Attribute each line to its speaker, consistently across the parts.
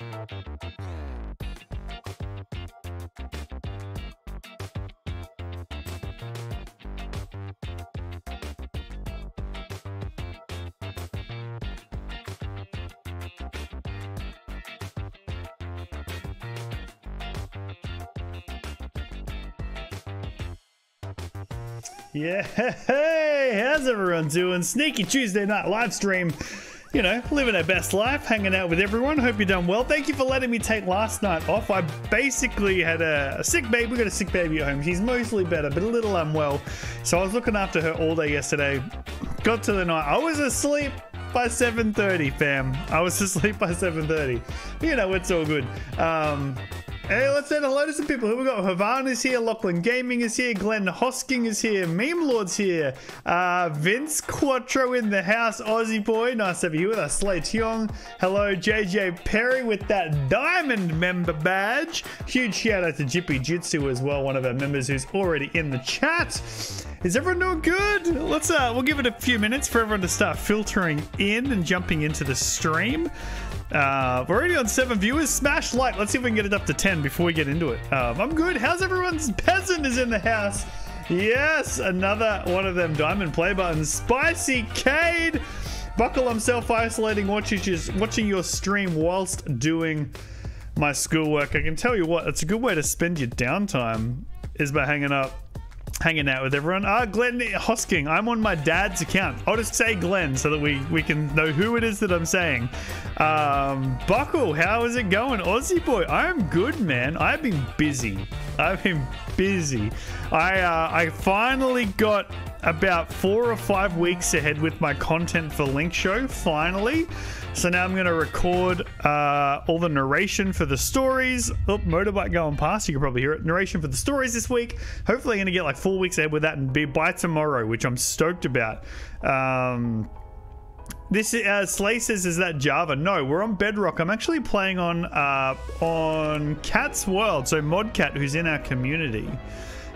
Speaker 1: Yeah, hey, how's everyone doing? Sneaky Tuesday night live stream. You know, living our best life, hanging out with everyone. Hope you're done well. Thank you for letting me take last night off. I basically had a, a sick baby. We got a sick baby at home. She's mostly better, but a little unwell. So I was looking after her all day yesterday. Got to the night. I was asleep by 7.30, fam. I was asleep by 7.30. You know, it's all good. Um, Hey, let's say hello to some people. Who we got? Havan is here, Lachlan Gaming is here, Glenn Hosking is here, Meme Lord's here, uh, Vince Quattro in the house, Aussie boy, nice to have you with us, Slay Tiong. Hello, JJ Perry with that diamond member badge. Huge shout out to Jippy Jitsu as well, one of our members who's already in the chat. Is everyone doing good? Let's uh, we'll give it a few minutes for everyone to start filtering in and jumping into the stream. Uh, we're already on seven viewers. Smash like. Let's see if we can get it up to 10 before we get into it. Um, I'm good. How's everyone's peasant is in the house? Yes, another one of them diamond play buttons. Spicy Cade. Buckle, I'm self-isolating watching, watching your stream whilst doing my schoolwork. I can tell you what, it's a good way to spend your downtime is by hanging up hanging out with everyone. Ah, Glenn Hosking. I'm on my dad's account. I'll just say Glenn so that we, we can know who it is that I'm saying. Um, Buckle, how is it going? Aussie boy, I'm good, man. I've been busy. I've been busy. I uh, I finally got about four or five weeks ahead with my content for Link Show. Finally. So now I'm going to record uh, all the narration for the stories. Oh, motorbike going past. You can probably hear it. Narration for the stories this week. Hopefully, I'm going to get like four weeks ahead with that and be by tomorrow, which I'm stoked about. Um, this uh, Slay says is that Java? No, we're on Bedrock. I'm actually playing on uh, on Cat's World. So Modcat, who's in our community.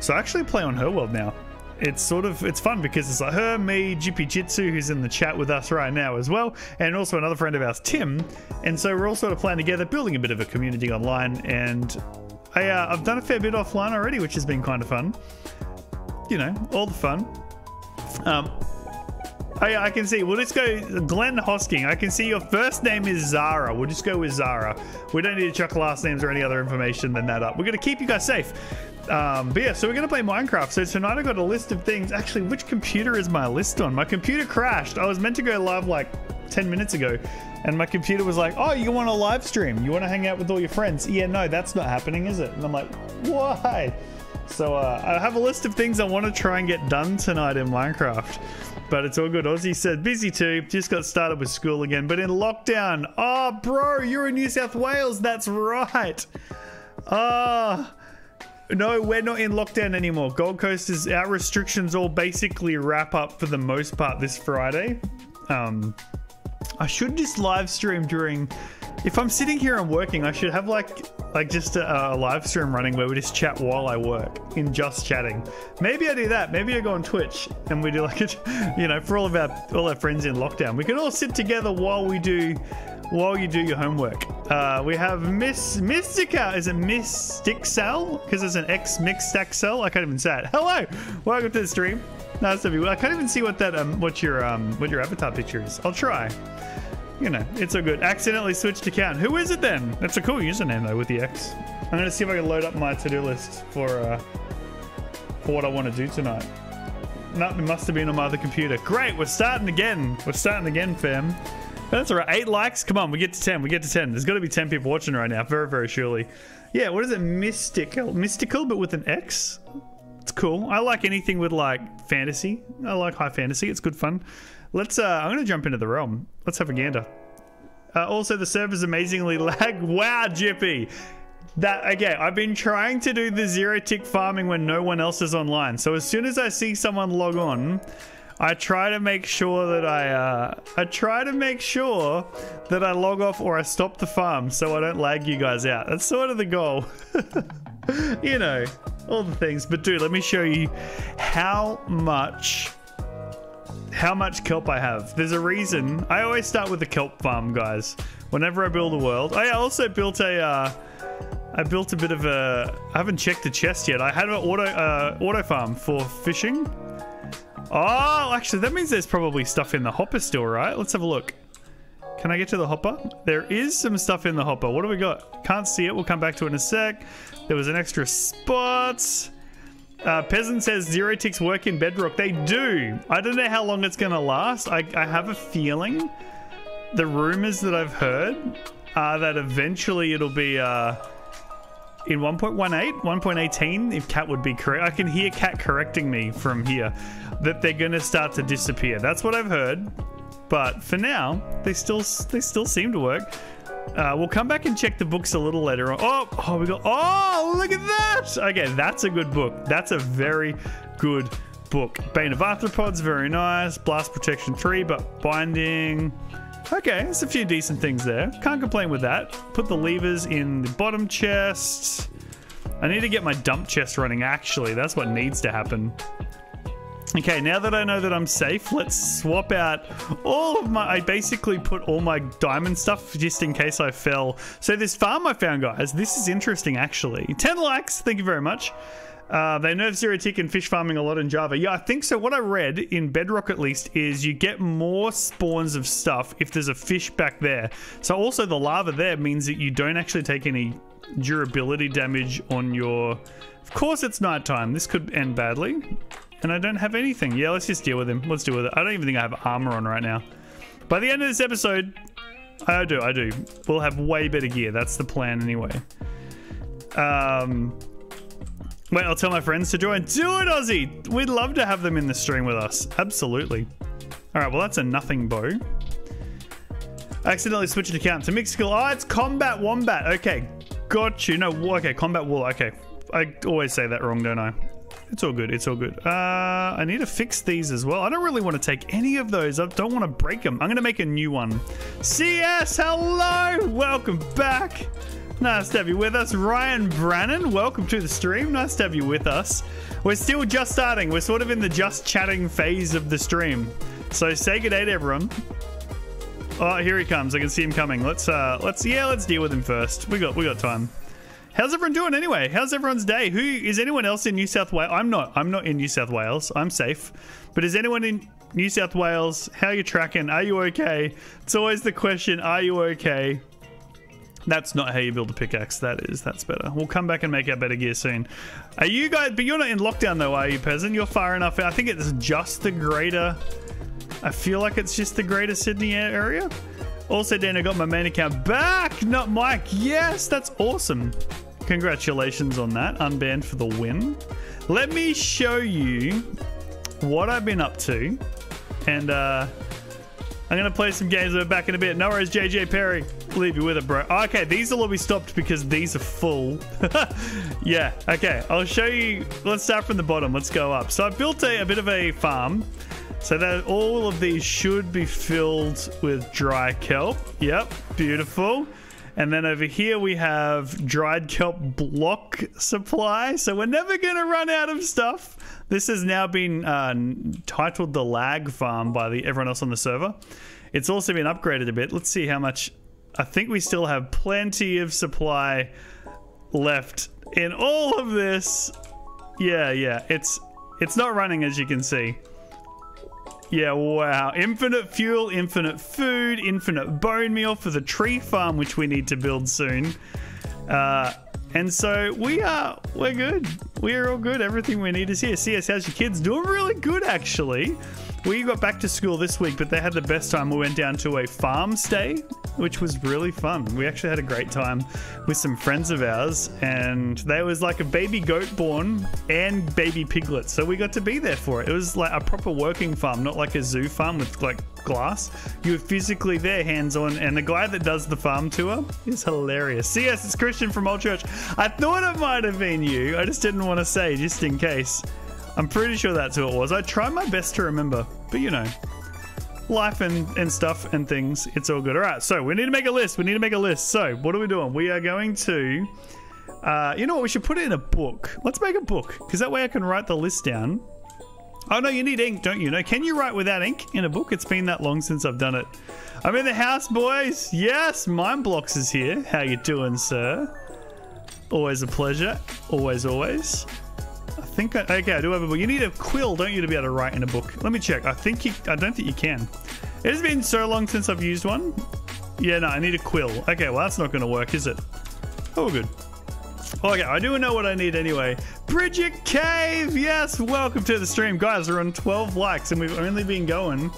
Speaker 1: So I actually play on her world now it's sort of it's fun because it's like her, me, Jippy Jitsu, who's in the chat with us right now as well, and also another friend of ours, Tim. And so we're all sort of playing together, building a bit of a community online. And I, uh, I've done a fair bit offline already, which has been kind of fun. You know, all the fun. Um, I, I can see. We'll just go Glenn Hosking. I can see your first name is Zara. We'll just go with Zara. We don't need to chuck last names or any other information than that up. We're going to keep you guys safe. Um, but yeah, so we're going to play Minecraft. So tonight I got a list of things. Actually, which computer is my list on? My computer crashed. I was meant to go live like 10 minutes ago. And my computer was like, oh, you want a live stream? You want to hang out with all your friends? Yeah, no, that's not happening, is it? And I'm like, why? So uh, I have a list of things I want to try and get done tonight in Minecraft. But it's all good. Aussie said, busy too. Just got started with school again, but in lockdown. Oh, bro, you're in New South Wales. That's right. Ah. No, we're not in lockdown anymore. Gold Coast is our restrictions all basically wrap up for the most part this Friday. Um, I should just live stream during. If I'm sitting here and working, I should have like like just a, a, live stream running where we just chat while I work in just chatting. Maybe I do that. Maybe I go on Twitch and we do like a, you know, for all of our all our friends in lockdown, we can all sit together while we do while you do your homework. Uh, we have Miss Mystica. Is it Mystic Cell? Because there's an X Mixtac Cell. I can't even say it. Hello, welcome to the stream. Nice to be. I can't even see what that um what your um what your avatar picture is. I'll try. You know, it's so good. Accidentally switched account. Who is it then? That's a cool username though with the X. I'm gonna see if I can load up my to-do list for uh for what I want to do tonight. No, it must have been on my other computer. Great, we're starting again. We're starting again, fam. That's all right. Eight likes. Come on, we get to 10. We get to 10. There's got to be 10 people watching right now. Very, very surely. Yeah, what is it? Mystical. Mystical, but with an X? It's cool. I like anything with like fantasy. I like high fantasy. It's good fun. Let's, uh, I'm to jump into the realm. Let's have a gander. Uh, also, the server's amazingly lag. Wow, Jippy. That okay, I've been trying to do the zero tick farming when no one else is online. So as soon as I see someone log on, I try to make sure that I, uh, I try to make sure that I log off or I stop the farm so I don't lag you guys out. That's sort of the goal. you know, all the things. But dude, let me show you how much how much kelp I have. There's a reason. I always start with the kelp farm, guys. Whenever I build a world. I also built a, uh, I built a bit of a, I haven't checked the chest yet. I had an auto, uh, auto farm for fishing. Oh, actually, that means there's probably stuff in the hopper still, right? Let's have a look. Can I get to the hopper? There is some stuff in the hopper. What do we got? Can't see it. We'll come back to it in a sec. There was an extra spot. Uh, Peasant says zero ticks work in Bedrock. They do. I don't know how long it's going to last. I, I have a feeling the rumors that I've heard are that eventually it'll be uh, in 1.18, 1.18, if Cat would be correct. I can hear Cat correcting me from here that they're going to start to disappear. That's what I've heard. But for now, they still they still seem to work. Uh, we'll come back and check the books a little later on. Oh, oh, we got. Oh, look at that. Okay, that's a good book. That's a very good book. Bane of Arthropods, very nice. Blast Protection 3, but binding. Okay, there's a few decent things there. Can't complain with that. Put the levers in the bottom chest. I need to get my dump chest running, actually. That's what needs to happen. Okay, now that I know that I'm safe, let's swap out all of my... I basically put all my diamond stuff just in case I fell. So this farm I found, guys, this is interesting, actually. 10 likes, thank you very much. Uh, they nerf zero tick and fish farming a lot in Java. Yeah, I think so. What I read in Bedrock at least is you get more spawns of stuff if there's a fish back there. So also the lava there means that you don't actually take any durability damage on your... Of course it's nighttime. This could end badly. And I don't have anything. Yeah, let's just deal with him. Let's deal with it. I don't even think I have armor on right now. By the end of this episode, I do, I do. We'll have way better gear. That's the plan anyway. Um, wait, I'll tell my friends to join. Do it, Aussie! We'd love to have them in the stream with us. Absolutely. All right, well, that's a nothing bow. Accidentally switched account to mix skill. Oh, it's combat wombat. Okay, got you. No, okay, combat wool. Okay, I always say that wrong, don't I? It's all good. It's all good. Uh, I need to fix these as well. I don't really want to take any of those. I don't want to break them. I'm going to make a new one. CS, hello. Welcome back. Nice to have you with us. Ryan Brannon, welcome to the stream. Nice to have you with us. We're still just starting. We're sort of in the just chatting phase of the stream. So say good day to everyone. Oh, here he comes. I can see him coming. Let's uh let's yeah, let's deal with him first. We got we got time. How's everyone doing anyway? How's everyone's day? Who is anyone else in New South Wales? I'm not. I'm not in New South Wales. I'm safe. But is anyone in New South Wales? How are you tracking? Are you okay? It's always the question, are you okay? That's not how you build a pickaxe. That is. That's better. We'll come back and make our better gear soon. Are you guys... But you're not in lockdown though, are you, Peasant? You're far enough. I think it's just the greater... I feel like it's just the greater Sydney area. Also, Dan, I got my main account back, not Mike. Yes, that's awesome. Congratulations on that. Unbanned for the win. Let me show you what I've been up to. And uh, I'm going to play some games. We're back in a bit. No worries, JJ Perry. Leave you with it, bro. Okay, these will all be stopped because these are full. yeah, okay. I'll show you. Let's start from the bottom. Let's go up. So I've built a, a bit of a farm. So that all of these should be filled with dry kelp. Yep, beautiful. And then over here we have dried kelp block supply. So we're never going to run out of stuff. This has now been uh, titled the lag farm by the everyone else on the server. It's also been upgraded a bit. Let's see how much. I think we still have plenty of supply left in all of this. Yeah, yeah. It's it's not running as you can see. Yeah, wow. Infinite fuel, infinite food, infinite bone meal for the tree farm, which we need to build soon. Uh, and so we are, we're good. We are all good. Everything we need is here. CS, how's your kids? Doing really good, actually. We got back to school this week, but they had the best time. We went down to a farm stay, which was really fun. We actually had a great time with some friends of ours, and there was like a baby goat born and baby piglets. So we got to be there for it. It was like a proper working farm, not like a zoo farm with like glass. You were physically there, hands on, and the guy that does the farm tour is hilarious. See, CS, it's Christian from Old Church. I thought it might have been you. I just didn't want to say, just in case. I'm pretty sure that's who it was. I try my best to remember, but you know, life and, and stuff and things, it's all good. All right, so we need to make a list. We need to make a list. So what are we doing? We are going to, uh, you know what? We should put it in a book. Let's make a book because that way I can write the list down Oh no, you need ink, don't you? No, can you write without ink in a book? It's been that long since I've done it. I'm in the house, boys. Yes, Mind Blocks is here. How you doing, sir? Always a pleasure. Always, always. I think I, okay, I do have a book. You need a quill, don't you, to be able to write in a book? Let me check. I think you. I don't think you can. It has been so long since I've used one. Yeah, no, I need a quill. Okay, well that's not going to work, is it? Oh, good. Okay, I do know what I need anyway. Bridget Cave, yes, welcome to the stream. Guys, we're on 12 likes and we've only been going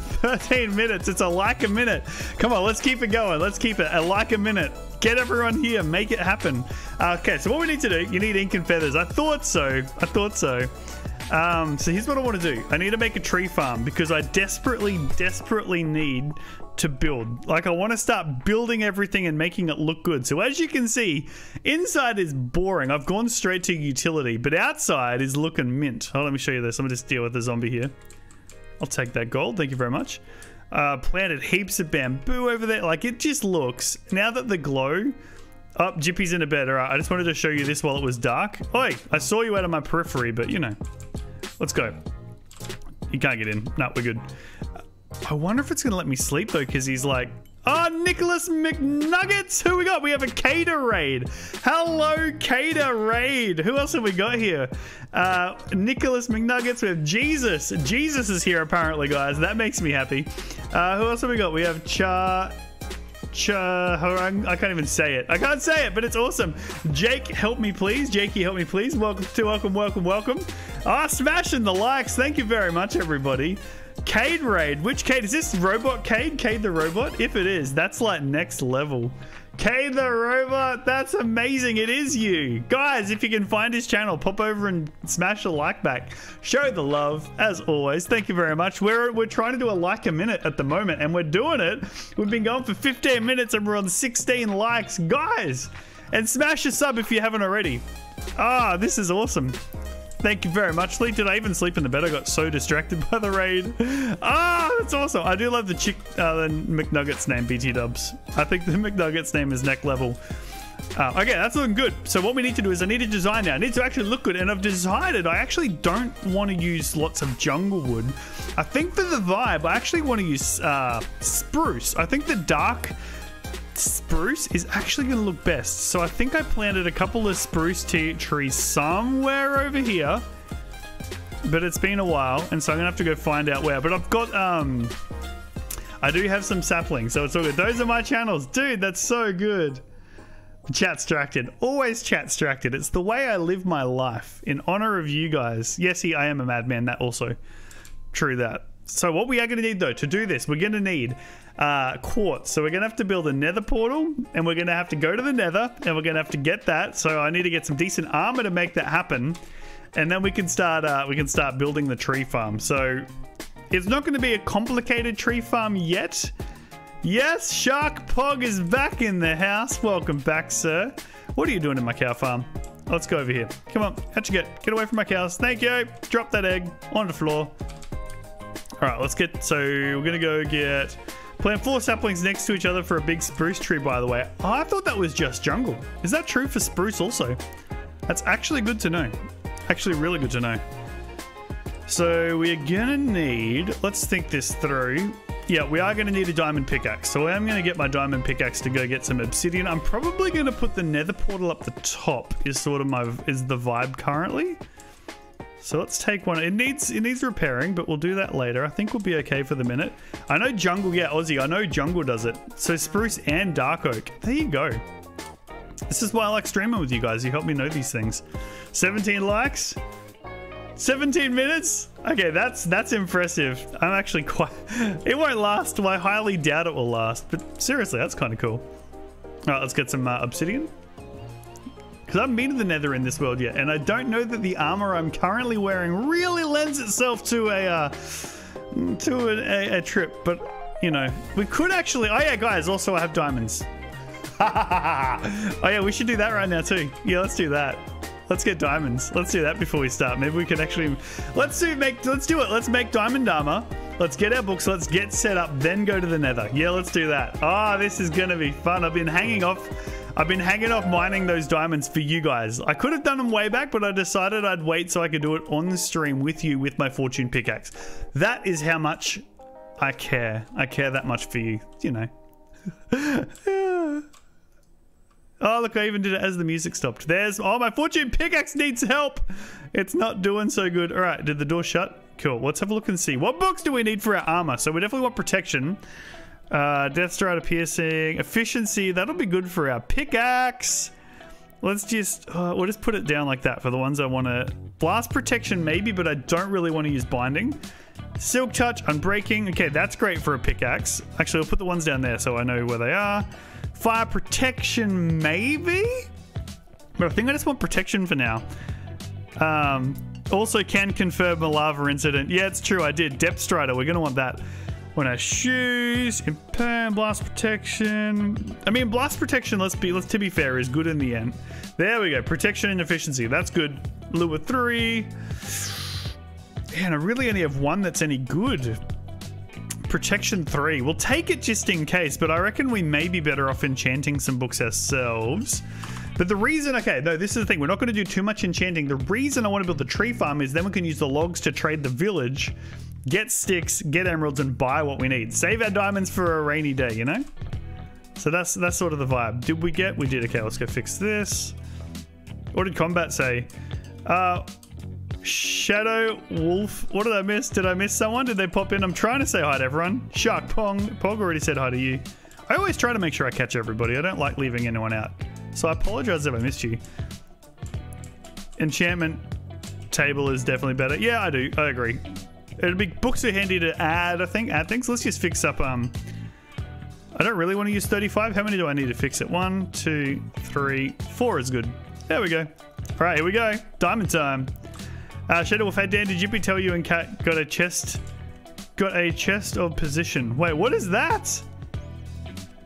Speaker 1: 13 minutes. It's a like a minute. Come on, let's keep it going. Let's keep it a like a minute. Get everyone here. Make it happen. Okay, so what we need to do, you need ink and feathers. I thought so. I thought so. Um, so here's what I want to do. I need to make a tree farm because I desperately, desperately need to build. Like I want to start building everything and making it look good. So as you can see, inside is boring. I've gone straight to utility, but outside is looking mint. Oh, let me show you this. I'm gonna just deal with the zombie here. I'll take that gold. Thank you very much. Uh, planted heaps of bamboo over there. Like it just looks, now that the glow, oh, Jippy's in a bed. All right, I just wanted to show you this while it was dark. Oi, I saw you out of my periphery, but you know, let's go. You can't get in. No, we're good. I wonder if it's going to let me sleep though, because he's like, Oh, Nicholas McNuggets! Who we got? We have a Cater Raid. Hello, Cater Raid. Who else have we got here? Uh, Nicholas McNuggets. We have Jesus. Jesus is here apparently, guys. That makes me happy. Uh, who else have we got? We have Cha... Cha... I can't even say it. I can't say it, but it's awesome. Jake, help me please. Jakey, help me please. Welcome to welcome, welcome, welcome. Ah, smashing the likes. Thank you very much, everybody. Cade Raid. Which Cade? Is this Robot Cade? Cade the Robot? If it is, that's like next level. Cade the Robot, that's amazing. It is you. Guys, if you can find his channel, pop over and smash a like back. Show the love, as always. Thank you very much. We're, we're trying to do a like a minute at the moment, and we're doing it. We've been going for 15 minutes, and we're on 16 likes. Guys, and smash a sub if you haven't already. Ah, this is awesome. Thank you very much. Did I even sleep in the bed? I got so distracted by the raid. Ah, that's awesome. I do love the chick, uh, the McNuggets name, BT Dubs. I think the McNuggets name is neck level. Uh, okay, that's looking good. So what we need to do is I need to design now. I need to actually look good. And I've decided I actually don't want to use lots of jungle wood. I think for the vibe, I actually want to use uh, spruce. I think the dark spruce is actually going to look best. So I think I planted a couple of spruce trees somewhere over here. But it's been a while, and so I'm going to have to go find out where. But I've got, um... I do have some saplings, so it's all good. Those are my channels. Dude, that's so good. Chat distracted. Always chat distracted. It's the way I live my life. In honor of you guys. Yes, I am a madman. That also. True that. So what we are going to need, though, to do this, we're going to need uh, quartz. So we're going to have to build a nether portal and we're going to have to go to the nether and we're going to have to get that. So I need to get some decent armor to make that happen. And then we can start uh, we can start building the tree farm. So it's not going to be a complicated tree farm yet. Yes, Shark Pog is back in the house. Welcome back, sir. What are you doing in my cow farm? Let's go over here. Come on, how'd you get? Get away from my cows. Thank you. Drop that egg on the floor. All right, let's get, so we're gonna go get Plant four saplings next to each other for a big spruce tree, by the way. I thought that was just jungle. Is that true for spruce also? That's actually good to know. Actually really good to know. So we're gonna need, let's think this through. Yeah, we are gonna need a diamond pickaxe. So I am gonna get my diamond pickaxe to go get some obsidian. I'm probably gonna put the nether portal up the top is sort of my, is the vibe currently. So let's take one. It needs it needs repairing, but we'll do that later. I think we'll be okay for the minute. I know jungle, yeah, Aussie. I know jungle does it. So spruce and dark oak. There you go. This is why I like streaming with you guys. You help me know these things. 17 likes. 17 minutes? Okay, that's that's impressive. I'm actually quite... It won't last. I highly doubt it will last. But seriously, that's kind of cool. All right, let's get some uh, obsidian. Because I haven't been to the nether in this world yet, and I don't know that the armor I'm currently wearing really lends itself to a, uh, to a, a, a trip, but, you know, we could actually, oh yeah, guys, also I have diamonds. oh yeah, we should do that right now too. Yeah, let's do that. Let's get diamonds. Let's do that before we start. Maybe we can actually, let's do, make, let's do it. Let's make diamond armor. Let's get our books. Let's get set up, then go to the nether. Yeah, let's do that. Ah, oh, this is to be fun. I've been hanging off I've been hanging off mining those diamonds for you guys. I could have done them way back, but I decided I'd wait so I could do it on the stream with you with my fortune pickaxe. That is how much I care. I care that much for you, you know. oh, look, I even did it as the music stopped. There's, oh, my fortune pickaxe needs help. It's not doing so good. All right, did the door shut? Cool. Let's have a look and see. What books do we need for our armor? So we definitely want protection. Uh, Depth Strider piercing. Efficiency. That'll be good for our pickaxe. Let's just, uh, we'll just put it down like that for the ones I want to. Blast protection maybe, but I don't really want to use binding. Silk touch, unbreaking. Okay, that's great for a pickaxe. Actually, I'll put the ones down there so I know where they are. Fire protection maybe? But I think I just want protection for now. Um, also can confirm a lava incident. Yeah, it's true. I did. Depth Strider. We're going to want that. When our shoes, imperm, blast protection. I mean, blast protection. Let's be. Let's to be fair, is good in the end. There we go. Protection and efficiency. That's good. Lure three. Man, I really only have one that's any good. Protection three. We'll take it just in case, but I reckon we may be better off enchanting some books ourselves. But the reason, okay, no, this is the thing. We're not going to do too much enchanting. The reason I want to build the tree farm is then we can use the logs to trade the village, get sticks, get emeralds, and buy what we need. Save our diamonds for a rainy day, you know? So that's that's sort of the vibe. Did we get? We did. Okay, let's go fix this. What did combat say? Uh, Shadow Wolf. What did I miss? Did I miss someone? Did they pop in? I'm trying to say hi to everyone. Shark Pong. Pog already said hi to you. I always try to make sure I catch everybody. I don't like leaving anyone out. So I apologize if I missed you. Enchantment table is definitely better. Yeah, I do. I agree. It'd be books are handy to add, I think. Add things. Let's just fix up um I don't really want to use 35. How many do I need to fix it? One, two, three, four is good. There we go. All right, here we go. Diamond time. Uh, Shadow Wolf, hey Dan, did Jippy tell you and Cat got a chest? Got a chest of position. Wait, what is that?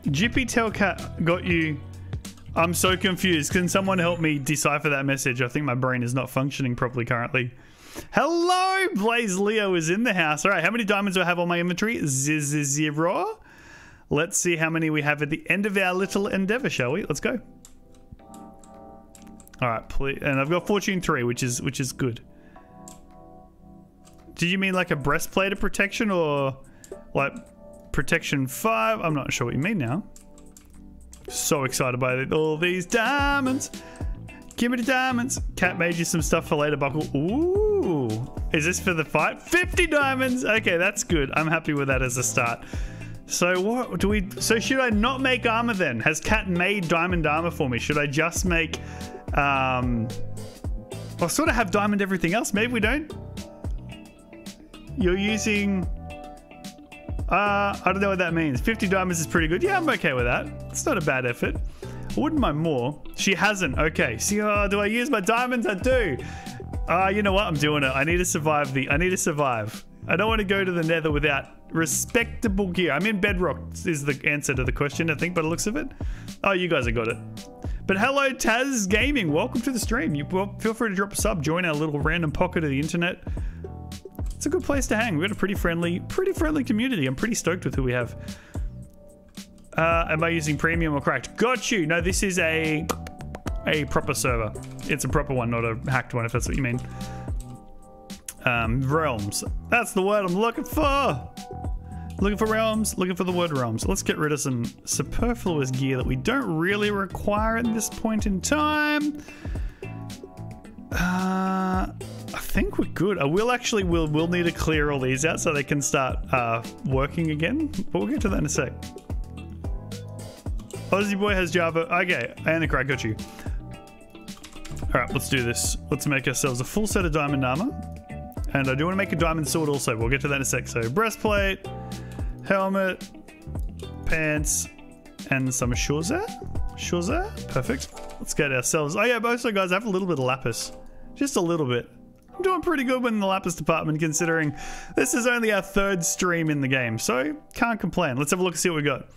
Speaker 1: Jippy tell Cat got you I'm so confused. Can someone help me decipher that message? I think my brain is not functioning properly currently. Hello, Blaze Leo is in the house. All right, how many diamonds do I have on my inventory? Zero. Let's see how many we have at the end of our little endeavor, shall we? Let's go. All right, please. And I've got fortune three, which is which is good. Did you mean like a breastplate of protection or like protection five? I'm not sure what you mean now. So excited by all these diamonds. Give me the diamonds. Cat made you some stuff for later, Buckle. Ooh. Is this for the fight? 50 diamonds. Okay, that's good. I'm happy with that as a start. So what do we... So should I not make armor then? Has Cat made diamond armor for me? Should I just make... Um, I'll sort of have diamond everything else. Maybe we don't. You're using... Uh, I don't know what that means. 50 diamonds is pretty good. Yeah, I'm okay with that. It's not a bad effort. I wouldn't mind more. She hasn't. Okay. See, uh, do I use my diamonds? I do. Uh, you know what? I'm doing it. I need to survive the... I need to survive. I don't want to go to the nether without respectable gear. I'm in bedrock is the answer to the question, I think, by the looks of it. Oh, you guys have got it. But hello, Taz Gaming. Welcome to the stream. You Feel free to drop a sub. Join our little random pocket of the internet it's a good place to hang. We've got a pretty friendly, pretty friendly community. I'm pretty stoked with who we have. Uh, am I using premium or cracked? Got you. No, this is a a proper server. It's a proper one, not a hacked one, if that's what you mean. Um, realms. That's the word I'm looking for. Looking for realms, looking for the word realms. Let's get rid of some superfluous gear that we don't really require at this point in time. Uh, I think we're good. I will actually we'll, we'll need to clear all these out so they can start uh, working again. But we'll get to that in a sec. Aussie boy has Java. Okay, crack got you. All right, let's do this. Let's make ourselves a full set of diamond armor. And I do want to make a diamond sword also. We'll get to that in a sec. So breastplate, helmet, pants, and some shoes there. Perfect. Let's get ourselves. Oh yeah, also guys, I have a little bit of lapis. Just a little bit. I'm doing pretty good in the lapis department considering this is only our third stream in the game, so can't complain. Let's have a look and see what we got.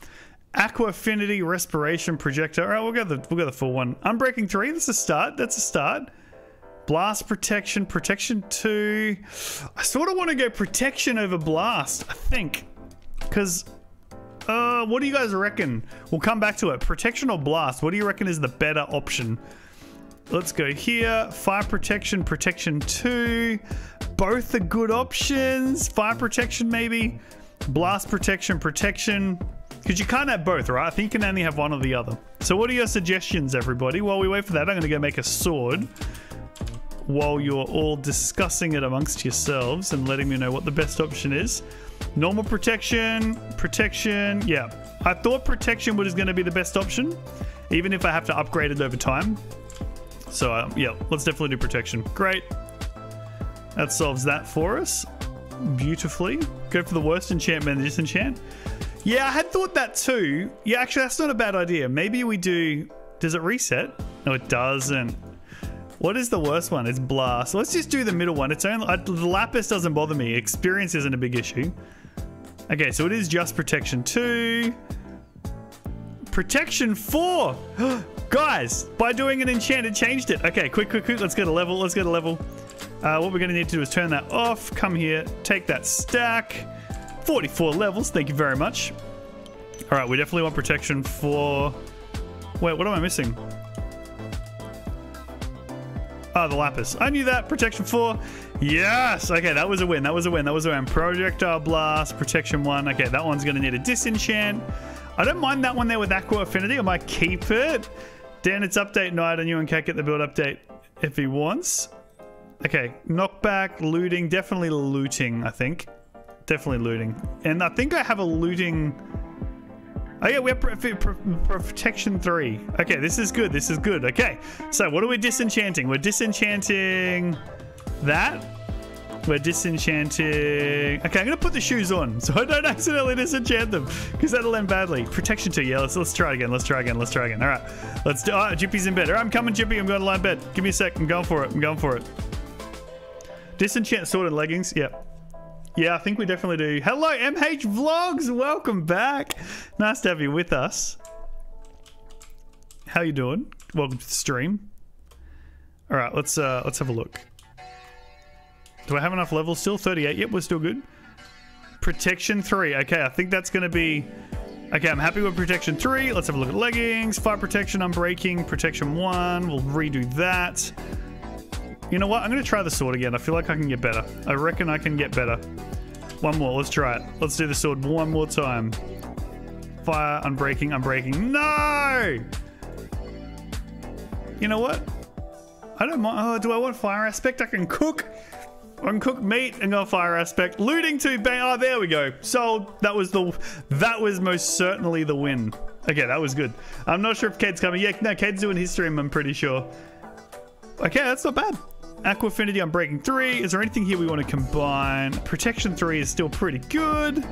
Speaker 1: Aqua Affinity Respiration Projector. All right, we'll go the we'll go the full one. Unbreaking three. That's a start. That's a start. Blast protection, protection two. I sort of want to go protection over blast. I think, because Uh, what do you guys reckon? We'll come back to it. Protection or blast? What do you reckon is the better option? Let's go here. Fire protection, protection two. Both are good options. Fire protection, maybe. Blast protection, protection. Because you can't have both, right? I think you can only have one or the other. So what are your suggestions, everybody? While we wait for that, I'm going to go make a sword while you're all discussing it amongst yourselves and letting me know what the best option is. Normal protection, protection, yeah. I thought protection was going to be the best option, even if I have to upgrade it over time. So, uh, yeah, let's definitely do protection. Great. That solves that for us beautifully. Go for the worst enchantment and disenchant. Yeah, I had thought that too. Yeah, actually, that's not a bad idea. Maybe we do... Does it reset? No, it doesn't. What is the worst one? It's Blast. Let's just do the middle one. It's only... Uh, Lapis doesn't bother me. Experience isn't a big issue. Okay, so it is just Protection 2. Protection 4! Guys, by doing an enchant, it changed it. Okay, quick, quick, quick. Let's get a level. Let's get a level. Uh, what we're going to need to do is turn that off. Come here. Take that stack. 44 levels. Thank you very much. All right, we definitely want protection for... Wait, what am I missing? Oh, the Lapis. I knew that. Protection 4. Yes! Okay, that was a win. That was a win. That was a win. Projectile Blast. Protection 1. Okay, that one's going to need a disenchant. I don't mind that one there with Aqua Affinity. I might keep it. Dan, it's update night and you and Cat get the build update if he wants. Okay, knockback, looting. Definitely looting, I think. Definitely looting. And I think I have a looting... Oh yeah, we have protection three. Okay, this is good. This is good. Okay, so what are we disenchanting? We're disenchanting that. We're disenchanting. Okay, I'm gonna put the shoes on so I don't accidentally disenchant them because that'll end badly. Protection two. Yeah, let's let's try again. Let's try again. Let's try again. All right, let's do. Oh, Jippy's in bed. All right, I'm coming, Jippy. I'm going to lie in bed. Give me a sec. I'm going for it. I'm going for it. Disenchant sword and leggings. Yep. Yeah, I think we definitely do. Hello, MH Vlogs. Welcome back. Nice to have you with us. How you doing? Welcome to the stream. All right, let's uh let's have a look. Do I have enough levels still? 38. Yep, we're still good. Protection 3. Okay, I think that's going to be... Okay, I'm happy with protection 3. Let's have a look at leggings. Fire protection, unbreaking. Protection 1. We'll redo that. You know what? I'm going to try the sword again. I feel like I can get better. I reckon I can get better. One more. Let's try it. Let's do the sword one more time. Fire, unbreaking, unbreaking. No! You know what? I don't mind. Oh, do I want fire aspect? I can cook. Uncooked meat and go fire aspect. Looting to bang. Oh, there we go. So that was the that was most certainly the win. Okay, that was good. I'm not sure if Kate's coming. Yeah, no, Kate's doing his stream, I'm pretty sure. Okay, that's not bad. Aqua Affinity Unbreaking 3. Is there anything here we want to combine? Protection 3 is still pretty good.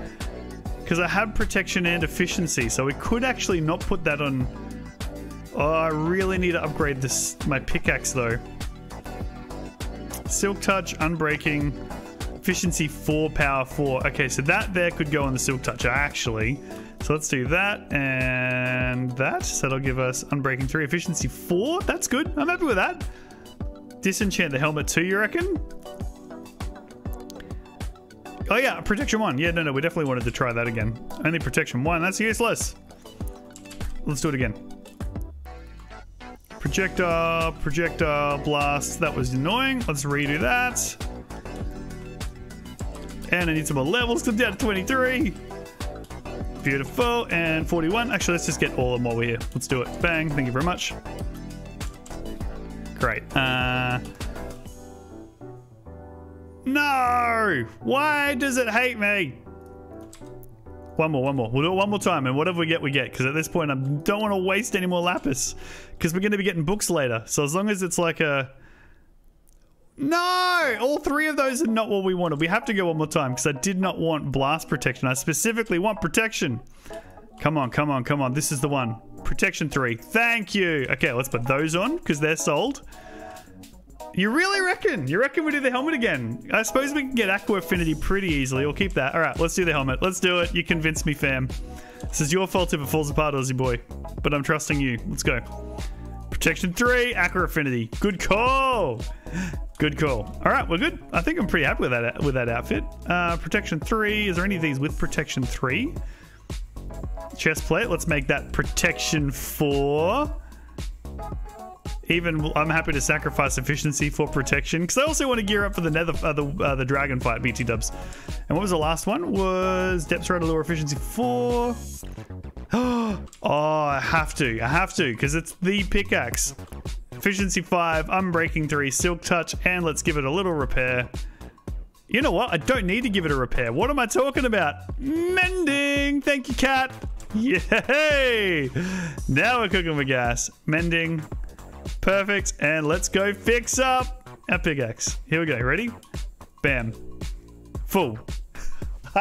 Speaker 1: Because I have protection and efficiency, so we could actually not put that on... Oh, I really need to upgrade this my pickaxe, though. Silk Touch, Unbreaking, Efficiency 4, Power 4. Okay, so that there could go on the Silk Touch, actually. So let's do that and that. So that'll give us Unbreaking 3, Efficiency 4. That's good. I'm happy with that. Disenchant the helmet too, you reckon? Oh yeah, Protection 1. Yeah, no, no, we definitely wanted to try that again. Only Protection 1. That's useless. Let's do it again. Projectile, projectile, blast. That was annoying. Let's redo that. And I need some more levels to down to 23. Beautiful. And 41. Actually, let's just get all of them we're here. Let's do it. Bang. Thank you very much. Great. Uh... No! Why does it hate me? One more, one more. We'll do it one more time, and whatever we get, we get. Because at this point, I don't want to waste any more lapis. Because we're going to be getting books later. So as long as it's like a... No! All three of those are not what we wanted. We have to go one more time, because I did not want blast protection. I specifically want protection. Come on, come on, come on. This is the one. Protection 3. Thank you. Okay, let's put those on, because they're sold. You really reckon? You reckon we do the helmet again? I suppose we can get Aqua Affinity pretty easily. We'll keep that. All right, let's do the helmet. Let's do it. You convinced me, fam. This is your fault if it falls apart, Aussie boy. But I'm trusting you. Let's go. Protection 3, Aqua Affinity. Good call. Good call. All right, we're good. I think I'm pretty happy with that with that outfit. Uh, protection 3. Is there any of these with Protection 3? chest plate. Let's make that protection four. Even I'm happy to sacrifice efficiency for protection because I also want to gear up for the nether, uh, the, uh, the dragon fight, BT dubs. And what was the last one? Was depth strider lure efficiency four. oh, I have to. I have to because it's the pickaxe. Efficiency five, unbreaking three, silk touch, and let's give it a little repair. You know what? I don't need to give it a repair. What am I talking about? Mending. Thank you, cat. Yay! Now we're cooking with gas. Mending. Perfect. And let's go fix up our pickaxe. Here we go. Ready? Bam. Full. oh,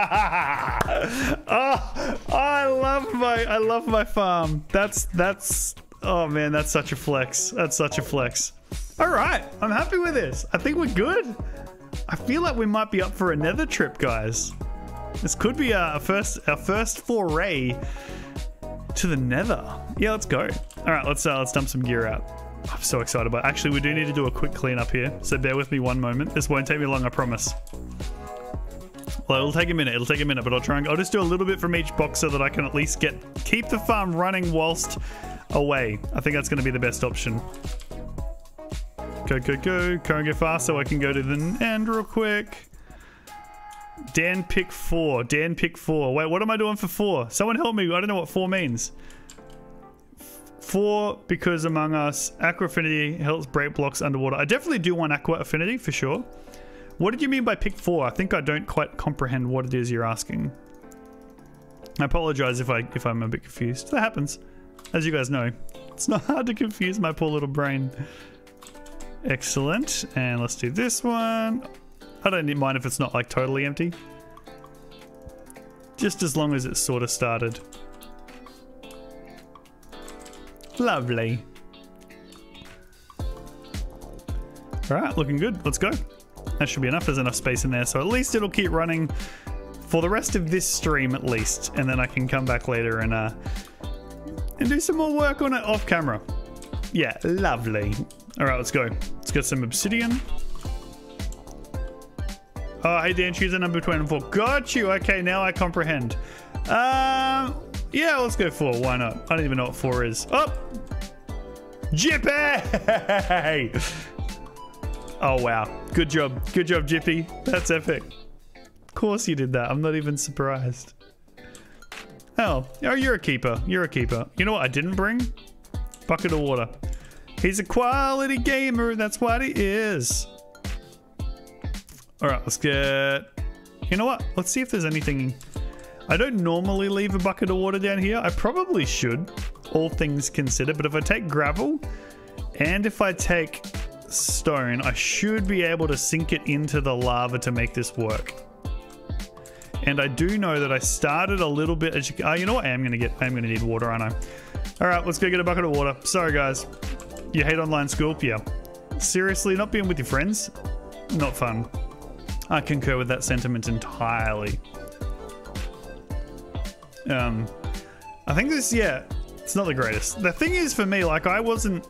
Speaker 1: I love my I love my farm. That's that's oh man, that's such a flex. That's such a flex. All right, I'm happy with this. I think we're good. I feel like we might be up for another trip, guys. This could be our first our first foray to the nether. Yeah, let's go. All right, let's uh, let's dump some gear out. I'm so excited about. It. Actually, we do need to do a quick cleanup here, so bear with me one moment. This won't take me long, I promise. Well, it'll take a minute. It'll take a minute, but I'll try and I'll just do a little bit from each box so that I can at least get keep the farm running whilst away. I think that's going to be the best option. Go, go, go. Can't go fast so I can go to the end real quick. Dan pick four. Dan pick four. Wait, what am I doing for four? Someone help me. I don't know what four means. Four because Among Us. Aqua Affinity helps break blocks underwater. I definitely do want Aqua Affinity for sure. What did you mean by pick four? I think I don't quite comprehend what it is you're asking. I apologize if I if I'm a bit confused. That happens. As you guys know. It's not hard to confuse my poor little brain. Excellent. And let's do this one. I don't mind if it's not like totally empty. Just as long as it's sort of started. Lovely. Alright, looking good. Let's go. That should be enough. There's enough space in there. So at least it'll keep running for the rest of this stream at least. And then I can come back later and, uh, and do some more work on it off camera. Yeah, lovely. All right, let's go. Let's get some obsidian. Oh, hey, Dan, choose a number between four. Got you. Okay, now I comprehend. Um, yeah, let's go four. Why not? I don't even know what four is. Oh, Jippy! Oh, wow. Good job. Good job, Jippy. That's epic. Of course you did that. I'm not even surprised. Oh, oh, you're a keeper. You're a keeper. You know what I didn't bring? Bucket of water. He's a quality gamer. That's what he is. All right, let's get... You know what? Let's see if there's anything... I don't normally leave a bucket of water down here. I probably should, all things considered. But if I take gravel and if I take stone, I should be able to sink it into the lava to make this work. And I do know that I started a little bit... You, oh, you know what? I am going to get... I am to need water, aren't I? All right, let's go get a bucket of water. Sorry, guys. You hate online school? Yeah. Seriously, not being with your friends? Not fun. I concur with that sentiment entirely. Um, I think this, yeah, it's not the greatest. The thing is, for me, like, I wasn't.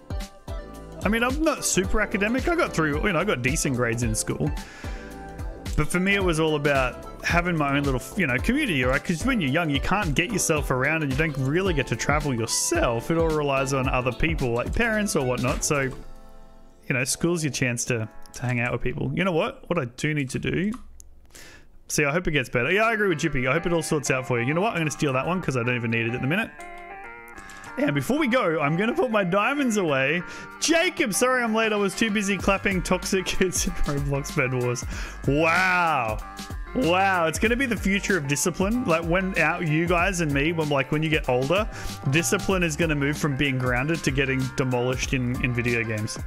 Speaker 1: I mean, I'm not super academic. I got through, you know, I got decent grades in school. But for me, it was all about having my own little, you know, community, right? Because when you're young, you can't get yourself around and you don't really get to travel yourself. It all relies on other people, like parents or whatnot. So, you know, school's your chance to, to hang out with people. You know what? What I do need to do... See, I hope it gets better. Yeah, I agree with Jippy. I hope it all sorts out for you. You know what? I'm going to steal that one because I don't even need it at the minute. And before we go, I'm going to put my diamonds away. Jacob, sorry I'm late. I was too busy clapping toxic kids in Roblox Bed Wars. Wow. Wow, it's going to be the future of discipline. Like when out you guys and me, when like when you get older, discipline is going to move from being grounded to getting demolished in in video games.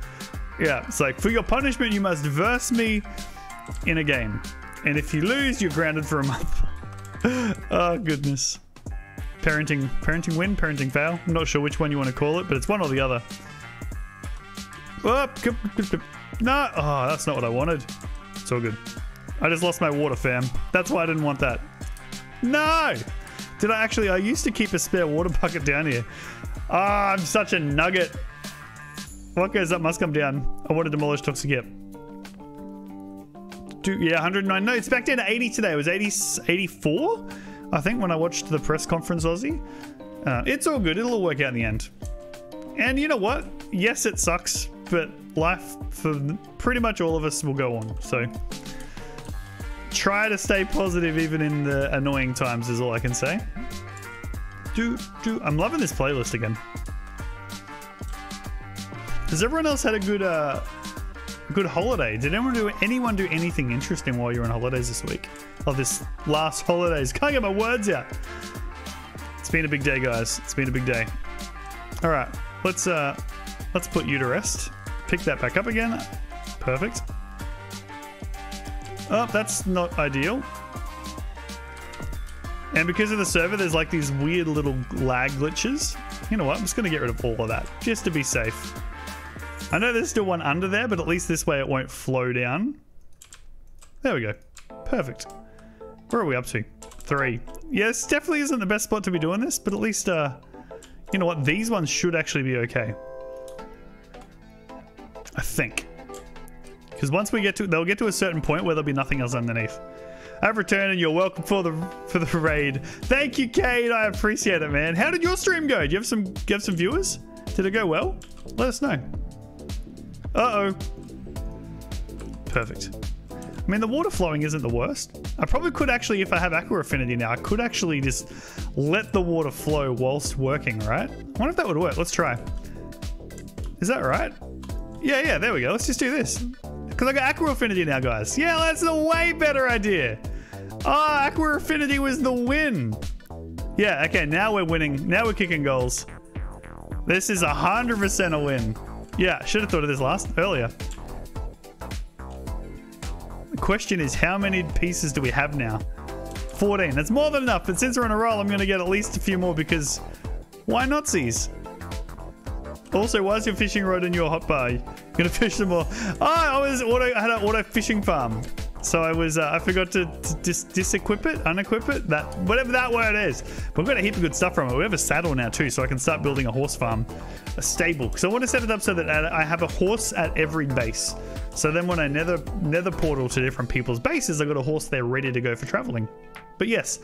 Speaker 1: Yeah, it's like for your punishment, you must verse me in a game, and if you lose, you're grounded for a month. oh goodness. Parenting, parenting win, parenting fail. I'm not sure which one you want to call it, but it's one or the other. Oh, no, oh, that's not what I wanted. It's all good. I just lost my water, fam. That's why I didn't want that. No! Did I actually? I used to keep a spare water bucket down here. Ah, oh, I'm such a nugget. What goes up must come down. I want to demolish toxic yep. Yeah, 109. No, it's back down to 80 today. It was 80, 84, I think, when I watched the press conference, Aussie. Uh, it's all good. It'll all work out in the end. And you know what? Yes, it sucks, but life for pretty much all of us will go on. So try to stay positive even in the annoying times is all I can say. Do, do. I'm loving this playlist again. Has everyone else had a good uh, good holiday? Did anyone do anyone do anything interesting while you're on holidays this week? Of this last holidays. Can't get my words out. It's been a big day, guys. It's been a big day. All right, let's uh, let's put you to rest. Pick that back up again. Perfect. Oh, that's not ideal. And because of the server, there's like these weird little lag glitches. You know what? I'm just going to get rid of all of that just to be safe. I know there's still one under there, but at least this way it won't flow down. There we go. Perfect. Where are we up to? Three. Yes, definitely isn't the best spot to be doing this, but at least, uh, you know what? These ones should actually be okay. I think. Because once we get to, they'll get to a certain point where there'll be nothing else underneath. I've returned and you're welcome for the for the raid. Thank you, Kate. I appreciate it, man. How did your stream go? Do you have some do you have some viewers? Did it go well? Let us know. Uh-oh. Perfect. I mean, the water flowing isn't the worst. I probably could actually, if I have Aqua Affinity now, I could actually just let the water flow whilst working, right? I wonder if that would work. Let's try. Is that right? Yeah, yeah, there we go. Let's just do this. Because I got Aqua Affinity now, guys. Yeah, that's a way better idea. Oh, Aqua Affinity was the win. Yeah, okay, now we're winning. Now we're kicking goals. This is 100% a win. Yeah, should have thought of this last earlier. The question is, how many pieces do we have now? 14. That's more than enough, but since we're on a roll, I'm going to get at least a few more because why seize? Also, why is your fishing rod in your hotbar? You're gonna fish some more. Oh, I was auto, I had an auto fishing farm. So I was, uh, I forgot to, to dis disequip it, unequip it, that whatever that word is. But we've got a heap of good stuff from it. We have a saddle now too, so I can start building a horse farm, a stable. Because I want to set it up so that I have a horse at every base. So then when I nether nether portal to different people's bases, I got a horse there ready to go for traveling. But yes,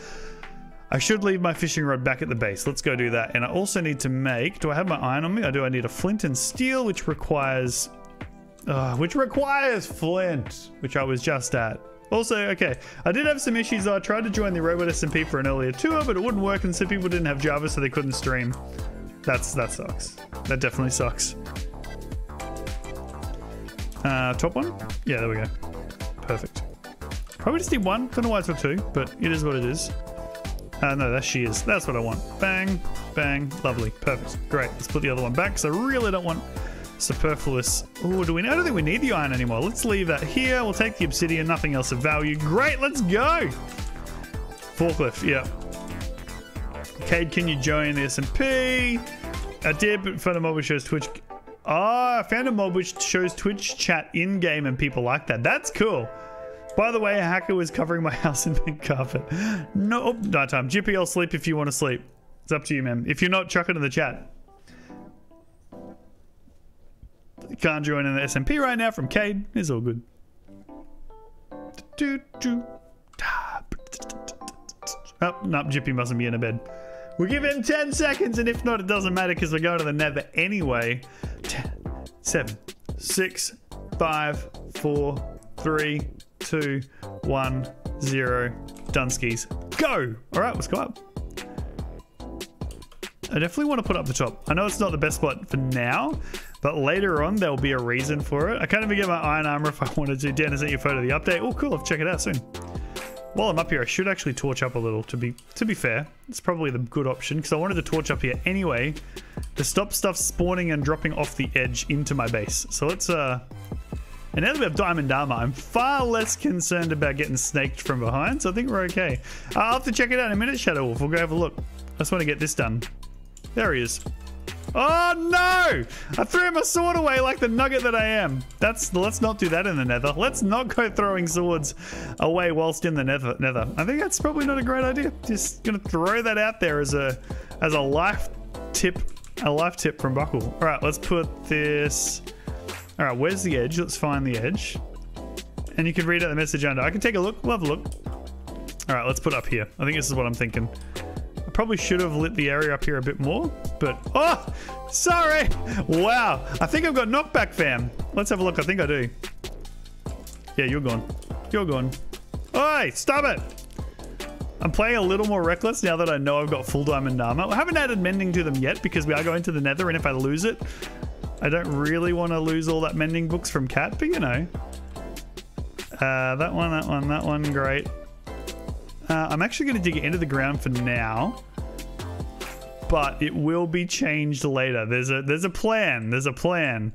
Speaker 1: I should leave my fishing rod back at the base. Let's go do that. And I also need to make, do I have my iron on me? I do. I need a flint and steel, which requires, uh, which requires flint, which I was just at. Also, okay, I did have some issues. I tried to join the Robot SMP for an earlier tour, but it wouldn't work and some people didn't have Java, so they couldn't stream. That's That sucks. That definitely sucks. Uh, top one? Yeah, there we go. Perfect. Probably just need one. Don't know why it's two, but it is what it is. Uh, no, that's she is. That's what I want. Bang, bang, lovely, perfect, great. Let's put the other one back because I really don't want superfluous. Oh, do we? I don't think we need the iron anymore. Let's leave that here. We'll take the obsidian. Nothing else of value. Great. Let's go. Forklift. Yeah. Cade, can you join the SMP? I did, but found a mob which shows Twitch. Ah, oh, I found a mob which shows Twitch chat in game, and people like that. That's cool. By the way, a hacker was covering my house in pink carpet. No, nighttime. GPL sleep if you want to sleep. It's up to you, man. If you're not, chuck it in the chat. Can't join in the SMP right now from Cade. It's all good. Oh, no, Jippy mustn't be in a bed. We'll give him 10 seconds, and if not, it doesn't matter because we're going to the nether anyway. 10, 7, 6, 5, 4, 3, two, one, zero. Dunskies. Go! All right, let's go up. I definitely want to put up the top. I know it's not the best spot for now, but later on there'll be a reason for it. I can't even get my iron armor if I wanted to. Dan, sent you your photo of the update. Oh, cool. I'll check it out soon. While I'm up here, I should actually torch up a little. To be to be fair, it's probably the good option because I wanted to torch up here anyway to stop stuff spawning and dropping off the edge into my base. So let's uh and now that we have diamond armor, I'm far less concerned about getting snaked from behind, so I think we're okay. I'll have to check it out in a minute, Shadow Wolf. We'll go have a look. I just want to get this done. There he is. Oh no! I threw my sword away like the nugget that I am. That's let's not do that in the nether. Let's not go throwing swords away whilst in the nether nether. I think that's probably not a great idea. Just gonna throw that out there as a as a life tip a life tip from Buckle. Alright, let's put this all right, where's the edge? Let's find the edge. And you can read out the message under. I can take a look. We'll have a look. All right, let's put up here. I think this is what I'm thinking. Probably should have lit the area up here a bit more, but oh, sorry. Wow, I think I've got knockback, fam. Let's have a look. I think I do. Yeah, you're gone. You're gone. Oi, stop it. I'm playing a little more reckless now that I know I've got full diamond armor. I haven't added mending to them yet because we are going to the nether and if I lose it, I don't really want to lose all that mending books from Cat, but you know. Uh, that one, that one, that one, great. Uh, I'm actually going to dig it into the ground for now. But it will be changed later. There's a there's a plan. There's a plan.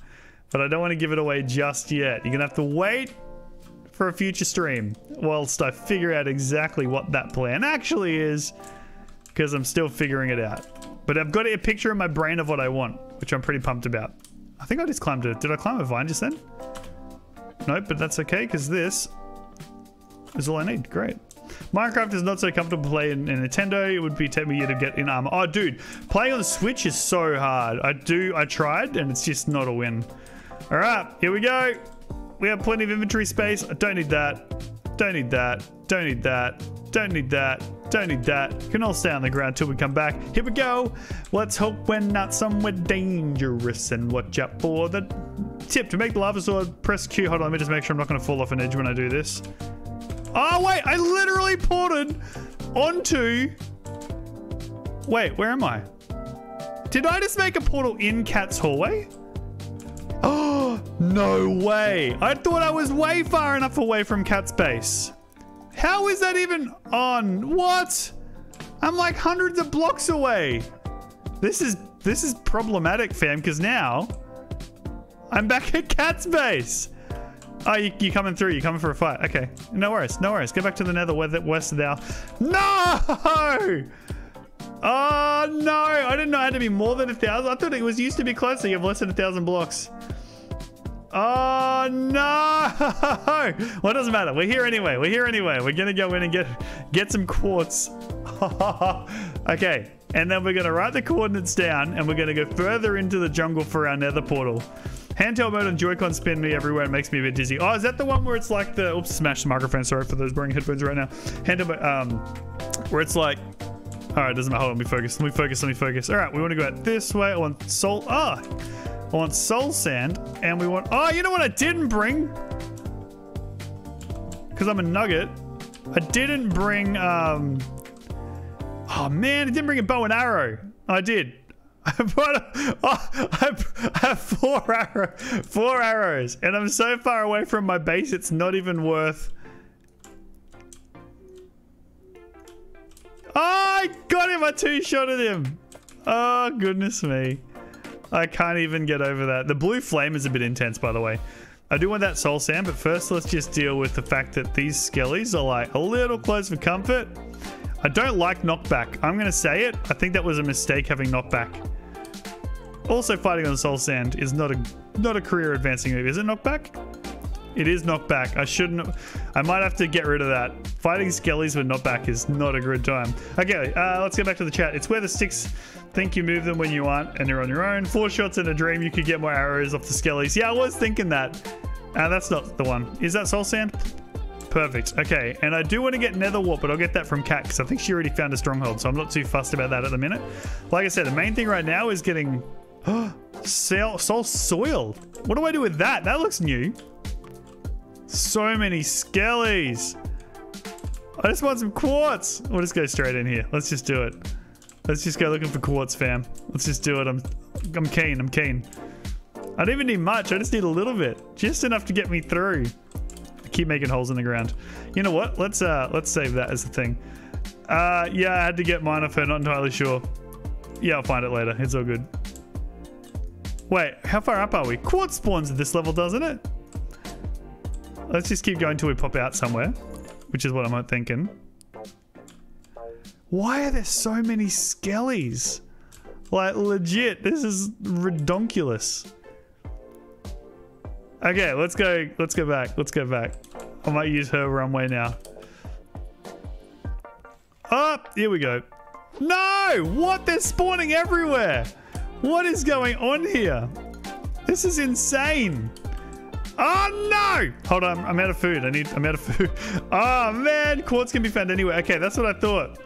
Speaker 1: But I don't want to give it away just yet. You're to have to wait for a future stream whilst I figure out exactly what that plan actually is because I'm still figuring it out. But I've got a picture in my brain of what I want, which I'm pretty pumped about. I think I just climbed a... Did I climb a vine just then? Nope, but that's okay because this is all I need. Great. Minecraft is not so comfortable to play in, in Nintendo. It would be taking me to get in armor. Oh, dude, playing on the Switch is so hard. I do, I tried, and it's just not a win. All right, here we go. We have plenty of inventory space. I don't need that. Don't need that. Don't need that. Don't need that. Don't need that. You can all stay on the ground till we come back. Here we go. Let's hope we're not somewhere dangerous and watch out for the tip. To make the lava sword, press Q. Hold on, let me just make sure I'm not going to fall off an edge when I do this. Oh, wait. I literally ported onto... Wait, where am I? Did I just make a portal in Cat's hallway? Oh, no way. I thought I was way far enough away from Cat's base. How is that even on? What? I'm like hundreds of blocks away. This is this is problematic, fam, because now I'm back at Cat's base. Oh, you, you coming through? You coming for a fight? Okay, no worries, no worries. Get back to the nether west of thou. No! Oh no! I didn't know it had to be more than a thousand. I thought it was used to be closer. You have less than a thousand blocks. Oh no! well, it doesn't matter. We're here anyway. We're here anyway. We're gonna go in and get get some quartz. okay, and then we're gonna write the coordinates down, and we're gonna go further into the jungle for our Nether portal. Handheld mode and Joy-Con spin me everywhere. It makes me a bit dizzy. Oh, is that the one where it's like the oops, smash the microphone. Sorry for those wearing headphones right now. Handheld um, where it's like all right, doesn't matter. Hold on, let me focus. Let me focus. Let me focus. All right, we want to go out this way. I want soul. Ah, I want soul sand, and we want. Oh, you know what I didn't bring? Because I'm a nugget. I didn't bring. um Oh man, I didn't bring a bow and arrow. I did. I brought. Oh, I have four arrow, four arrows, and I'm so far away from my base. It's not even worth. Oh, I got him! I two-shotted him. Oh goodness me. I can't even get over that. The blue flame is a bit intense, by the way. I do want that soul sand, but first let's just deal with the fact that these skellies are like a little close for comfort. I don't like knockback. I'm going to say it. I think that was a mistake having knockback. Also, fighting on soul sand is not a not a career advancing move. Is it knockback? It is knockback. I shouldn't. I might have to get rid of that. Fighting skellies with knockback is not a good time. Okay, uh, let's get back to the chat. It's where the sticks think you move them when you aren't and you're on your own. Four shots in a dream, you could get more arrows off the skellies. Yeah, I was thinking that. Uh, that's not the one. Is that soul sand? Perfect. Okay, and I do want to get nether wart, but I'll get that from Kat because I think she already found a stronghold, so I'm not too fussed about that at the minute. Like I said, the main thing right now is getting soul, soul soil. What do I do with that? That looks new. So many skellies. I just want some quartz. We'll just go straight in here. Let's just do it. Let's just go looking for quartz, fam. Let's just do it. I'm, I'm keen. I'm keen. I don't even need much. I just need a little bit, just enough to get me through. Keep making holes in the ground. You know what? Let's uh, let's save that as a thing. Uh, yeah, I had to get mine off her. Not entirely sure. Yeah, I'll find it later. It's all good. Wait, how far up are we? Quartz spawns at this level, doesn't it? Let's just keep going till we pop out somewhere, which is what I'm thinking. Why are there so many skellies? Like, legit, this is redonkulous. Okay, let's go, let's go back, let's go back. I might use her runway now. Up, oh, here we go. No! What? They're spawning everywhere! What is going on here? This is insane. Oh no! Hold on, I'm out of food. I need, I'm out of food. Oh man, quartz can be found anywhere. Okay, that's what I thought.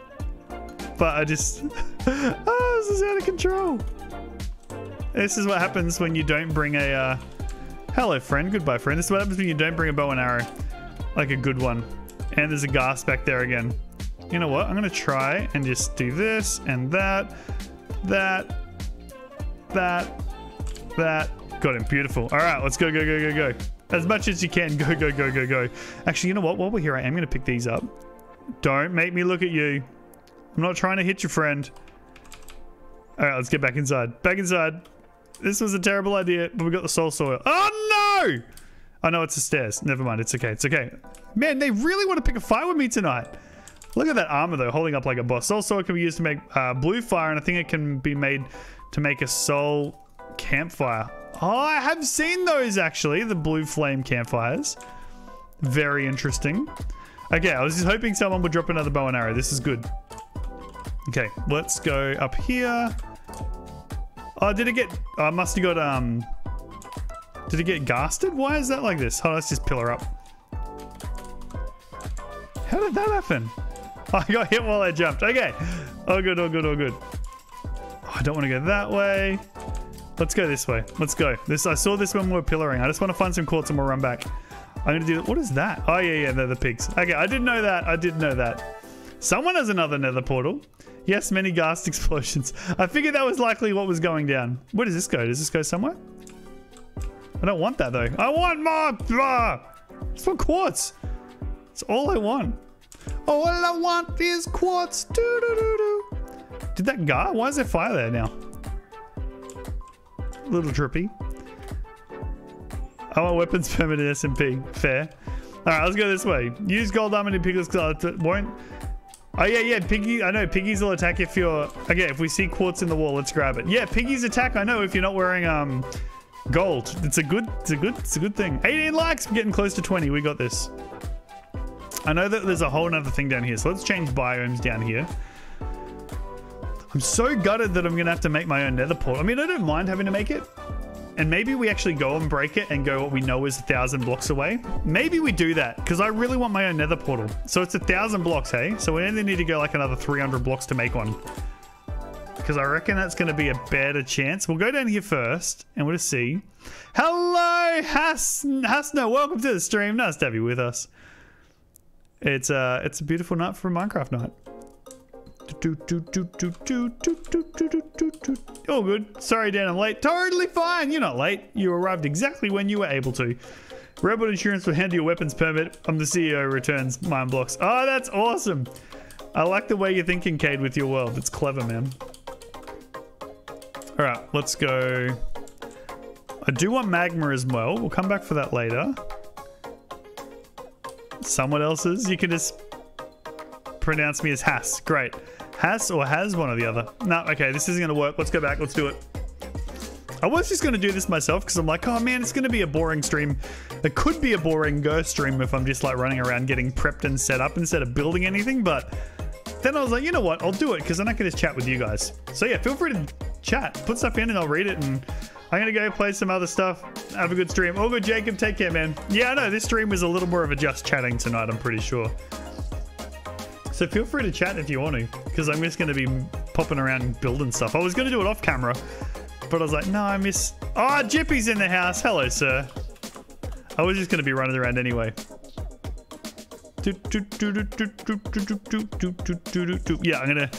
Speaker 1: but I just... oh, this is out of control. This is what happens when you don't bring a... Uh... Hello, friend. Goodbye, friend. This is what happens when you don't bring a bow and arrow. Like a good one. And there's a ghast back there again. You know what? I'm going to try and just do this and that, that, that, that. Got him. Beautiful. All right, let's go, go, go, go, go. As much as you can. Go, go, go, go, go. Actually, you know what? While we're here, I am going to pick these up. Don't make me look at you. I'm not trying to hit your friend. All right, let's get back inside. Back inside. This was a terrible idea, but we got the soul soil. Oh, no! Oh, no, it's the stairs. Never mind. It's okay. It's okay. Man, they really want to pick a fight with me tonight. Look at that armor, though, holding up like a boss. Soul soil can be used to make uh, blue fire, and I think it can be made to make a soul campfire. Oh, I have seen those, actually. The blue flame campfires. Very interesting. Okay, I was just hoping someone would drop another bow and arrow. This is good. Okay, let's go up here. Oh, did it get... Oh, must have got... um. Did it get ghasted? Why is that like this? Oh, let's just pillar up. How did that happen? I got hit while I jumped. Okay. Oh, good, oh, good, oh, good. Oh, I don't want to go that way. Let's go this way. Let's go. This I saw this when we were pillaring. I just want to find some quartz and we'll run back. I'm going to do... What is that? Oh, yeah, yeah, they're the pigs. Okay, I didn't know that. I didn't know that. Someone has another nether portal. Yes, many ghast explosions. I figured that was likely what was going down. Where does this go? Does this go somewhere? I don't want that though. I want more! Ah! Just want quartz. That's all I want. All I want is quartz. Doo -doo -doo Did that guy? Why is there fire there now? A little trippy. I want weapons permit in SMP. Fair. Alright, let's go this way. Use gold diamond and piglins because I won't Oh, yeah, yeah, Piggy. I know piggies will attack if you're... Okay, if we see quartz in the wall, let's grab it. Yeah, piggies attack, I know, if you're not wearing um gold. It's a good, it's a good, it's a good thing. 18 likes, we're getting close to 20. We got this. I know that there's a whole other thing down here, so let's change biomes down here. I'm so gutted that I'm going to have to make my own nether portal. I mean, I don't mind having to make it. And maybe we actually go and break it and go what we know is a thousand blocks away. Maybe we do that because I really want my own nether portal. So it's a thousand blocks, hey? So we only need to go like another 300 blocks to make one. Because I reckon that's going to be a better chance. We'll go down here first and we'll just see. Hello, Has Hasna. Welcome to the stream. Nice to have you with us. It's, uh, it's a beautiful night for a Minecraft night. Oh, good. Sorry, Dan, I'm late. Totally fine. You're not late. You arrived exactly when you were able to. Robot Insurance will handle your weapons permit. I'm the CEO. Returns mine blocks. Oh, that's awesome. I like the way you're thinking, Cade, with your world. It's clever, man. All right, let's go. I do want magma as well. We'll come back for that later. Someone else's. You can just pronounce me as Hass. Great. Has or has one or the other. No, okay, this isn't going to work. Let's go back. Let's do it. I was just going to do this myself because I'm like, oh man, it's going to be a boring stream. It could be a boring ghost stream if I'm just like running around getting prepped and set up instead of building anything. But then I was like, you know what? I'll do it because then I can just chat with you guys. So yeah, feel free to chat. Put stuff in and I'll read it. And I'm going to go play some other stuff. Have a good stream. All good, Jacob. Take care, man. Yeah, I know. This stream was a little more of a just chatting tonight, I'm pretty sure. So feel free to chat if you want to, because I'm just going to be popping around and building stuff. I was going to do it off camera, but I was like, no, I miss... Oh, Jippy's in the house. Hello, sir. I was just going to be running around anyway. Yeah, I'm going to...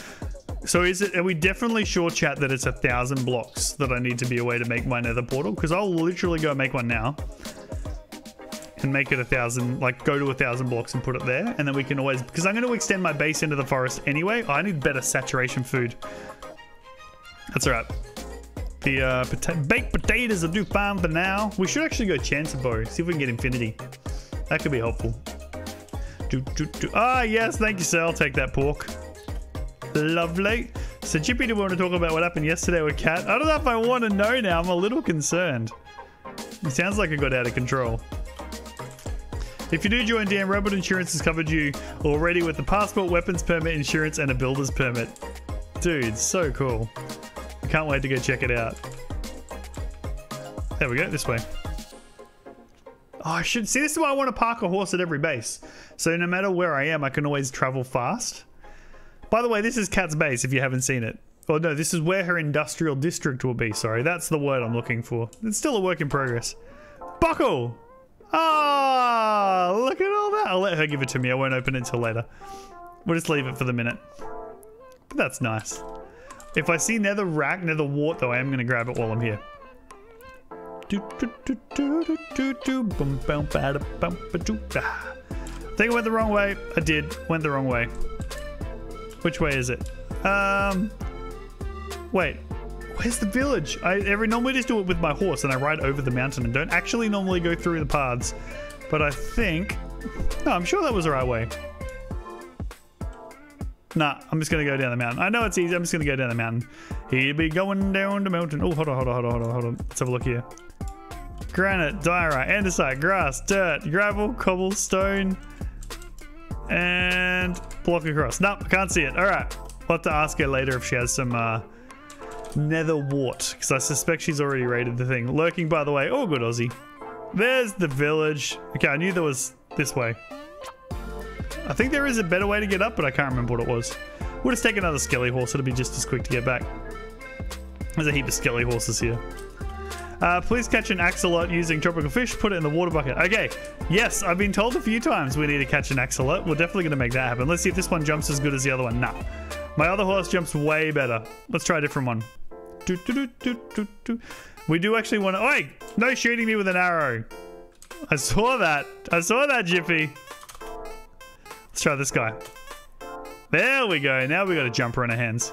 Speaker 1: So is it... Are we definitely sure, chat, that it's a thousand blocks that I need to be away to make my nether portal? Because I'll literally go make one now and make it a thousand, like go to a thousand blocks and put it there. And then we can always, because I'm going to extend my base into the forest anyway. I need better saturation food. That's all right. The uh, baked potatoes will do fine for now. We should actually go Chanceable, see if we can get infinity. That could be helpful. Do, do, do. Ah, yes, thank you, sir. I'll take that pork. Lovely. So, Chippy, do we want to talk about what happened yesterday with Cat? I don't know if I want to know now. I'm a little concerned. It sounds like it got out of control. If you do join DM, Robot Insurance has covered you already with the passport, weapons permit, insurance, and a builder's permit. Dude, so cool. Can't wait to go check it out. There we go, this way. Oh, I should see. This is why I want to park a horse at every base. So no matter where I am, I can always travel fast. By the way, this is Kat's base if you haven't seen it. Oh no, this is where her industrial district will be. Sorry, that's the word I'm looking for. It's still a work in progress. Buckle! Look at all that. I'll let her give it to me. I won't open it until later. We'll just leave it for the minute. But that's nice. If I see nether rack, nether wart though, I am going to grab it while I'm here. Think I went the wrong way. I did. Went the wrong way. Which way is it? Um, Wait, where's the village? I every normally just do it with my horse and I ride over the mountain and don't actually normally go through the paths. But I think, no, I'm sure that was the right way. Nah, I'm just gonna go down the mountain. I know it's easy. I'm just gonna go down the mountain. He'd be going down the mountain. Oh, hold on, hold on, hold on, hold on, hold on. Let's have a look here. Granite, diorite, andesite, grass, dirt, gravel, cobblestone, and block across. Nope, I can't see it. All right, we'll have to ask her later if she has some uh, Nether Wart, because I suspect she's already raided the thing. Lurking, by the way. Oh, good Aussie. There's the village. Okay, I knew there was this way. I think there is a better way to get up, but I can't remember what it was. We'll just take another skelly horse. It'll be just as quick to get back. There's a heap of skelly horses here. Uh, please catch an axolotl using tropical fish. Put it in the water bucket. Okay. Yes, I've been told a few times we need to catch an axolotl. We're definitely going to make that happen. Let's see if this one jumps as good as the other one. Nah. My other horse jumps way better. Let's try a different one. Do, do, do, we do actually want to... Oi! No shooting me with an arrow. I saw that. I saw that, Jiffy. Let's try this guy. There we go. Now we got a jumper in our hands.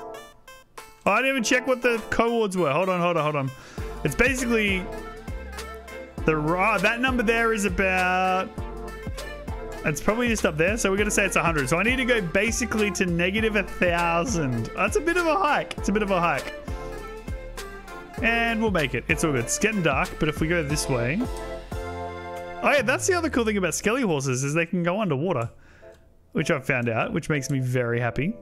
Speaker 1: Oh, I didn't even check what the cohorts were. Hold on, hold on, hold on. It's basically... The raw... Oh, that number there is about... It's probably just up there, so we're going to say it's 100. So I need to go basically to negative 1,000. That's a bit of a hike. It's a bit of a hike. And we'll make it. It's all good. It's getting dark, but if we go this way... Oh yeah, that's the other cool thing about skelly horses is they can go underwater. Which I've found out, which makes me very happy.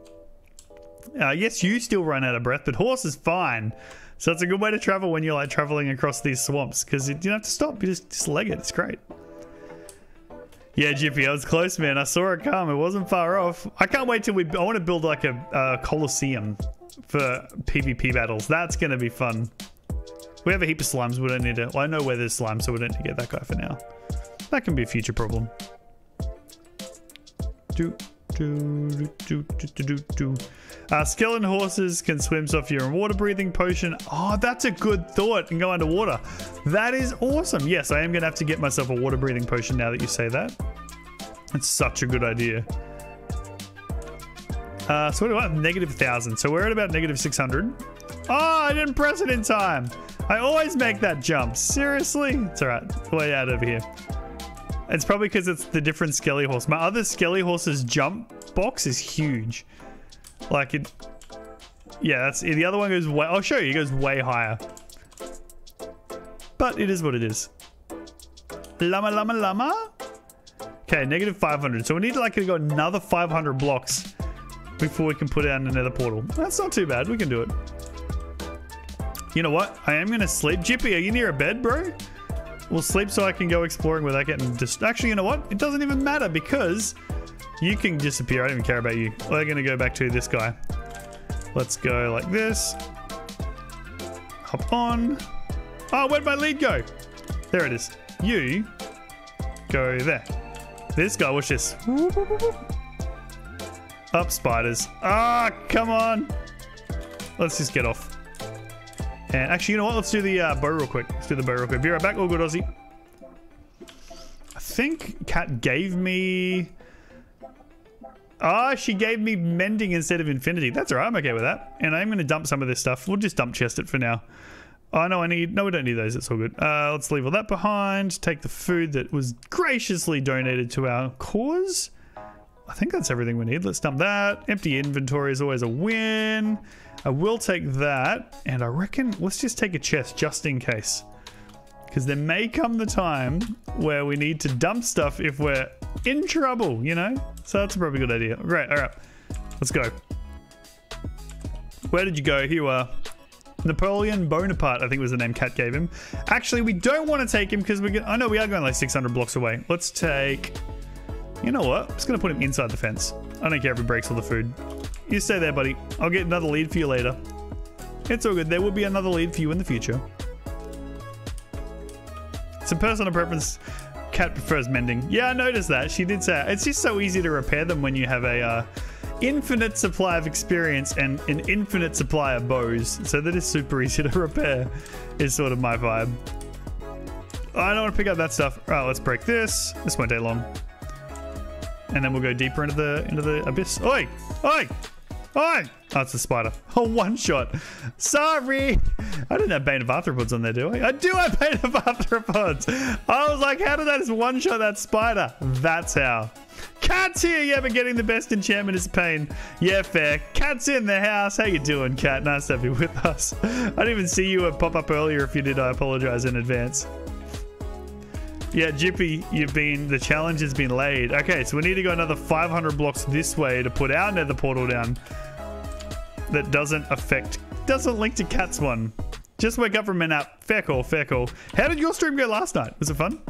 Speaker 1: Uh, yes, you still run out of breath, but horse is fine. So it's a good way to travel when you're like traveling across these swamps because you don't have to stop. You just, just leg it. It's great. Yeah, Jiffy, I was close, man. I saw it come. It wasn't far off. I can't wait till we... I want to build like a, a Colosseum for PvP battles. That's going to be fun. We have a heap of slimes. We don't need to... Well, I know where there's slime, so we don't need to get that guy for now. That can be a future problem. Do, Uh, skeleton horses can swim so if you're in water breathing potion. Oh, that's a good thought and go underwater. That is awesome. Yes, I am going to have to get myself a water breathing potion now that you say that. It's such a good idea. Uh, so what do I have? Negative 1,000. So we're at about negative 600. Oh, I didn't press it in time. I always make that jump. Seriously? It's all right. Way out over here. It's probably because it's the different Skelly horse. My other Skelly horse's jump box is huge. Like it... Yeah, that's the other one goes way... I'll show you. It goes way higher. But it is what it is. Llama, llama, llama. Okay, negative 500. So we need to like go another 500 blocks before we can put out another portal. That's not too bad. We can do it. You know what? I am going to sleep. Jippy, are you near a bed, bro? We'll sleep so I can go exploring without getting just. Actually, you know what? It doesn't even matter because you can disappear. I don't even care about you. We're going to go back to this guy. Let's go like this. Hop on. Oh, where'd my lead go? There it is. You go there. This guy, watch this. Up spiders. Ah, come on. Let's just get off. And actually, you know what? Let's do the uh, bow real quick. Let's do the bow real quick. Be right back. All good, Aussie. I think Cat gave me... Ah, oh, she gave me mending instead of infinity. That's all right. I'm okay with that. And I'm going to dump some of this stuff. We'll just dump chest it for now. Oh, no, I need... No, we don't need those. It's all good. Uh, let's leave all that behind. Take the food that was graciously donated to our cause. I think that's everything we need. Let's dump that. Empty inventory is always a win. I will take that. And I reckon let's just take a chest just in case. Because there may come the time where we need to dump stuff if we're in trouble, you know? So that's a probably good idea. Great. All right. Let's go. Where did you go? Here you are. Napoleon Bonaparte, I think was the name Cat gave him. Actually, we don't want to take him because we're. I know oh we are going like 600 blocks away. Let's take you know what? I'm just going to put him inside the fence. I don't care if he breaks all the food. You stay there, buddy. I'll get another lead for you later. It's all good. There will be another lead for you in the future. It's a personal preference. Cat prefers mending. Yeah, I noticed that. She did say it's just so easy to repair them when you have a uh, infinite supply of experience and an infinite supply of bows. So that is super easy to repair. Is sort of my vibe. I don't want to pick up that stuff. All right, let's break this. This won't take long. And then we'll go deeper into the into the abyss. Oi! Oi! Oi! Oh, it's a spider. A one shot. Sorry. I didn't have Bane of Arthropods on there, do I? I do have Bane of Arthropods. I was like, how did that just one shot that spider? That's how. Cat's here, yeah, but getting the best enchantment is pain. Yeah, fair. Cat's in the house. How you doing, Cat? Nice to have you with us. I didn't even see you pop up earlier. If you did, I apologize in advance. Yeah, Jippy, you've been, the challenge has been laid. Okay, so we need to go another 500 blocks this way to put our nether portal down that doesn't affect, doesn't link to Cat's one. Just wake up from a nap. Fair call, fair call. How did your stream go last night? Was it fun?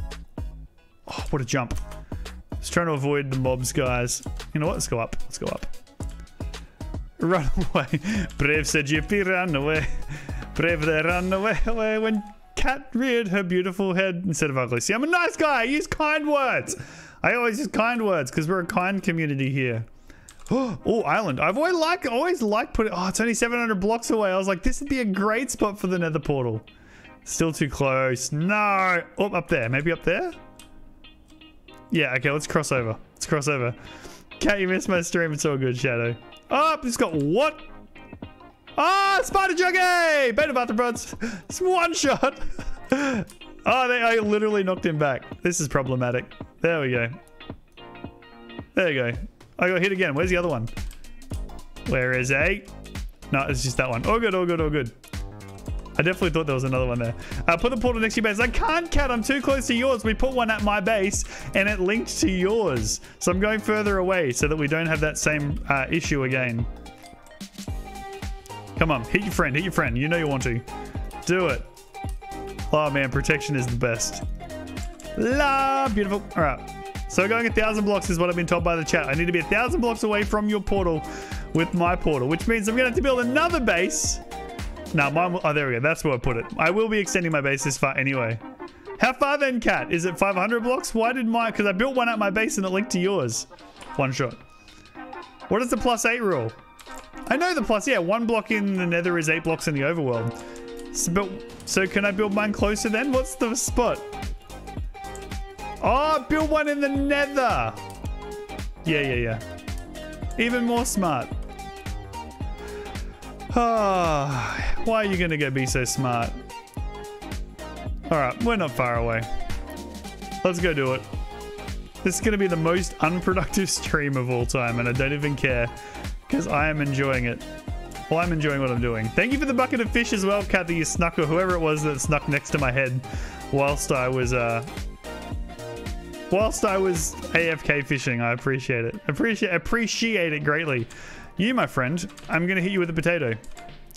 Speaker 1: Oh, what a jump. Just trying to avoid the mobs, guys. You know what? Let's go up. Let's go up. Run away. Brave said Jippy, run away. Brave they run away, away when cat reared her beautiful head instead of ugly. See, I'm a nice guy. I use kind words. I always use kind words because we're a kind community here. Oh, island. I've always like always liked putting. Oh, it's only 700 blocks away. I was like, this would be a great spot for the Nether portal. Still too close. No. Oh, up there. Maybe up there. Yeah. Okay. Let's cross over. Let's cross over. Cat, you missed my stream. It's all good, Shadow. Oh, it's got what? Ah, oh, Spider Jockey! Beta Arthropods. It's one shot. oh, they, I literally knocked him back. This is problematic. There we go. There you go. I got hit again. Where's the other one? Where is A? No, it's just that one. All good, all good, all good. I definitely thought there was another one there. Uh, put the portal next to your base. I can't, Cat. I'm too close to yours. We put one at my base and it linked to yours. So I'm going further away so that we don't have that same uh, issue again. Come on, hit your friend, hit your friend. You know you want to. Do it. Oh man, protection is the best. La, beautiful. All right. So going a thousand blocks is what I've been told by the chat. I need to be a thousand blocks away from your portal with my portal, which means I'm gonna have to build another base. Now, mine, oh, there we go. That's where I put it. I will be extending my base this far anyway. How far then, Cat? Is it 500 blocks? Why did my, because I built one at my base and it linked to yours. One shot. What is the plus eight rule? I know the plus, yeah, one block in the nether is eight blocks in the overworld. So, but, so can I build mine closer then? What's the spot? Oh, build one in the nether. Yeah, yeah, yeah. Even more smart. Ah, oh, why are you gonna go be so smart? All right, we're not far away. Let's go do it. This is gonna be the most unproductive stream of all time, and I don't even care because I am enjoying it. Well, I'm enjoying what I'm doing. Thank you for the bucket of fish as well, Kat, that you snuck, or whoever it was that snuck next to my head whilst I was, uh, whilst I was AFK fishing. I appreciate it. Appreciate, appreciate it greatly. You, my friend, I'm going to hit you with a potato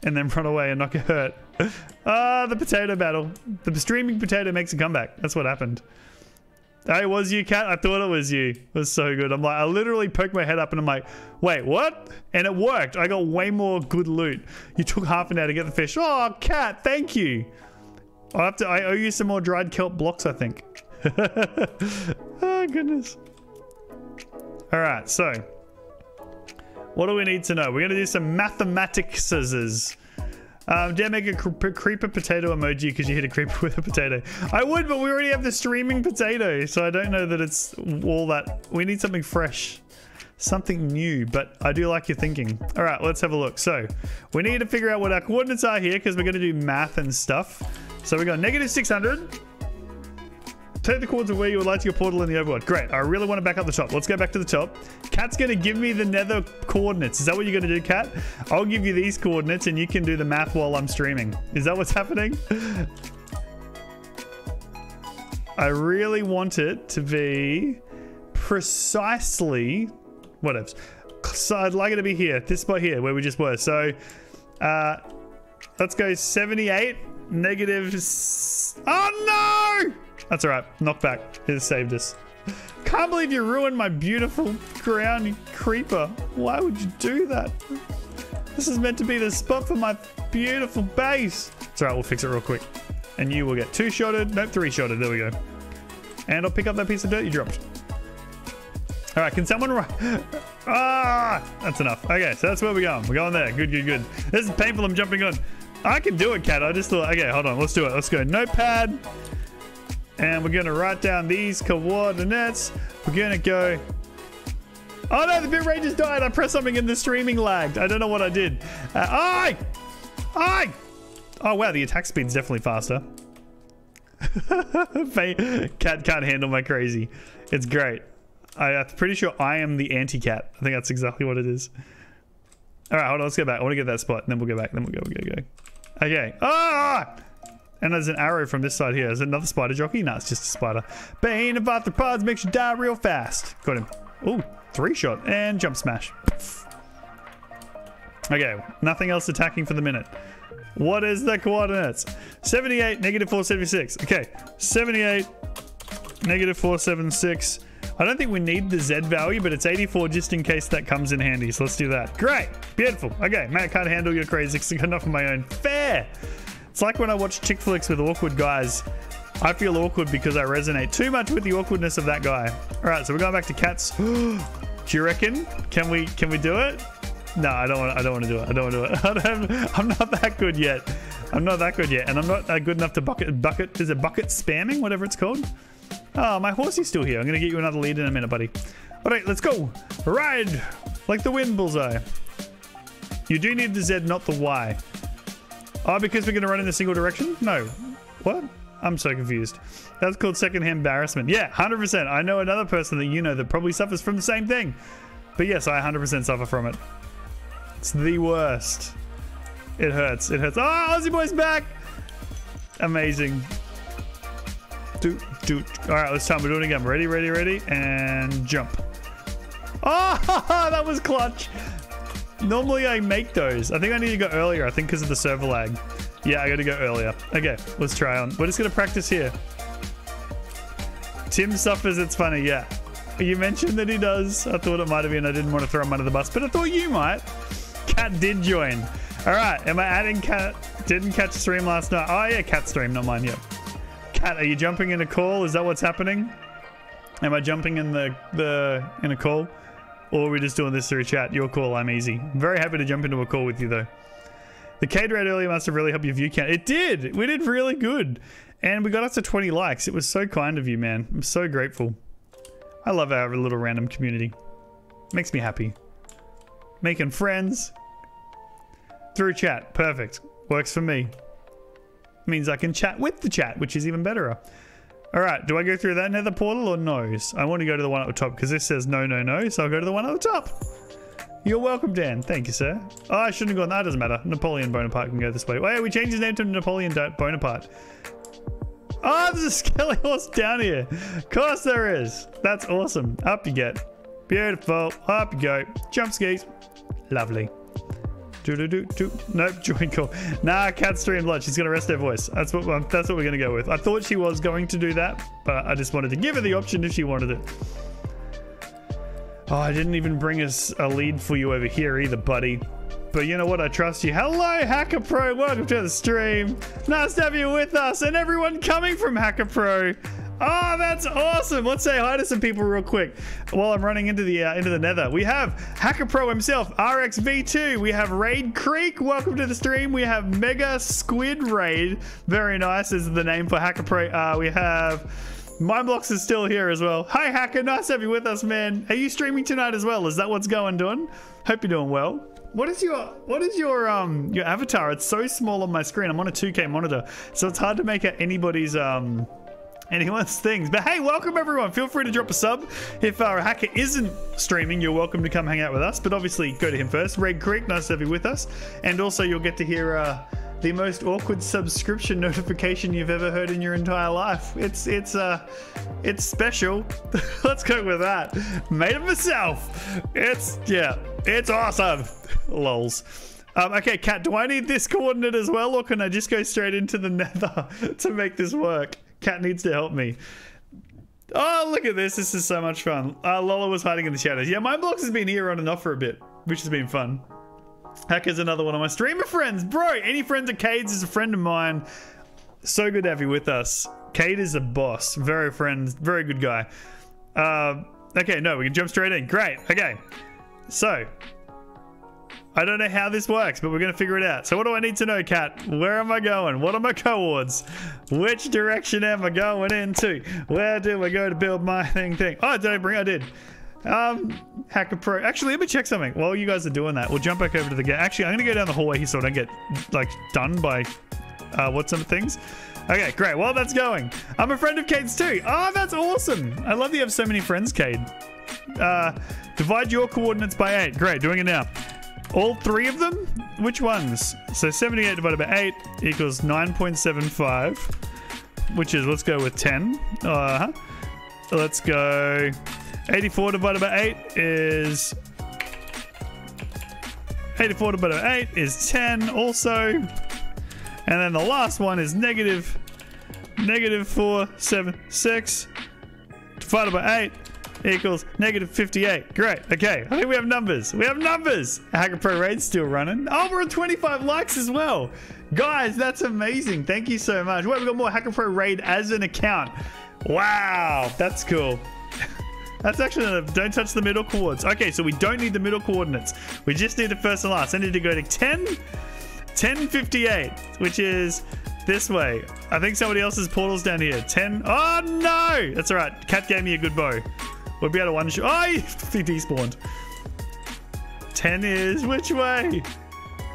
Speaker 1: and then run away and not get hurt. Ah, the potato battle. The streaming potato makes a comeback. That's what happened. Hey, was you, Cat? I thought it was you. It was so good. I'm like, I literally poked my head up and I'm like, wait, what? And it worked. I got way more good loot. You took half an hour to get the fish. Oh, Cat, thank you. I have to. I owe you some more dried kelp blocks, I think. oh, goodness. All right, so what do we need to know? We're going to do some mathematics. Um, dare make a cre creeper potato emoji because you hit a creeper with a potato. I would, but we already have the streaming potato, so I don't know that it's all that. We need something fresh, something new, but I do like your thinking. All right, let's have a look. So we need to figure out what our coordinates are here because we're going to do math and stuff. So we got negative 600, Take the coordinates where you would like to your portal in the overworld. Great. I really want to back up the top. Let's go back to the top. Cat's going to give me the nether coordinates. Is that what you're going to do, Cat? I'll give you these coordinates and you can do the math while I'm streaming. Is that what's happening? I really want it to be precisely whatever. So I'd like it to be here, this spot here where we just were. So uh, let's go 78 negative. Oh no! That's all right. Knockback has saved us. can't believe you ruined my beautiful ground creeper. Why would you do that? This is meant to be the spot for my beautiful base. It's alright, we'll fix it real quick. And you will get two shotted. Nope, three shotted. There we go. And I'll pick up that piece of dirt you dropped. All right, can someone... Ah, that's enough. Okay, so that's where we're going. We're going there. Good, good, good. This is painful. I'm jumping on. I can do it, cat. I just thought... Okay, hold on. Let's do it. Let's go. Notepad. And we're going to write down these coordinates. We're going to go... Oh, no, the bitrate just died. I pressed something and the streaming lagged. I don't know what I did. Uh, aye! Aye! Oh, wow, the attack speed's definitely faster. cat can't handle my crazy. It's great. I, am pretty sure I am the anti-cat. I think that's exactly what it is. All right, hold on. Let's go back. I want to get that spot. And then we'll go back. Then we'll go, we'll go, go. Okay. Ah! And there's an arrow from this side here. Is another spider jockey? No, it's just a spider. Bane of arthropods makes you die real fast. Got him. Ooh, three shot. And jump smash. Okay, nothing else attacking for the minute. What is the coordinates? 78, negative 476. Okay, 78, negative 476. I don't think we need the Z value, but it's 84 just in case that comes in handy. So let's do that. Great. Beautiful. Okay, Matt can't handle your crazy. Got enough of my own. Fair. It's like when I watch chick flicks with awkward guys. I feel awkward because I resonate too much with the awkwardness of that guy. All right, so we're going back to cats. do you reckon? Can we can we do it? No, I don't want. I don't want to do it. I don't want to do it. I'm not that good yet. I'm not that good yet, and I'm not good enough to bucket. Bucket is it bucket spamming? Whatever it's called. Oh, my horsey's still here. I'm gonna get you another lead in a minute, buddy. All right, let's go. Ride like the wind, bullseye. You do need the Z, not the Y. Oh, because we're gonna run in a single direction? No. What? I'm so confused. That's called secondhand embarrassment. Yeah, 100%. I know another person that you know that probably suffers from the same thing. But yes, I 100% suffer from it. It's the worst. It hurts. It hurts. Oh, Aussie Boy's back! Amazing. Do, do. All right, let's time. We're doing it again. Ready, ready, ready, and jump. Oh, that was clutch. Normally I make those. I think I need to go earlier. I think because of the server lag. Yeah, I got to go earlier. Okay, let's try on. We're just going to practice here. Tim suffers. It's funny. Yeah. You mentioned that he does. I thought it might have been. I didn't want to throw him under the bus, but I thought you might. Cat did join. All right. Am I adding cat? Didn't catch stream last night. Oh, yeah. Cat stream. Not mine yet. Cat, are you jumping in a call? Is that what's happening? Am I jumping in the, the in a call? Or we're just doing this through chat? Your call, I'm easy. very happy to jump into a call with you though. The Cade raid earlier must have really helped your view count. It did! We did really good. And we got up to 20 likes. It was so kind of you, man. I'm so grateful. I love our little random community. Makes me happy. Making friends. Through chat. Perfect. Works for me. Means I can chat with the chat, which is even better. All right, do I go through that nether portal or no's? I want to go to the one at the top because this says no, no, no, so I'll go to the one at the top. You're welcome, Dan. Thank you, sir. Oh, I shouldn't have gone. That doesn't matter. Napoleon Bonaparte can go this way. Wait, we changed his name to Napoleon Bonaparte. Oh, there's a skelly horse down here. Of course there is. That's awesome. Up you get. Beautiful. Up you go. Jump skis. Lovely. Do do do do. Nope, join call. Nah, cat stream lunch. She's gonna rest her voice. That's what um, that's what we're gonna go with. I thought she was going to do that, but I just wanted to give her the option if she wanted it. Oh, I didn't even bring us a lead for you over here either, buddy. But you know what? I trust you. Hello, Hacker Pro. Welcome to the stream. Nice to have you with us and everyone coming from Hacker Pro. Oh, that's awesome! Let's say hi to some people real quick while I'm running into the uh, into the Nether. We have Hacker Pro himself, RXV2. We have Raid Creek. Welcome to the stream. We have Mega Squid Raid. Very nice is the name for Hacker Pro. Uh, we have Mindblocks is still here as well. Hi Hacker, nice to have you with us, man. Are you streaming tonight as well? Is that what's going on? Hope you're doing well. What is your what is your um your avatar? It's so small on my screen. I'm on a 2K monitor, so it's hard to make out anybody's um anyone's things. But hey, welcome everyone. Feel free to drop a sub. If our hacker isn't streaming, you're welcome to come hang out with us. But obviously, go to him first. Red Creek, nice to have you with us. And also, you'll get to hear uh, the most awkward subscription notification you've ever heard in your entire life. It's it's uh, it's special. Let's go with that. Made it myself. It's yeah, it's awesome. Lols. Um, okay, Cat, do I need this coordinate as well, or can I just go straight into the nether to make this work? Cat needs to help me. Oh, look at this. This is so much fun. Uh, Lola was hiding in the shadows. Yeah, my blocks has been here on and off for a bit, which has been fun. Hacker's another one of my streamer friends. Bro, any friends of Cade's is a friend of mine. So good to have you with us. Cade is a boss. Very friend. Very good guy. Uh, okay, no, we can jump straight in. Great. Okay. So, I don't know how this works, but we're going to figure it out. So what do I need to know, Cat? Where am I going? What are my coords? Which direction am I going into? Where do I go to build my thing thing? Oh, did I bring? I did. Um, Hacker Pro. Actually, let me check something. While you guys are doing that, we'll jump back over to the gate. Actually, I'm going to go down the hallway here so I don't get, like, done by, uh, what's some things. Okay, great. Well, that's going. I'm a friend of Cade's too. Oh, that's awesome. I love that you have so many friends, Cade. Uh, divide your coordinates by eight. Great, doing it now. All three of them? Which ones? So 78 divided by 8 equals 9.75, which is, let's go with 10. Uh-huh. Let's go 84 divided by 8 is 84 divided by 8 is 10 also. And then the last one is negative negative 476 divided by 8 equals negative 58. Great. Okay. I think we have numbers. We have numbers. Hacker Pro Raid's still running. Oh, we're at 25 likes as well. Guys, that's amazing. Thank you so much. Wait, we got more Hacker Pro Raid as an account. Wow. That's cool. That's actually a, don't touch the middle coords. Okay, so we don't need the middle coordinates. We just need the first and last. I need to go to 10, 1058, which is this way. I think somebody else's portal's down here. 10. Oh, no. That's all right. Cat gave me a good bow. We'll be able to one shot. Oh, he despawned. 10 is which way?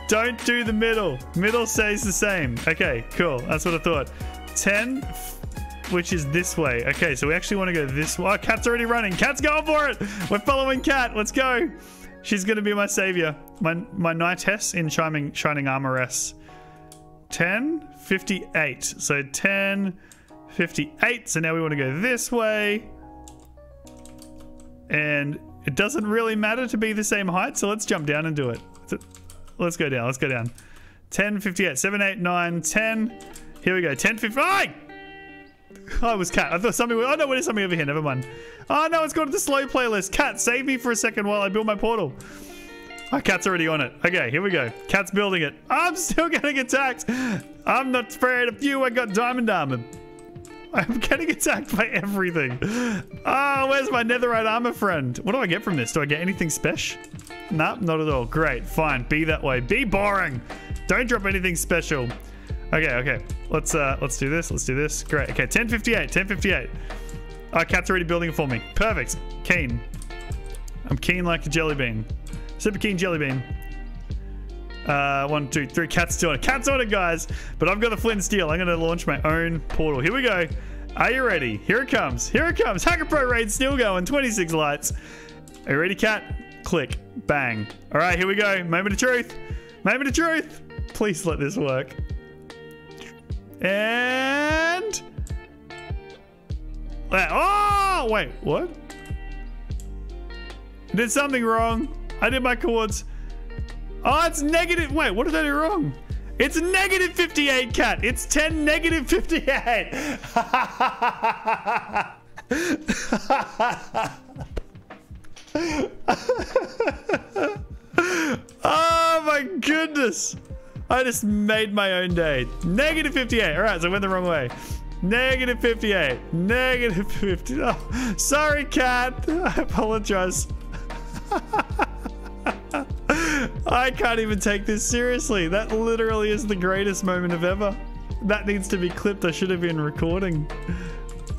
Speaker 1: Don't do the middle. Middle stays the same. Okay, cool. That's what I thought. 10, which is this way. Okay, so we actually want to go this way. Oh, Cat's already running. Cat's going for it. We're following Cat. Let's go. She's going to be my savior. My, my knightess in shining, shining armoress. 10, 58. So 10, 58. So now we want to go this way. And it doesn't really matter to be the same height, so let's jump down and do it. Let's go down, let's go down. 10, 58, 7, 8, 9, 10. Here we go, 10, 50. Oh, I was cat. I thought something. Oh no, what is something over here? Never mind. Oh no, it's gone to the slow playlist. Cat, save me for a second while I build my portal. Oh, cat's already on it. Okay, here we go. Cat's building it. I'm still getting attacked. I'm not afraid of you. I got diamond armor. I'm getting attacked by everything. Ah, oh, where's my netherite armor friend? What do I get from this? Do I get anything special? Nah, not at all. Great, fine. Be that way. Be boring. Don't drop anything special. Okay, okay. Let's uh let's do this. Let's do this. Great. Okay, 1058, 1058. Our cat's already building it for me. Perfect. Keen. I'm keen like a jelly bean. Super keen jelly bean. Uh, one, two, three. Cat's on it. Cat's on it, guys. But I've got the flint steel. I'm going to launch my own portal. Here we go. Are you ready? Here it comes. Here it comes. Hacker Pro Raid still going. 26 lights. Are you ready, Cat? Click. Bang. All right, here we go. Moment of truth. Moment of truth. Please let this work. And... Oh, wait. What? Did something wrong. I did my chords. Oh, it's negative. Wait, what did I do wrong? It's negative 58, cat. It's 10 negative 58. oh my goodness. I just made my own day. Negative 58. All right, so I went the wrong way. Negative 58. Negative 50. Oh, sorry, cat. I apologize. I can't even take this seriously. That literally is the greatest moment of ever. That needs to be clipped. I should have been recording.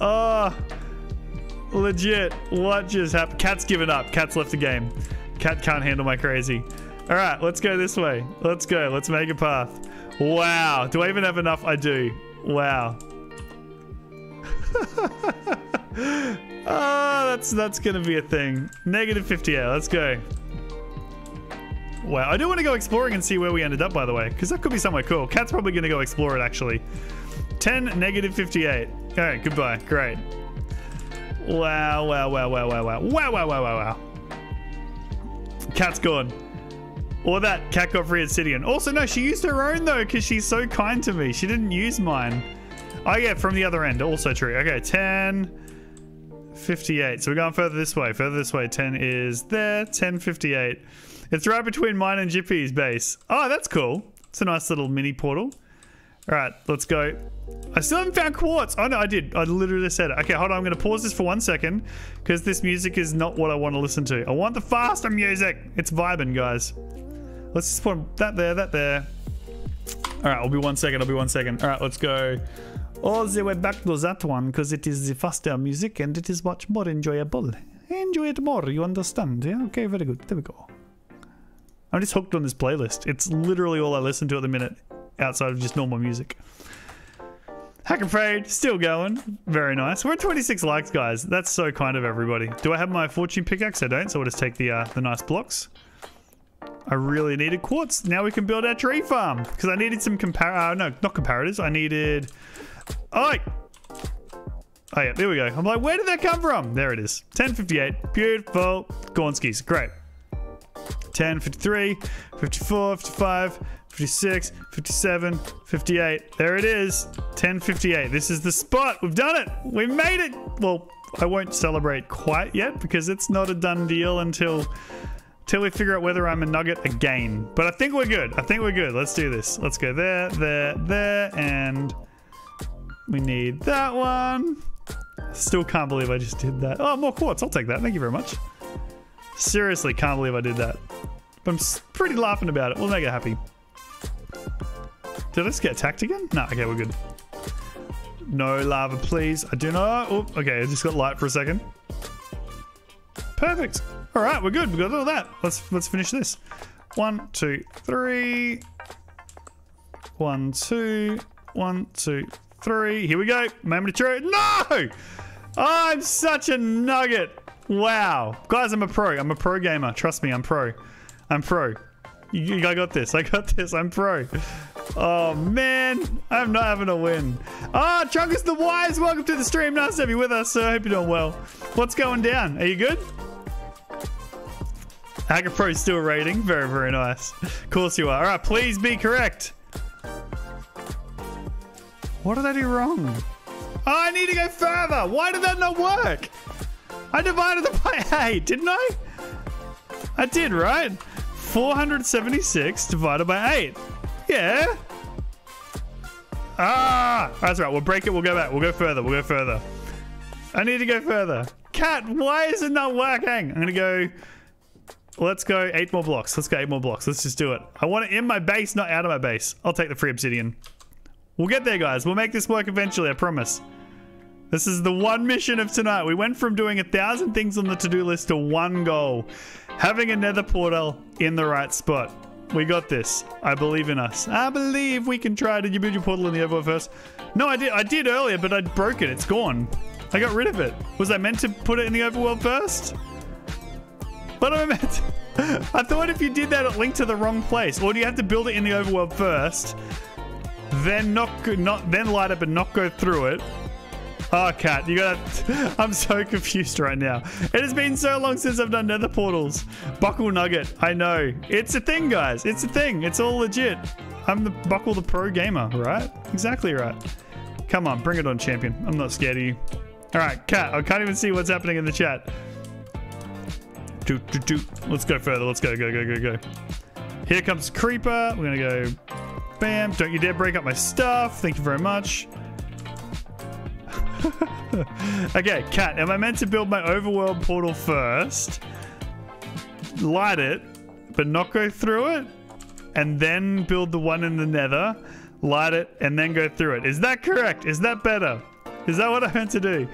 Speaker 1: Oh, legit. What just happened? Cat's given up. Cat's left the game. Cat can't handle my crazy. All right, let's go this way. Let's go. Let's make a path. Wow. Do I even have enough? I do. Wow. oh, that's that's gonna be a thing. Negative 58. Let's go. Wow, I do want to go exploring and see where we ended up, by the way, because that could be somewhere cool. Cat's probably going to go explore it, actually. 10, negative 58. All right, goodbye. Great. Wow, wow, wow, wow, wow, wow. Wow, wow, wow, wow, wow. Cat's gone. Or that cat got free Obsidian. Also, no, she used her own, though, because she's so kind to me. She didn't use mine. Oh, yeah, from the other end. Also true. Okay, 10. 58. So we're going further this way. Further this way. 10 is there. 1058. It's right between mine and Jippy's base. Oh, that's cool. It's a nice little mini portal. All right, let's go. I still haven't found quartz. Oh, no, I did. I literally said it. Okay, hold on. I'm going to pause this for one second because this music is not what I want to listen to. I want the faster music. It's vibing, guys. Let's just put that there, that there. All right, I'll be one second. I'll be one second. All right, let's go all the way back to that one because it is the faster music and it is much more enjoyable. Enjoy it more, you understand? Yeah, okay, very good. There we go. I'm just hooked on this playlist. It's literally all I listen to at the minute outside of just normal music. Hack and still going. Very nice. We're at 26 likes, guys. That's so kind of everybody. Do I have my fortune pickaxe? I don't, so we'll just take the, uh, the nice blocks. I really needed quartz. Now we can build our tree farm. Because I needed some compar- uh, no, not comparators. I needed... Oh! Oh yeah, there we go. I'm like, where did that come from? There it is. 1058. Beautiful. Gornskis. Great. 10, 53, 54, 55, 56, 57, 58. There it is. 1058. This is the spot. We've done it. We made it. Well, I won't celebrate quite yet because it's not a done deal until until we figure out whether I'm a nugget again. But I think we're good. I think we're good. Let's do this. Let's go there, there, there, and we need that one. Still can't believe I just did that. Oh, more quartz. I'll take that. Thank you very much. Seriously, can't believe I did that. But I'm pretty laughing about it. We'll make it happy. Did I just get attacked again? No, okay, we're good. No lava, please. I do not. Oh, okay, I just got light for a second. Perfect. All right, we're good. We got all that. Let's let's finish this. One, two, three. One, two, one, two, three. Here we go. Moment of truth. No! I'm such a nugget. Wow. Guys, I'm a pro. I'm a pro gamer. Trust me, I'm pro. I'm pro. You, I got this. I got this. I'm pro. Oh, man. I'm not having a win. Ah, oh, Trunkus the Wise. Welcome to the stream. Nice to have you with us, sir. Hope you're doing well. What's going down? Are you good? Pro still rating. Very, very nice. Of course you are. All right, please be correct. What did I do wrong? Oh, I need to go further. Why did that not work? I divided it by 8, didn't I? I did, right? 476 divided by 8. Yeah. Ah, that's right. We'll break it. We'll go back. We'll go further. We'll go further. I need to go further. Cat, why is it not working? I'm going to go Let's go eight more blocks. Let's go eight more blocks. Let's just do it. I want it in my base, not out of my base. I'll take the free obsidian. We'll get there, guys. We'll make this work eventually, I promise. This is the one mission of tonight. We went from doing a thousand things on the to-do list to one goal. Having a nether portal in the right spot. We got this. I believe in us. I believe we can try. Did you build your portal in the overworld first? No, I did. I did earlier, but I broke it. It's gone. I got rid of it. Was I meant to put it in the overworld first? What am I meant to... I thought if you did that, it linked to the wrong place. Or do you have to build it in the overworld first, then not, not then light up and not go through it? Oh, cat, you got. I'm so confused right now. It has been so long since I've done nether portals. Buckle Nugget, I know. It's a thing, guys. It's a thing. It's all legit. I'm the Buckle the Pro Gamer, right? Exactly right. Come on, bring it on, champion. I'm not scared of you. All right, cat. I can't even see what's happening in the chat. Do, do, do. Let's go further. Let's go, go, go, go, go. Here comes Creeper. We're gonna go. Bam. Don't you dare break up my stuff. Thank you very much. okay, cat. Am I meant to build my overworld portal first? Light it, but not go through it? And then build the one in the nether? Light it, and then go through it. Is that correct? Is that better? Is that what I meant to do?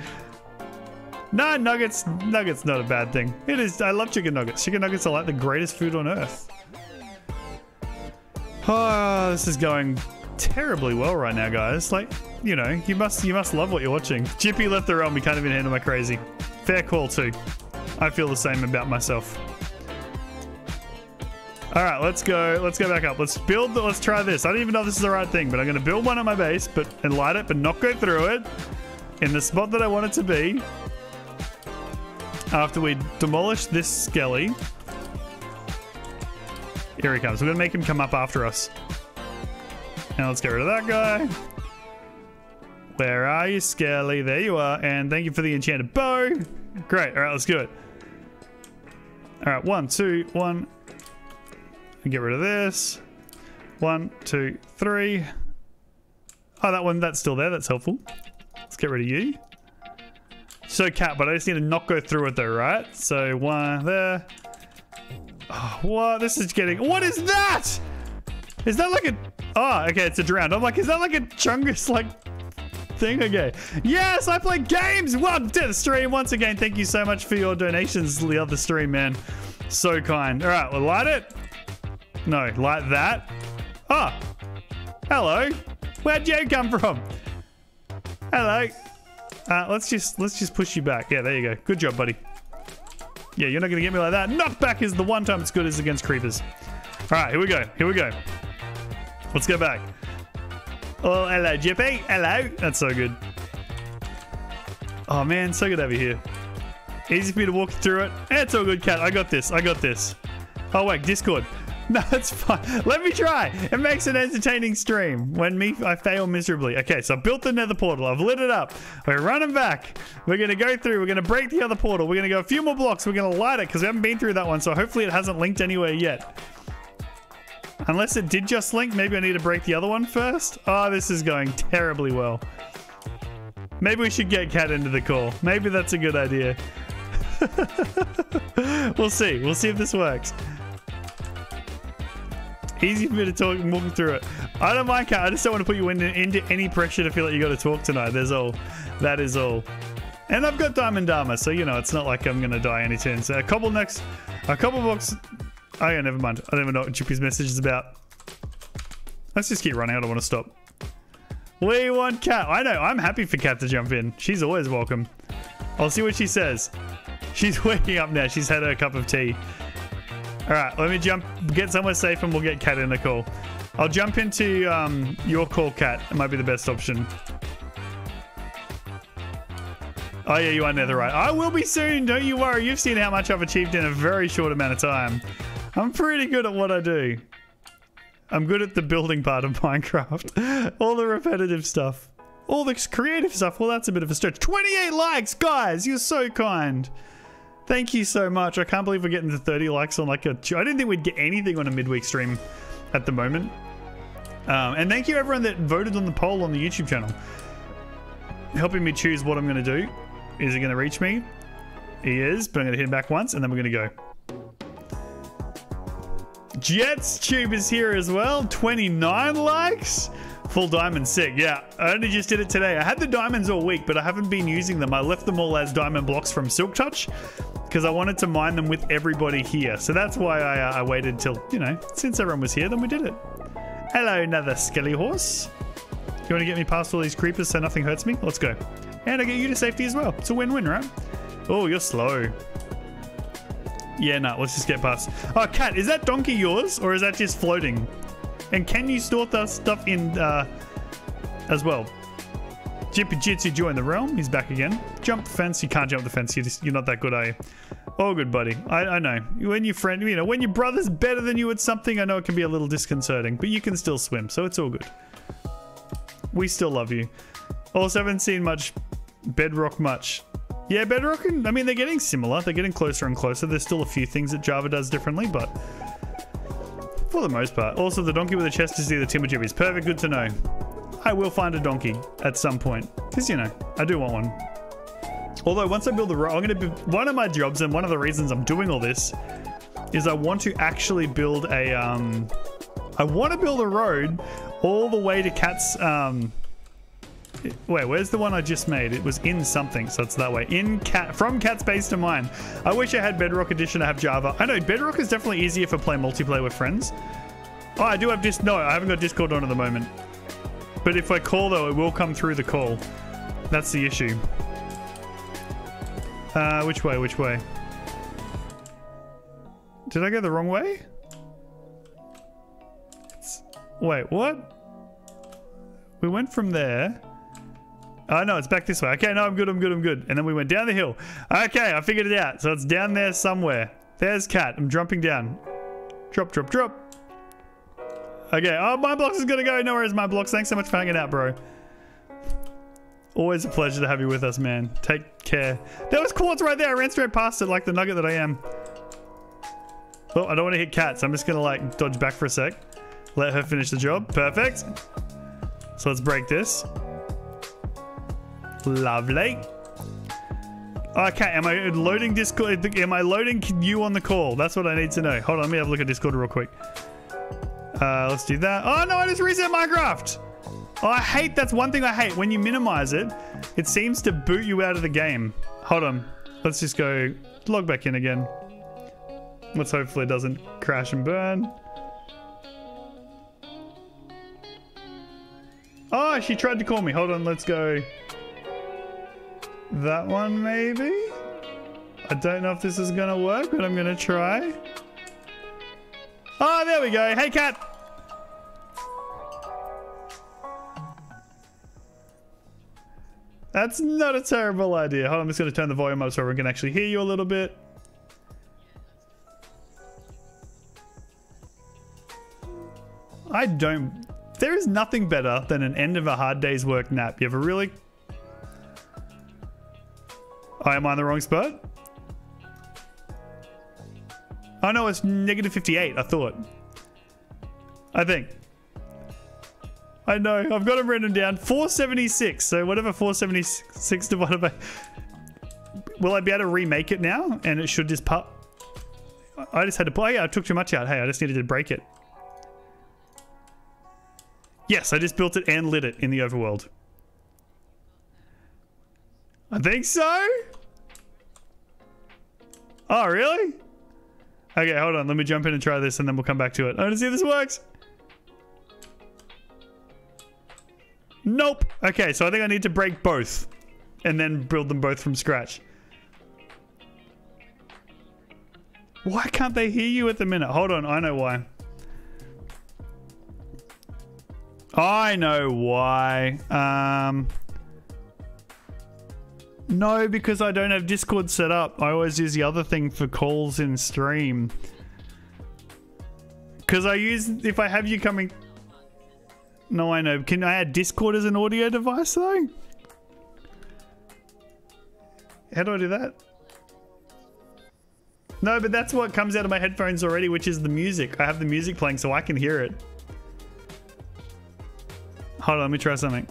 Speaker 1: No, nuggets. Nuggets not a bad thing. It is. I love chicken nuggets. Chicken nuggets are like the greatest food on earth. Oh, this is going terribly well right now, guys. Like, you know, you must you must love what you're watching. Jippy left the realm. We can't even handle my crazy. Fair call too. I feel the same about myself. All right, let's go. Let's go back up. Let's build. The, let's try this. I don't even know if this is the right thing, but I'm going to build one on my base, but and light it, but not go through it in the spot that I want it to be after we demolish this skelly. Here he comes. We're going to make him come up after us. Now let's get rid of that guy. Where are you, Skelly? There you are. And thank you for the enchanted bow. Great. All right, let's do it. All right, one, two, one. Get rid of this. One, two, three. Oh, that one, that's still there. That's helpful. Let's get rid of you. So cat, but I just need to not go through it though, right? So one there. Oh, what? This is getting. What is that? Is that like a? Oh, okay, it's a drowned. I'm like, is that like a chungus like thing? Okay. Yes, I play games. Welcome to the stream once again. Thank you so much for your donations the other stream, man. So kind. All right, we'll light it. No, light that. Oh, hello. Where'd you come from? Hello. Uh, let's just let's just push you back. Yeah, there you go. Good job, buddy. Yeah, you're not gonna get me like that. Knockback is the one time it's good is against creepers. All right, here we go. Here we go. Let's go back. Oh, hello, Jippy. Hello. That's so good. Oh man, so good you here. Easy for me to walk through it. It's all good, cat. I got this. I got this. Oh wait, Discord. No, it's fine. Let me try. It makes an entertaining stream. When me, I fail miserably. Okay, so I built the nether portal. I've lit it up. We're running back. We're going to go through. We're going to break the other portal. We're going to go a few more blocks. We're going to light it because we haven't been through that one. So hopefully it hasn't linked anywhere yet. Unless it did just link. Maybe I need to break the other one first. Oh, this is going terribly well. Maybe we should get Cat into the call. Maybe that's a good idea. we'll see. We'll see if this works. Easy for me to talk and walk through it. I don't mind, Cat. I just don't want to put you into, into any pressure to feel like you got to talk tonight. There's all. That is all. And I've got Diamond Armor, so, you know, it's not like I'm going to die anytime soon. A couple next... A couple books... Oh, yeah, never mind. I don't even know what Jippy's message is about. Let's just keep running. I don't want to stop. We want Cat. I know. I'm happy for Cat to jump in. She's always welcome. I'll see what she says. She's waking up now. She's had her cup of tea. All right, let me jump, get somewhere safe, and we'll get Cat in the call. I'll jump into um, your call, Cat. It might be the best option. Oh, yeah, you are netherite. I will be soon. Don't you worry. You've seen how much I've achieved in a very short amount of time. I'm pretty good at what I do. I'm good at the building part of Minecraft. All the repetitive stuff. All the creative stuff. Well, that's a bit of a stretch. 28 likes, guys. You're so kind. Thank you so much. I can't believe we're getting to 30 likes on like a... I didn't think we'd get anything on a midweek stream at the moment. Um, and thank you everyone that voted on the poll on the YouTube channel. Helping me choose what I'm going to do. Is it going to reach me? He is, but I'm going to hit him back once and then we're going to go. Jets Tube is here as well. 29 likes. Full diamond sick. Yeah, I only just did it today. I had the diamonds all week, but I haven't been using them. I left them all as diamond blocks from Silk Touch because I wanted to mine them with everybody here. So that's why I, uh, I waited till, you know, since everyone was here, then we did it. Hello, another skelly horse. You want to get me past all these creepers so nothing hurts me? Let's go. And I get you to safety as well. It's a win-win, right? Oh, you're slow. Yeah, no, let's just get past. Oh, Cat, is that donkey yours or is that just floating? And can you store that stuff in uh, as well? Jippy Jitsu joined the realm. He's back again. Jump the fence. You can't jump the fence. You're, just, you're not that good, are you? Oh, good, buddy. I, I know. When your friend, you know, when your brother's better than you at something, I know it can be a little disconcerting, but you can still swim, so it's all good. We still love you. Also, haven't seen much Bedrock much. Yeah, Bedrock, and, I mean, they're getting similar. They're getting closer and closer. There's still a few things that Java does differently, but for the most part. Also, the donkey with the chest see the timber is perfect. Good to know. I will find a donkey at some point. Because, you know, I do want one. Although, once I build the road, I'm going to be... One of my jobs, and one of the reasons I'm doing all this, is I want to actually build a... Um, I want to build a road all the way to Cat's... Um, Wait, where's the one I just made? It was in something, so it's that way. In cat from Cat's base to mine. I wish I had Bedrock Edition to have Java. I know Bedrock is definitely easier for playing multiplayer with friends. Oh, I do have this. No, I haven't got Discord on at the moment. But if I call though, it will come through the call. That's the issue. Uh, which way? Which way? Did I go the wrong way? It's... Wait, what? We went from there. Oh, no, it's back this way. Okay, no, I'm good, I'm good, I'm good. And then we went down the hill. Okay, I figured it out. So it's down there somewhere. There's Cat. I'm jumping down. Drop, drop, drop. Okay, oh, my blocks is gonna go. No worries, my blocks. Thanks so much for hanging out, bro. Always a pleasure to have you with us, man. Take care. There was quartz right there. I ran straight past it like the nugget that I am. Oh, I don't want to hit cats. So I'm just going to like dodge back for a sec. Let her finish the job. Perfect. So let's break this. Lovely. Okay, am I loading Discord? Am I loading you on the call? That's what I need to know. Hold on, let me have a look at Discord real quick. Uh, let's do that. Oh no, I just reset Minecraft. Oh, I hate, that's one thing I hate. When you minimize it, it seems to boot you out of the game. Hold on. Let's just go log back in again. Let's hopefully it doesn't crash and burn. Oh, she tried to call me. Hold on, let's go. That one, maybe? I don't know if this is gonna work, but I'm gonna try. Oh, there we go. Hey, cat. That's not a terrible idea. Hold on, I'm just going to turn the volume up so we can actually hear you a little bit. I don't... There is nothing better than an end of a hard day's work nap. You have a really... I am I on the wrong spot? Oh no, it's negative 58, I thought. I think. I know, I've got them written down. 476, so whatever 476 divided by... Will I be able to remake it now? And it should just pop... I just had to... Oh yeah, I took too much out. Hey, I just needed to break it. Yes, I just built it and lit it in the overworld. I think so? Oh, really? Okay, hold on. Let me jump in and try this and then we'll come back to it. I want to see if this works. Nope. Okay, so I think I need to break both and then build them both from scratch. Why can't they hear you at the minute? Hold on, I know why. I know why. Um, no, because I don't have Discord set up. I always use the other thing for calls in stream. Because I use, if I have you coming... No, I know. Can I add Discord as an audio device, though? How do I do that? No, but that's what comes out of my headphones already, which is the music. I have the music playing so I can hear it. Hold on, let me try something.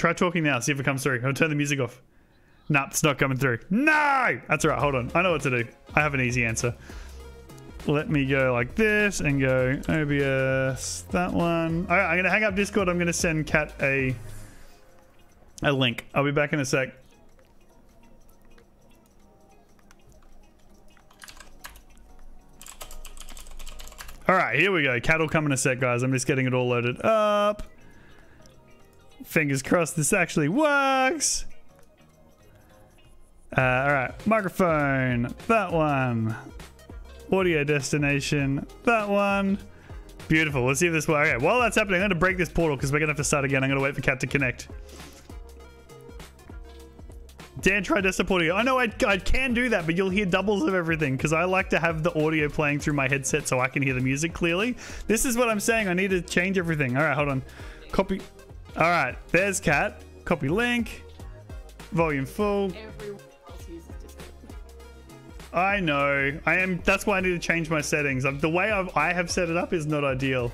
Speaker 1: Try talking now, see if it comes through. I'll turn the music off. Nah, it's not coming through. No! That's all right, hold on. I know what to do. I have an easy answer. Let me go like this and go OBS, that one. All right, I'm gonna hang up Discord. I'm gonna send Cat a, a link. I'll be back in a sec. All right, here we go. Cat will come in a sec, guys. I'm just getting it all loaded up. Fingers crossed this actually works. Uh, all right, microphone, that one. Audio destination, that one. Beautiful. Let's see if this works. Okay, while that's happening, I'm going to break this portal because we're going to have to start again. I'm going to wait for Cat to connect. Dan tried to support you. I know I, I can do that, but you'll hear doubles of everything because I like to have the audio playing through my headset so I can hear the music clearly. This is what I'm saying. I need to change everything. All right, hold on. Copy. All right, there's Cat. Copy link. Volume full. I know. I am. That's why I need to change my settings. Uh, the way I've, I have set it up is not ideal,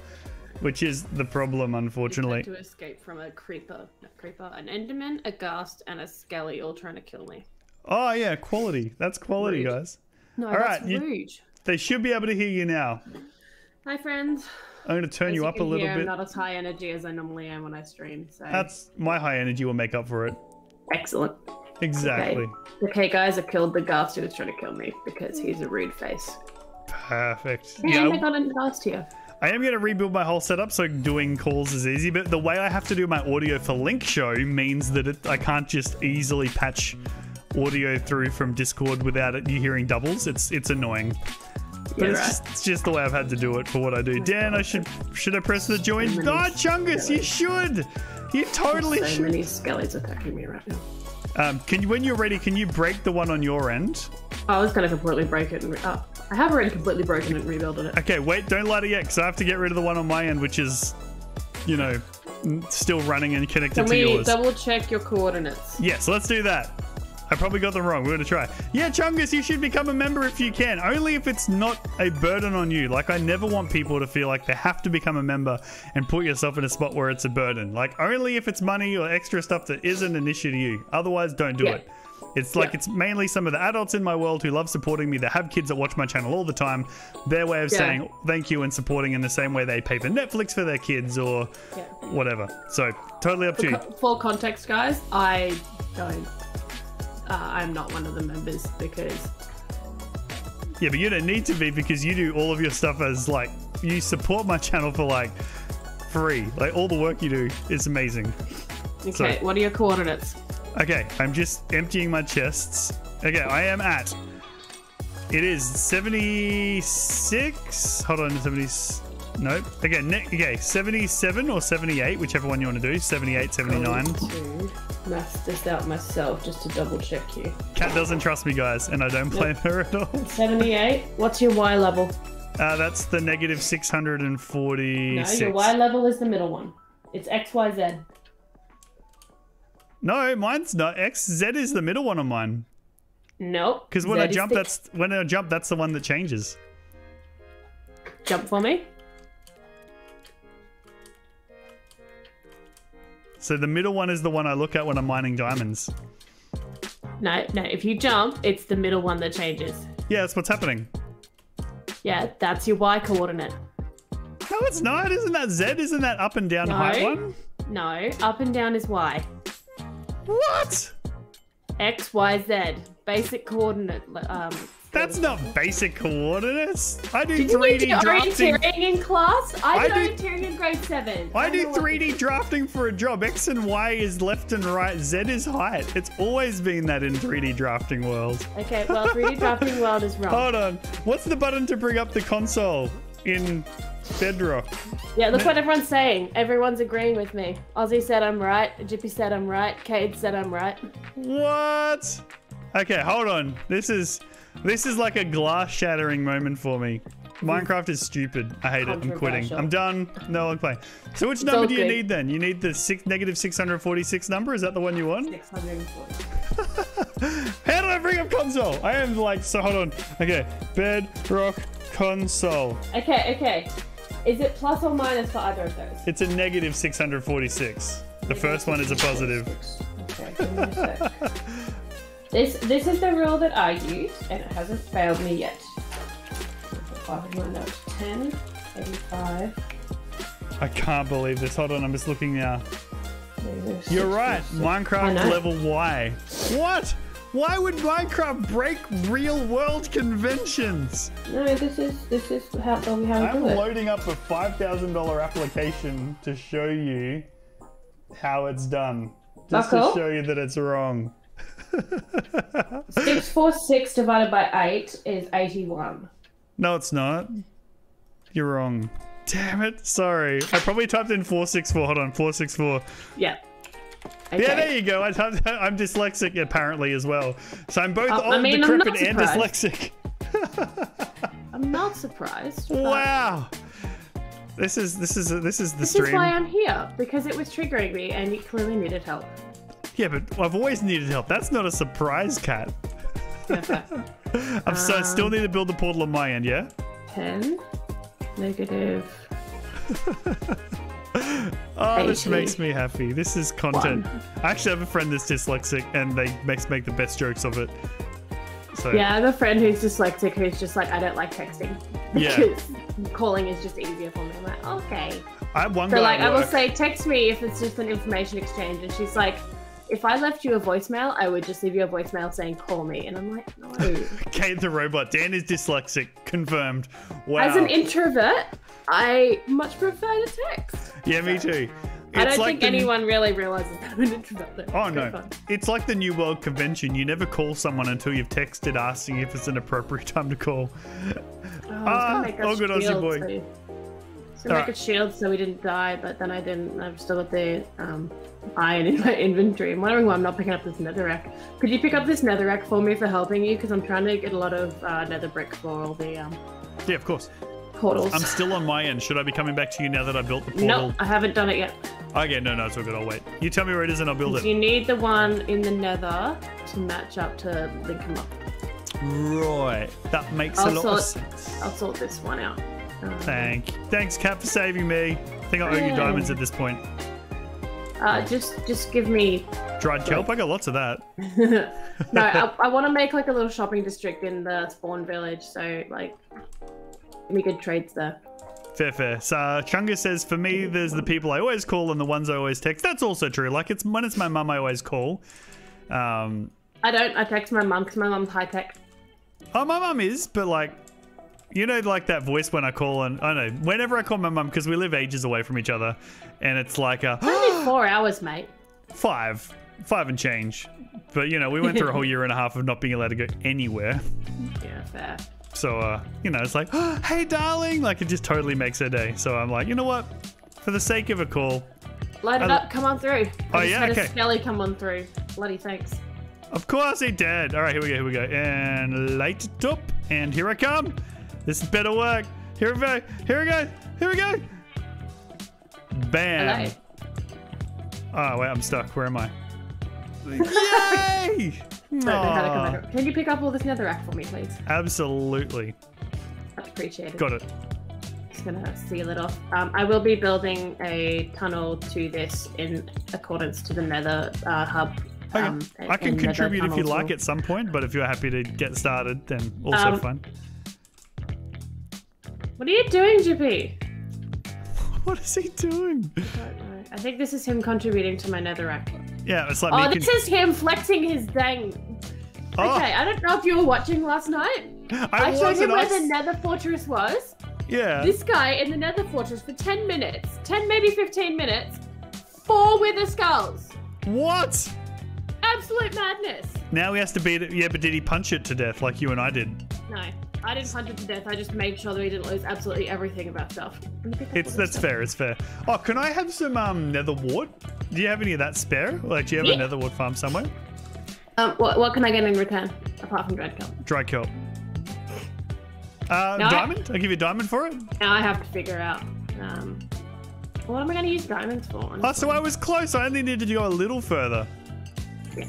Speaker 1: which is the problem, unfortunately.
Speaker 2: To escape from a creeper, not creeper, an enderman, a ghast, and a skelly all trying to kill me.
Speaker 1: Oh yeah, quality. That's quality,
Speaker 2: Rude.
Speaker 1: guys.
Speaker 2: No,
Speaker 1: All
Speaker 2: that's
Speaker 1: right, you- They should be able to hear you now.
Speaker 2: Hi, friends.
Speaker 1: I'm going to turn you
Speaker 2: you
Speaker 1: up a little
Speaker 2: hear,
Speaker 1: bit.
Speaker 2: I'm not as high energy as I normally am when I stream. So
Speaker 1: That's my high energy will make up for it.
Speaker 2: excellent.
Speaker 1: Exactly.
Speaker 2: Okay, guys, I killed the ghast who was trying to kill me because he's a rude face.
Speaker 1: Perfect.
Speaker 2: And
Speaker 1: Yeah,
Speaker 2: I got a ghast here.
Speaker 1: I am going to rebuild my whole setup so doing calls is easy, but the way I have to do my audio for Link Show means that it, I can't just easily patch audio through from Discord without it, you hearing doubles. It's it's annoying. But
Speaker 2: You're
Speaker 1: it's,
Speaker 2: right.
Speaker 1: just, it's just the way I've had to do it for what I do. Dan, I should should I press the join?
Speaker 2: So
Speaker 1: Oh, Chungus, you should. You totally
Speaker 2: so
Speaker 1: should.
Speaker 2: many skellies attacking me right now.
Speaker 1: Um, can you, when you're ready, can you break the one on your end?
Speaker 2: I was gonna completely break it and re- oh, I have already completely broken it and rebuilt it.
Speaker 1: Okay, wait, don't light it yet, because I have to get rid of the one on my end, which is you know, still running and connected
Speaker 2: Can
Speaker 1: to
Speaker 2: we double check your coordinates?
Speaker 1: Yes, let's do that. I probably got them wrong. We're going to try. Yeah, Chungus, you should become a member if you can. Only if it's not a burden on you. Like, I never want people to feel like they have to become a member and put yourself in a spot where it's a burden. Like, only if it's money or extra stuff that isn't an issue to you. Otherwise, don't do
Speaker 2: Yeah.
Speaker 1: it. It's like
Speaker 2: Yeah.
Speaker 1: it's mainly some of the adults in my world who love supporting me that have kids that watch my channel all the time. Their way of
Speaker 2: Yeah.
Speaker 1: saying thank you and supporting in the same way they pay for Netflix for their kids or
Speaker 2: Yeah.
Speaker 1: whatever. So, totally up to you.
Speaker 2: Co- For context, guys, I don't. Uh, I'm not one of the members because
Speaker 1: Yeah, but you don't need to be because you do all of your stuff as like you support my channel for like free. Like all the work you do is amazing.
Speaker 2: Okay,
Speaker 1: Sorry.
Speaker 2: what are your coordinates?
Speaker 1: Okay, I'm just emptying my chests. Okay, I am at. It is 76. Hold on, 70. Nope. Okay, ne- okay, 77 or 78, whichever one you want to do. 78, 79.
Speaker 2: Going to math this out myself just to double check you.
Speaker 1: Cat doesn't trust me, guys, and I don't blame her at all.
Speaker 2: 78. What's your Y level?
Speaker 1: Uh, that's the negative
Speaker 2: No, your Y level is the middle one. It's X, Y, Z.
Speaker 1: No, mine's not. X Z is the middle one on mine.
Speaker 2: Nope.
Speaker 1: Because when
Speaker 2: Z
Speaker 1: I jump,
Speaker 2: the-
Speaker 1: that's when I jump, that's the one that changes.
Speaker 2: jump for me.
Speaker 1: So the middle one is the one I look at when I'm mining diamonds.
Speaker 2: No, no. If you jump, it's the middle one that changes.
Speaker 1: Yeah, that's what's happening.
Speaker 2: Yeah, that's your Y coordinate.
Speaker 1: No, it's not. Isn't that Z? Isn't that up and down
Speaker 2: No.
Speaker 1: height one?
Speaker 2: No, up and down is Y.
Speaker 1: What?
Speaker 2: X, Y, Z. Basic coordinate. Um,
Speaker 1: That's not basic coordinates. I do
Speaker 2: Did you
Speaker 1: 3D
Speaker 2: do
Speaker 1: drafting.
Speaker 2: orienteering in class? I,
Speaker 1: I
Speaker 2: did
Speaker 1: do-
Speaker 2: orienteering in grade seven.
Speaker 1: I do
Speaker 2: don't know what
Speaker 1: 3D drafting for a job. X and Y is left and right. Z is height. It's always been that in 3D drafting world.
Speaker 2: Okay, well, 3D drafting world is wrong.
Speaker 1: Hold on. What's the button to bring up the console in Bedrock?
Speaker 2: Yeah, look what everyone's saying. Everyone's agreeing with me. Ozzy said I'm right. Jippy said I'm right. Cade said I'm right.
Speaker 1: What? Okay, hold on. This is this is like a glass shattering moment for me. Minecraft is stupid. I hate it. I'm quitting. I'm done. No one playing. So which number do you
Speaker 2: good.
Speaker 1: need then? You need the six, negative 646 number? Is that the one you want?
Speaker 2: 640.
Speaker 1: How did I bring up console? I am like, so hold on. Okay, bedrock console.
Speaker 2: Okay, okay. Is it plus or minus for either of those?
Speaker 1: It's a negative 646. The first one is a positive.
Speaker 2: Okay, give me a sec. This this is the rule that I use, and it hasn't failed me yet. Five my notes. 10, 85.
Speaker 1: I can't believe this. Hold on, I'm just looking now. You're right. Minecraft level Y. What? Why would Minecraft break real world conventions?
Speaker 2: No, this is this is how, how we
Speaker 1: I'm
Speaker 2: do it.
Speaker 1: loading up a $5,000 application to show you how it's done. Just to show you that it's wrong.
Speaker 2: Six four six divided by eight is eighty one.
Speaker 1: No, it's not. You're wrong. Damn it. Sorry. I probably typed in 464. Hold on. 464.
Speaker 2: Yeah. Okay.
Speaker 1: Yeah, there you go. I typed, I'm dyslexic apparently as well. So I'm both
Speaker 2: Oh,
Speaker 1: old,
Speaker 2: I mean,
Speaker 1: decrepit, and dyslexic.
Speaker 2: I'm not surprised.
Speaker 1: Wow. This is this is this is the
Speaker 2: This
Speaker 1: stream.
Speaker 2: is why I'm here because it was triggering me, and you clearly needed help.
Speaker 1: Yeah, but I've always needed help. That's not a surprise, cat. I'm so,
Speaker 2: Um,
Speaker 1: still need to build the portal on my end. Yeah.
Speaker 2: Ten negative.
Speaker 1: Oh, this makes me happy. This is content.
Speaker 2: One.
Speaker 1: I actually have a friend that's dyslexic, and they makes make the best jokes of it. So
Speaker 2: Yeah, I have a friend who's dyslexic who's just like, I don't like texting.
Speaker 1: Yeah.
Speaker 2: Calling is just easier for me. I'm like, okay.
Speaker 1: I have one
Speaker 2: So like, I will say, text me if it's just an information exchange, and she's like, if I left you a voicemail, I would just leave you a voicemail saying call me, and I'm like, no.
Speaker 1: Kate the robot. Dan is dyslexic. Confirmed. Wow.
Speaker 2: As an introvert, I much prefer to text.
Speaker 1: yeah, me too.
Speaker 2: I don't
Speaker 1: like
Speaker 2: think
Speaker 1: the-
Speaker 2: anyone really realizes I'm an introvert. though.
Speaker 1: Oh
Speaker 2: It's
Speaker 1: no!
Speaker 2: fun.
Speaker 1: It's like the New World Convention. You never call someone until you've texted asking if it's an appropriate time to call.
Speaker 2: Oh, I was gonna
Speaker 1: ah,
Speaker 2: make
Speaker 1: oh, good, Aussie boy.
Speaker 2: So, so
Speaker 1: Alright.
Speaker 2: make a shield so we didn't die, but then I didn't. I've still got the um, iron in my inventory. I'm wondering why I'm not picking up this netherrack. Could you pick up this netherrack for me for helping you? Because I'm trying to get a lot of uh, nether brick for all the. Um...
Speaker 1: Yeah, of course.
Speaker 2: portals.
Speaker 1: I'm still on my end. Should I be coming back to you now that I built the portal?
Speaker 2: Nope, I haven't done it yet.
Speaker 1: Okay, no, no, it's all good. I'll wait. You tell me where it is and I'll build it.
Speaker 2: You need the one in the nether to match up to link them up.
Speaker 1: Right. That makes
Speaker 2: I'll
Speaker 1: a lot of sense.
Speaker 2: I'll sort this one out. Um,
Speaker 1: Thank Thanks, Cat, for saving me. I think I owe you diamonds at this point.
Speaker 2: Uh, just, just give me.
Speaker 1: Dried kelp? I got lots of that.
Speaker 2: no, I, I want to make like a little shopping district in the spawn village, so like, we good trades there.
Speaker 1: Fair, fair. So, uh, Chungus says, for me, there's the people I always call and the ones I always text. That's also true. Like, it's when it's my mum I always call. Um,
Speaker 2: I don't. I text my mum because my mum's high tech.
Speaker 1: oh, my mum is, but like, you know, like that voice when I call and I know whenever I call my mum because we live ages away from each other, and it's like a
Speaker 2: Only four hours, mate.
Speaker 1: five, five and change. But you know, we went through a whole year and a half of not being allowed to go anywhere.
Speaker 2: Yeah, fair.
Speaker 1: So, uh, you know, it's like, oh, hey, darling. Like, it just totally makes her day. So I'm like, you know what? For the sake of a call,
Speaker 2: Light it
Speaker 1: I-
Speaker 2: up. Come on through. I
Speaker 1: Oh,
Speaker 2: just
Speaker 1: yeah?
Speaker 2: had
Speaker 1: Okay.
Speaker 2: a skelly come on through. Bloody thanks.
Speaker 1: of course he did. All right, here we go, here we go. And light it up. And here I come. This is better work. Here we go. Here we go. Here we go. Bam.
Speaker 2: Hello.
Speaker 1: Oh, wait, I'm stuck. Where am I? Yay!
Speaker 2: Don't know how to come
Speaker 1: Aw.
Speaker 2: Can you pick up all this netherrack for me, please?
Speaker 1: absolutely.
Speaker 2: That's appreciated.
Speaker 1: Got it.
Speaker 2: Just gonna seal it off. Um, I will be building a tunnel to this in accordance to the nether uh, hub.
Speaker 1: Okay.
Speaker 2: um,
Speaker 1: I can contribute if you like at some point, but if you're happy to get started, then also
Speaker 2: Um,
Speaker 1: fine.
Speaker 2: What are you doing, Jippy?
Speaker 1: What is he doing?
Speaker 2: I don't know. I think this is him contributing to my netherrack.
Speaker 1: Yeah, it's like
Speaker 2: Oh, this is him flexing his dang.
Speaker 1: Oh,
Speaker 2: Okay, I don't know if you were watching last night.
Speaker 1: I,
Speaker 2: I, showed him where
Speaker 1: I
Speaker 2: the nether fortress was.
Speaker 1: yeah.
Speaker 2: This guy in the nether fortress for 10 minutes, 10 maybe 15 minutes, four wither skulls.
Speaker 1: What?
Speaker 2: Absolute madness.
Speaker 1: Now he has to beat it. Yeah, but did he punch it to death like you and I did?
Speaker 2: No, I didn't punch it to death. I just made sure that we didn't lose absolutely everything about stuff. Let me pick up
Speaker 1: It's that's
Speaker 2: stuff.
Speaker 1: fair. It's fair. Oh, can I have some um nether wart? Do you have any of that spare? Like, do you have a nether wart farm somewhere?
Speaker 2: Um, what, what can I get in return apart from dread kelp?
Speaker 1: Dry kelp. Uh, diamond? I'll give you a diamond for it.
Speaker 2: Now I have to figure out. Um, what am I going to use diamonds for?
Speaker 1: Oh, so I was close. I only needed to go a little further.
Speaker 2: Yeah.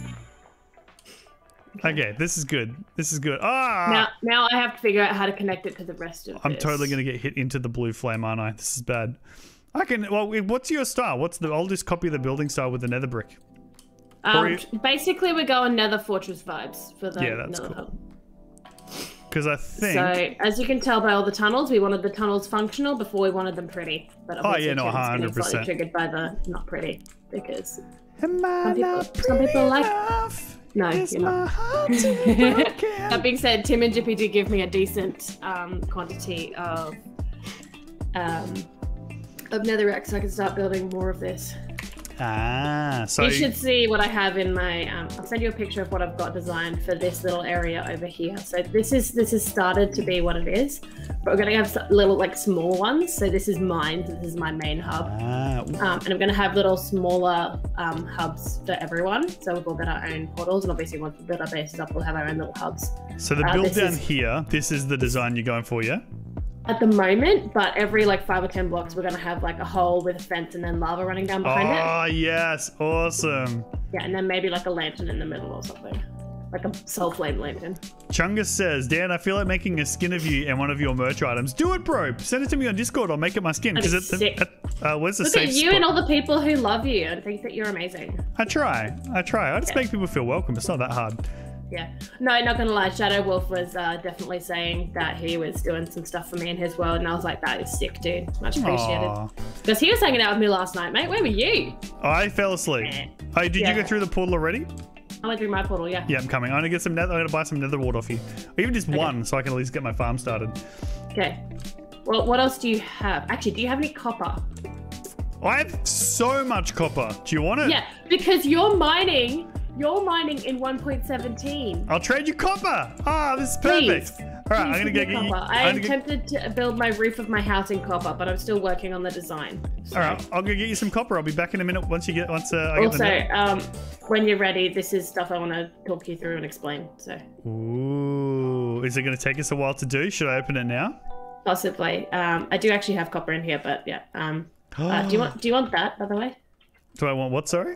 Speaker 1: Okay, this is good. This is good. Ah!
Speaker 2: Now, now I have to figure out how to connect it to the rest of
Speaker 1: I'm
Speaker 2: this.
Speaker 1: totally gonna get hit into the blue flame, aren't I? This is bad. I can. Well, what's your style? What's the? I'll just copy the building style with the nether brick.
Speaker 2: Um,
Speaker 1: you-
Speaker 2: basically, we're going Nether Fortress vibes for the
Speaker 1: Yeah, that's
Speaker 2: Nether
Speaker 1: cool.
Speaker 2: Hub.
Speaker 1: Because I think.
Speaker 2: So, as you can tell by all the tunnels, we wanted the tunnels functional before we wanted them pretty. But
Speaker 1: Oh, yeah, no, 100%.
Speaker 2: slightly triggered by the not pretty because
Speaker 1: Am I
Speaker 2: Some people-
Speaker 1: not
Speaker 2: some people
Speaker 1: pretty
Speaker 2: like-
Speaker 1: enough?
Speaker 2: No,
Speaker 1: Is
Speaker 2: you're not. That being said, Tim and Jippy did give me a decent um, quantity of um, of netherrack, so I can start building more of this.
Speaker 1: Ah, so
Speaker 2: you should see what I have in my. Um, I'll send you a picture of what I've got designed for this little area over here. So this is this has started to be what it is, but we're gonna have little like small ones. So this is mine. This is my main hub.
Speaker 1: Ah,
Speaker 2: Um, and I'm going to have little smaller um, hubs for everyone. So we've all got our own portals, and obviously once we build our bases up, we'll have our own little hubs
Speaker 1: so the
Speaker 2: uh,
Speaker 1: build down
Speaker 2: is-
Speaker 1: here, this is the design you're going for, yeah?
Speaker 2: At the moment. But every like five or ten blocks, we're going to have like a hole with a fence and then lava running down behind it.
Speaker 1: Oh yes, awesome.
Speaker 2: Yeah, and then maybe like a lantern in the middle or something, like a soul flame lantern.
Speaker 1: Chungus says, Dan, I feel like making a skin of you and one of your merch items. Do it, bro. Send it to me on Discord. I'll make it my skin. Because
Speaker 2: be
Speaker 1: it, uh, where's the
Speaker 2: Look
Speaker 1: safe
Speaker 2: at you
Speaker 1: spot?
Speaker 2: and all the people who love you and think that you're amazing.
Speaker 1: I try. I try. I just
Speaker 2: Yeah.
Speaker 1: make people feel welcome. It's not that hard.
Speaker 2: Yeah. No, not gonna lie. Shadow Wolf was uh, definitely saying that he was doing some stuff for me in his world, and I was like, "That is sick, dude. Much appreciated." Because he was hanging out with me last night, mate. Where were you?
Speaker 1: I fell asleep.
Speaker 2: Eh.
Speaker 1: Oh, did
Speaker 2: Yeah.
Speaker 1: you go through the portal already?
Speaker 2: I went through my portal. Yeah.
Speaker 1: Yeah, I'm coming. I'm gonna get some nether. I'm gonna buy some nether wart off you, or even just one, so I can at least get my farm started.
Speaker 2: Okay. Well, what else do you have? Actually, do you have any copper?
Speaker 1: I have so much copper. Do you want it?
Speaker 2: Yeah, because you're mining. You're mining in 1.17.
Speaker 1: I'll trade you copper. Ah, this is perfect.
Speaker 2: Please.
Speaker 1: All right, I'm gonna
Speaker 2: give
Speaker 1: go
Speaker 2: me
Speaker 1: get you.
Speaker 2: copper. I
Speaker 1: I'm
Speaker 2: am
Speaker 1: get-
Speaker 2: tempted to build my roof of my house in copper, but I'm still working on the design. So-
Speaker 1: All right, I'll go get you some copper. I'll be back in a minute once you get once uh, I get the
Speaker 2: Also, um, when you're ready, this is stuff I want to talk you through and explain. So,
Speaker 1: Ooh, is it gonna take us a while to do? Should I open it now?
Speaker 2: Possibly. Um, I do actually have copper in here, but yeah. Um, uh, do you want do you want that by the way?
Speaker 1: Do I want what? Sorry.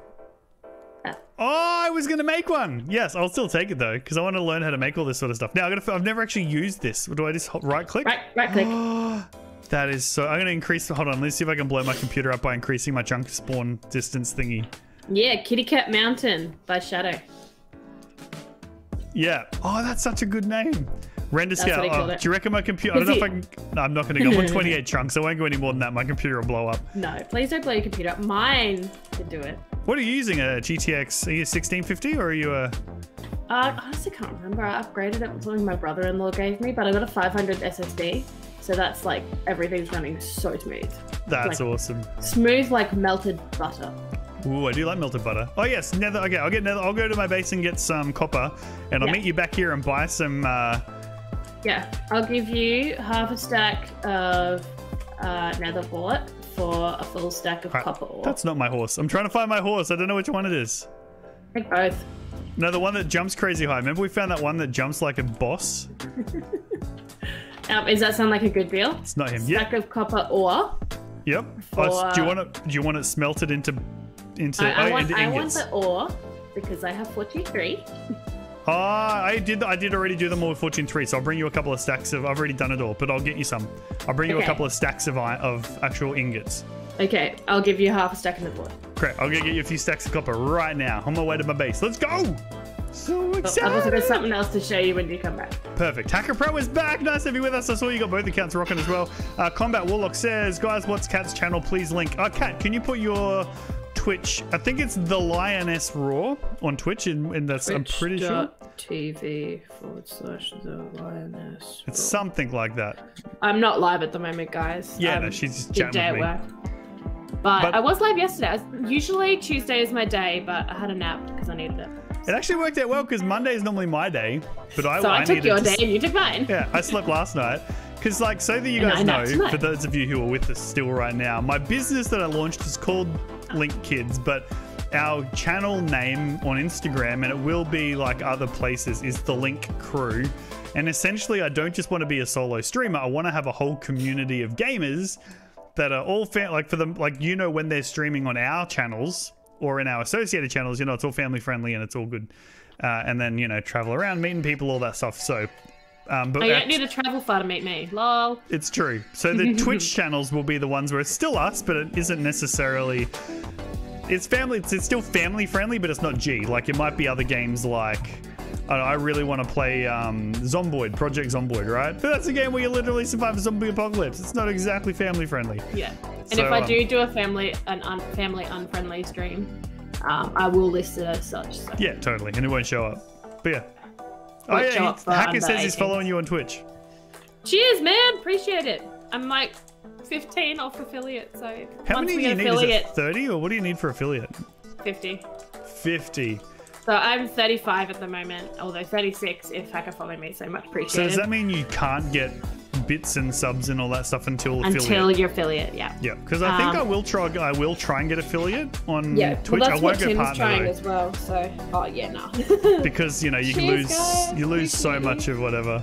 Speaker 1: Oh, I was gonna make one. Yes, I'll still take it though, because I want to learn how to make all this sort of stuff. Now, I gotta. I've never actually used this. Do I just right click?
Speaker 2: right, right click.
Speaker 1: That is so. I'm gonna increase. Hold on. Let's see if I can blow my computer up by increasing my chunk spawn distance thingy.
Speaker 2: yeah, Kitty Cat Mountain by Shadow.
Speaker 1: Yeah. Oh, that's such a good name. Render
Speaker 2: That's
Speaker 1: scale. Oh, do you reckon my computer? I don't know if I can. No, I'm not gonna go. I'm on 28 chunks. I won't go any more than that. My computer will blow up.
Speaker 2: No, please don't blow your computer up. Mine can do it.
Speaker 1: What are you using? A GTX? Are you 1650 or are you a?
Speaker 2: Uh, I honestly can't remember. I upgraded it with something my brother-in-law gave me, but I got a 500 SSD, so that's like everything's running so smooth,
Speaker 1: That's
Speaker 2: Like-
Speaker 1: awesome.
Speaker 2: smooth like melted butter.
Speaker 1: Ooh, I do like melted butter. Oh yes, nether. Okay, I'll get nether. I'll go to my base and get some copper, and I'll
Speaker 2: Yeah.
Speaker 1: meet you back here and buy some. Uh,
Speaker 2: Yeah, I'll give you half a stack of uh, nether bullet for a full stack of
Speaker 1: Right,
Speaker 2: copper ore.
Speaker 1: That's not my horse. I'm trying to find my horse. I don't know which one it is.
Speaker 2: Take both.
Speaker 1: No, the one that jumps crazy high. Remember we found that one that jumps like a boss?
Speaker 2: Um, does that sound like a good deal?
Speaker 1: It's not him. Yep.
Speaker 2: Stack of copper ore.
Speaker 1: Yep. Oh, do you want it? Do you want it smelted into into,
Speaker 2: I, I
Speaker 1: oh,
Speaker 2: want,
Speaker 1: into
Speaker 2: I want the ore because I have 43.
Speaker 1: Ah, I did. I did already do them all with Fortune three, so I'll bring you a couple of stacks of. I've already done it all, but I'll get you some. I'll bring you a couple of stacks of of actual ingots.
Speaker 2: Okay, I'll give you half a stack of nether bullet.
Speaker 1: Great. I'll get you a few stacks of copper right now. On my way to my base. Let's go. So excited!
Speaker 2: I've also got something else to show you when you come back.
Speaker 1: Perfect. Hacker Pro is back. Nice to have you with us. I saw you got both accounts rocking as well. Uh, Combat Warlock says, guys, what's Cat's channel? Please link. Uh, Cat, can you put your Twitch? I think it's the Lioness Raw on Twitch, and, and that's I'm pretty sure
Speaker 2: TV forward slash the lioness.
Speaker 1: it's something like that.
Speaker 2: I'm not live at the moment, guys.
Speaker 1: Yeah,
Speaker 2: um,
Speaker 1: no, she's just chatting
Speaker 2: day
Speaker 1: with
Speaker 2: at
Speaker 1: me.
Speaker 2: work. But,
Speaker 1: But-
Speaker 2: I was live yesterday. I was, usually Tuesday is my day, but I had a nap because I needed it.
Speaker 1: It actually worked out well because Monday is normally my day, but I,
Speaker 2: So I, took your
Speaker 1: to
Speaker 2: day and you took mine.
Speaker 1: Yeah, I slept last night. Because, like, so that you guys
Speaker 2: I
Speaker 1: know, for those of you who are with us still right now, my business that I launched is called Link Kids, but our channel name on Instagram, and it will be like other places, is the Link Crew. And essentially, I don't just want to be a solo streamer, I want to have a whole community of gamers that are all fa- like for them, like, you know, when they're streaming on our channels or in our associated channels, you know, it's all family friendly and it's all good. Uh, and then, you know, travel around, meeting people, all that stuff. So, um, but
Speaker 2: you don't need to travel far to meet me. Lol.
Speaker 1: it's true. So the Twitch channels will be the ones where it's still us, but it isn't necessarily. It's family. It's, it's still family friendly, but it's not G. Like it might be other games like. I, know, I really want to play um, Zomboid, Project Zomboid, right? But that's a game where you literally survive a zombie apocalypse. It's not exactly family friendly.
Speaker 2: Yeah. And
Speaker 1: So,
Speaker 2: if I
Speaker 1: um,
Speaker 2: do do a family an un- family unfriendly stream, um, I will list it as such. So.
Speaker 1: Yeah, totally, and it won't show up. But yeah. Oh yeah,
Speaker 2: show
Speaker 1: he-
Speaker 2: up for
Speaker 1: Hacker
Speaker 2: under
Speaker 1: says he's
Speaker 2: 18.
Speaker 1: following you on Twitch.
Speaker 2: Cheers, man. Appreciate it. I'm like 15 off affiliate, so
Speaker 1: How
Speaker 2: once
Speaker 1: many do you
Speaker 2: get
Speaker 1: need? Is
Speaker 2: affiliate,
Speaker 1: it 30 or what do you need for affiliate?
Speaker 2: 50.
Speaker 1: 50.
Speaker 2: So I'm 35 at the moment, although 36 if Hacker follow me, so much appreciated.
Speaker 1: So does that mean you can't get bits and subs and all that stuff until affiliate?
Speaker 2: Until you're affiliate, yeah.
Speaker 1: Yeah, because I think
Speaker 2: Um,
Speaker 1: I will try. I will try and get affiliate on
Speaker 2: Yeah,
Speaker 1: Twitch.
Speaker 2: well,
Speaker 1: I won't
Speaker 2: what
Speaker 1: go
Speaker 2: Tim's
Speaker 1: partner
Speaker 2: trying
Speaker 1: though,
Speaker 2: as well. So, oh yeah, no.
Speaker 1: because you know you can
Speaker 2: Cheers,
Speaker 1: lose
Speaker 2: guys.
Speaker 1: you lose so
Speaker 2: Appreciate
Speaker 1: much of whatever.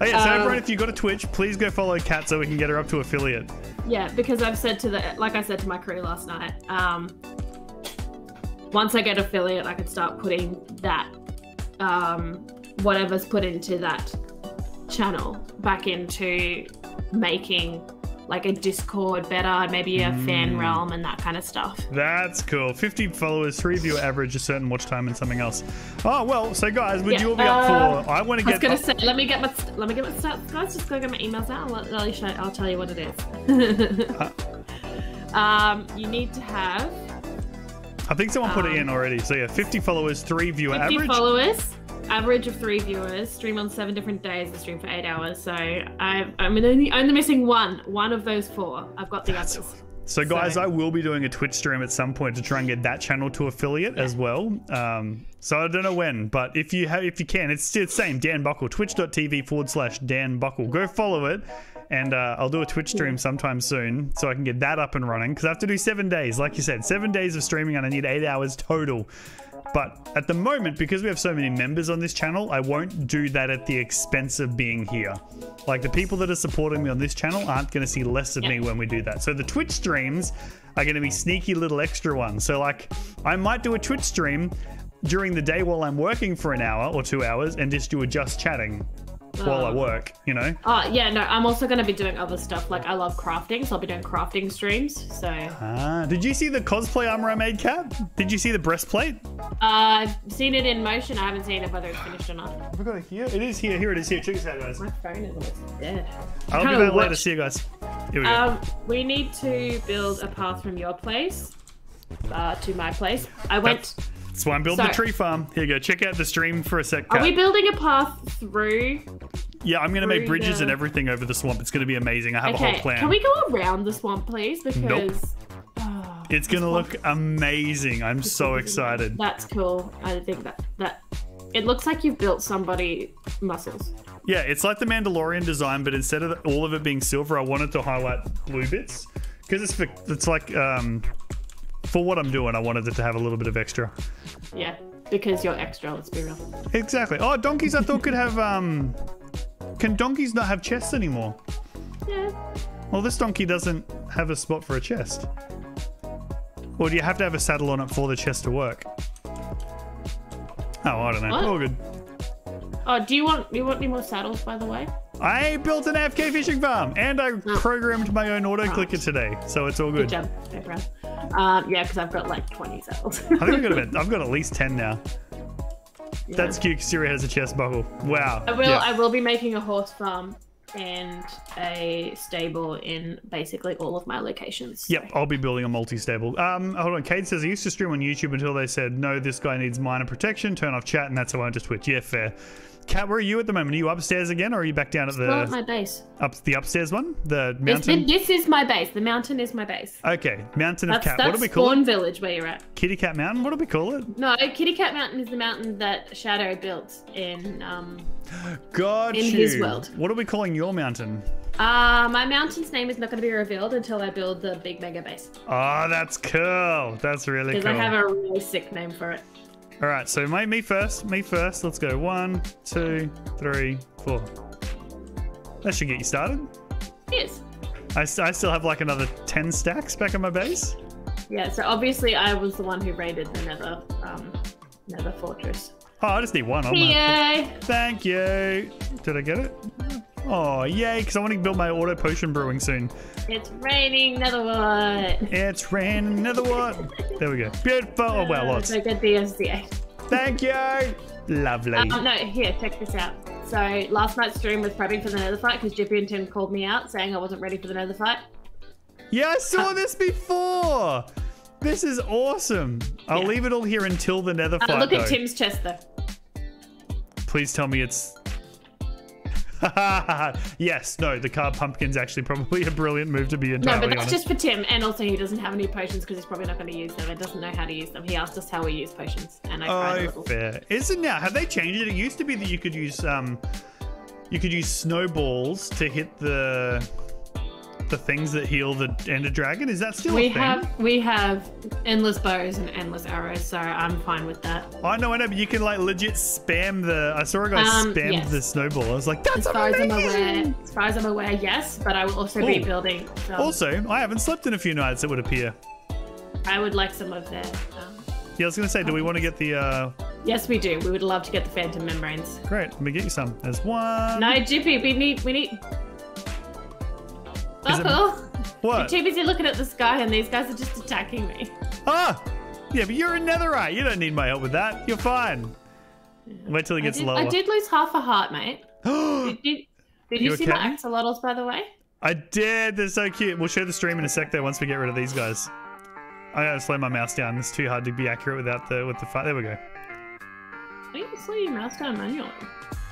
Speaker 1: Oh yeah, so
Speaker 2: Um,
Speaker 1: everyone, if you've got a Twitch, please go follow Kat so we can get her up to affiliate.
Speaker 2: yeah, because I've said to the like I said to my crew last night. Um, once I get affiliate, I could start putting that um, whatever's put into that channel back into making like a Discord better, maybe a
Speaker 1: Mm.
Speaker 2: fan realm and that kind of stuff.
Speaker 1: That's cool. 50 followers, three viewer average, a certain watch time, and something else. Oh well, so guys, would
Speaker 2: Yeah,
Speaker 1: you all be up
Speaker 2: uh,
Speaker 1: for? I want to
Speaker 2: I was
Speaker 1: get.
Speaker 2: gonna say, let me get my let me get my stats, guys. Just go get my emails out. I'll, I'll, show, I'll tell you what it is. um, you need to have
Speaker 1: I think someone put it
Speaker 2: um,
Speaker 1: in already. So yeah, 50 followers, three viewer
Speaker 2: 50
Speaker 1: average.
Speaker 2: followers, average of three viewers, stream on seven different days, and stream for eight hours. So I've, I'm only only missing one. One of those four. I've got the
Speaker 1: That's
Speaker 2: others.
Speaker 1: So, guys,
Speaker 2: So-
Speaker 1: I will be doing a Twitch stream at some point to try and get that channel to affiliate as well. Um, so I don't know when, but if you have, if you can, it's the same Dan Buckle, twitch.tv forward slash Dan Buckle. Go follow it, and uh, I'll do a Twitch stream sometime soon so I can get that up and running because I have to do seven days, like you said, seven days of streaming, and I need eight hours total. But at the moment, because we have so many members on this channel, I won't do that at the expense of being here. Like the people that are supporting me on this channel aren't going to see less of me when we do that. So the Twitch streams are going to be sneaky little extra ones. So like I might do a Twitch stream during the day while I'm working for an hour or two hours and just do a just chatting while I
Speaker 2: Oh.
Speaker 1: work, you know?
Speaker 2: Oh yeah, no, I'm also gonna be doing other stuff. Like I love crafting, so I'll be doing crafting streams. So uh,
Speaker 1: Ah, did you see the cosplay armor I made, Cap? Did you see the breastplate?
Speaker 2: I've seen it in motion. I haven't seen it whether it's finished or not.
Speaker 1: Have I got it here? It is here. Here it is. Here. Check this out, guys.
Speaker 2: My phone is almost dead.
Speaker 1: I'll be
Speaker 2: Kinda
Speaker 1: back later.
Speaker 2: watch-
Speaker 1: See you guys. Here we go.
Speaker 2: Um, we need to build a path from your place uh, to my place. I went.
Speaker 1: That's why I'm building the
Speaker 2: so-
Speaker 1: tree farm. Here you go. Check out the stream for a sec,
Speaker 2: Are we building a path through?
Speaker 1: yeah, I'm going to make bridges
Speaker 2: the-
Speaker 1: and everything over the swamp. It's going to be amazing. I have a
Speaker 2: Okay,
Speaker 1: whole plan.
Speaker 2: can we go around the swamp, please? Because oh,
Speaker 1: It's going to look amazing. I'm so excited.
Speaker 2: that's cool. I think that that it looks like you've built somebody muscles.
Speaker 1: Yeah, it's like the Mandalorian design, but instead of all of it being silver, I wanted to highlight blue bits because it's for, it's like um, for what I'm doing. I wanted it to have a little bit of extra.
Speaker 2: Yeah, because you're extra. Let's be real.
Speaker 1: Exactly. Oh, donkeys! I thought could have um. Can donkeys not have chests anymore?
Speaker 2: Yeah.
Speaker 1: Well, this donkey doesn't have a spot for a chest. Or do you have to have a saddle on it for the chest to work? Oh, I don't know.
Speaker 2: What?
Speaker 1: All good.
Speaker 2: Oh, do you want you want any more saddles, by the way?
Speaker 1: I built an AFK fishing farm and I programmed my own auto clicker today, so it's all
Speaker 2: Good
Speaker 1: good.
Speaker 2: job. Um, yeah, because I've got like 20 saddles.
Speaker 1: I think I've got about, I've got at least ten now. That's cute. Siri has a chest bubble. Wow.
Speaker 2: I will.
Speaker 1: Yeah.
Speaker 2: I will be making a horse farm and a stable in basically all of my locations.
Speaker 1: Yep, I'll be building a multi-stable. Um, hold on. Kate says I used to stream on YouTube until they said no, this guy needs minor protection. Turn off chat, and that's how I went to Twitch. Yeah, fair. Kat, where are you at the moment? Are you upstairs again, or are you back down at
Speaker 2: Not
Speaker 1: the
Speaker 2: my base.
Speaker 1: up the upstairs one, the
Speaker 2: This,
Speaker 1: mountain?
Speaker 2: this is my base. The mountain is my base.
Speaker 1: Okay, mountain of
Speaker 2: That's
Speaker 1: cat. What do we call
Speaker 2: Spawn
Speaker 1: it?
Speaker 2: Village where you're at.
Speaker 1: Kitty Cat Mountain. What do we call it?
Speaker 2: No, Kitty Cat Mountain is the mountain that Shadow built in. Um,
Speaker 1: Got
Speaker 2: In
Speaker 1: you.
Speaker 2: his world.
Speaker 1: What are we calling your mountain?
Speaker 2: uh, my mountain's name is not going to be revealed until I build the big mega base
Speaker 1: Oh, that's cool. That's really cool. because.
Speaker 2: I have a really sick name for it.
Speaker 1: All right, so my, me first. Me first. Let's go. One, two, three, four. That should get you started.
Speaker 2: Yes.
Speaker 1: I, I still have like another 10 stacks back in my base.
Speaker 2: Yeah. So obviously I was the one who raided the Nether, um, Nether Fortress.
Speaker 1: Oh, I just need one.
Speaker 2: Yay!
Speaker 1: Thank you. Did I get it? Oh, yay, because I want to build my auto potion brewing soon.
Speaker 2: It's raining nether wart.
Speaker 1: It's raining another one. There we go. Beautiful. Oh, wow, lots.
Speaker 2: So good DSDA.
Speaker 1: Thank you. Lovely.
Speaker 2: Um, no, here, check this out. So last night's stream was prepping for the Nether fight because Jippy and Tim called me out saying I wasn't ready for the Nether fight.
Speaker 1: Yeah, I saw this before. This is awesome. I'll
Speaker 2: Yeah.
Speaker 1: leave it all here until the nether
Speaker 2: Uh,
Speaker 1: fight.
Speaker 2: look at. Tim's chest though.
Speaker 1: Please tell me it's. yes, no, the carved pumpkin's actually probably a brilliant move to be
Speaker 2: in.
Speaker 1: No,
Speaker 2: but that's
Speaker 1: honest.
Speaker 2: just for Tim, and also he doesn't have any potions because he's probably not going to use them. He doesn't know how to use them. He asked us how we use potions, and I cried a
Speaker 1: Oh,
Speaker 2: little.
Speaker 1: fair. Is it now? Have they changed it? It used to be that you could use um, you could use snowballs to hit the the things that heal the ender dragon. Is that still
Speaker 2: We
Speaker 1: a thing?
Speaker 2: have we have endless bows and endless arrows, so I'm fine with that.
Speaker 1: I know, I know, but you can like legit spam the. I saw a guy
Speaker 2: Um,
Speaker 1: spam
Speaker 2: yes.
Speaker 1: the snowball. I was like, that's
Speaker 2: As far as I'm aware, as far as I'm aware, yes, but I will also be building. Some,
Speaker 1: Also, I haven't slept in a few nights. It would appear.
Speaker 2: I would like some of that. Um,
Speaker 1: Yeah, I was gonna say, do we want to get the? uh
Speaker 2: yes, we do. We would love to get the phantom membranes.
Speaker 1: Great, let me get you some. There's one.
Speaker 2: No, Jippy, we need we need.
Speaker 1: Is it-
Speaker 2: Buckle. You're too busy looking at the sky, and these guys are just attacking me.
Speaker 1: Ah, yeah, but you're a netherite. You don't need my help with that. You're fine. Wait till it
Speaker 2: I
Speaker 1: gets
Speaker 2: did,
Speaker 1: lower.
Speaker 2: I did lose half a heart, mate. Did, did, did you,
Speaker 1: You
Speaker 2: see
Speaker 1: okay?
Speaker 2: my axolotls, by the way?
Speaker 1: I did. They're so cute. We'll show the stream in a sec though. Once we get rid of these guys, I gotta slow my mouse down. It's too hard to be accurate without the with the fight. There we go.
Speaker 2: Why don't you slow your mouse down manually?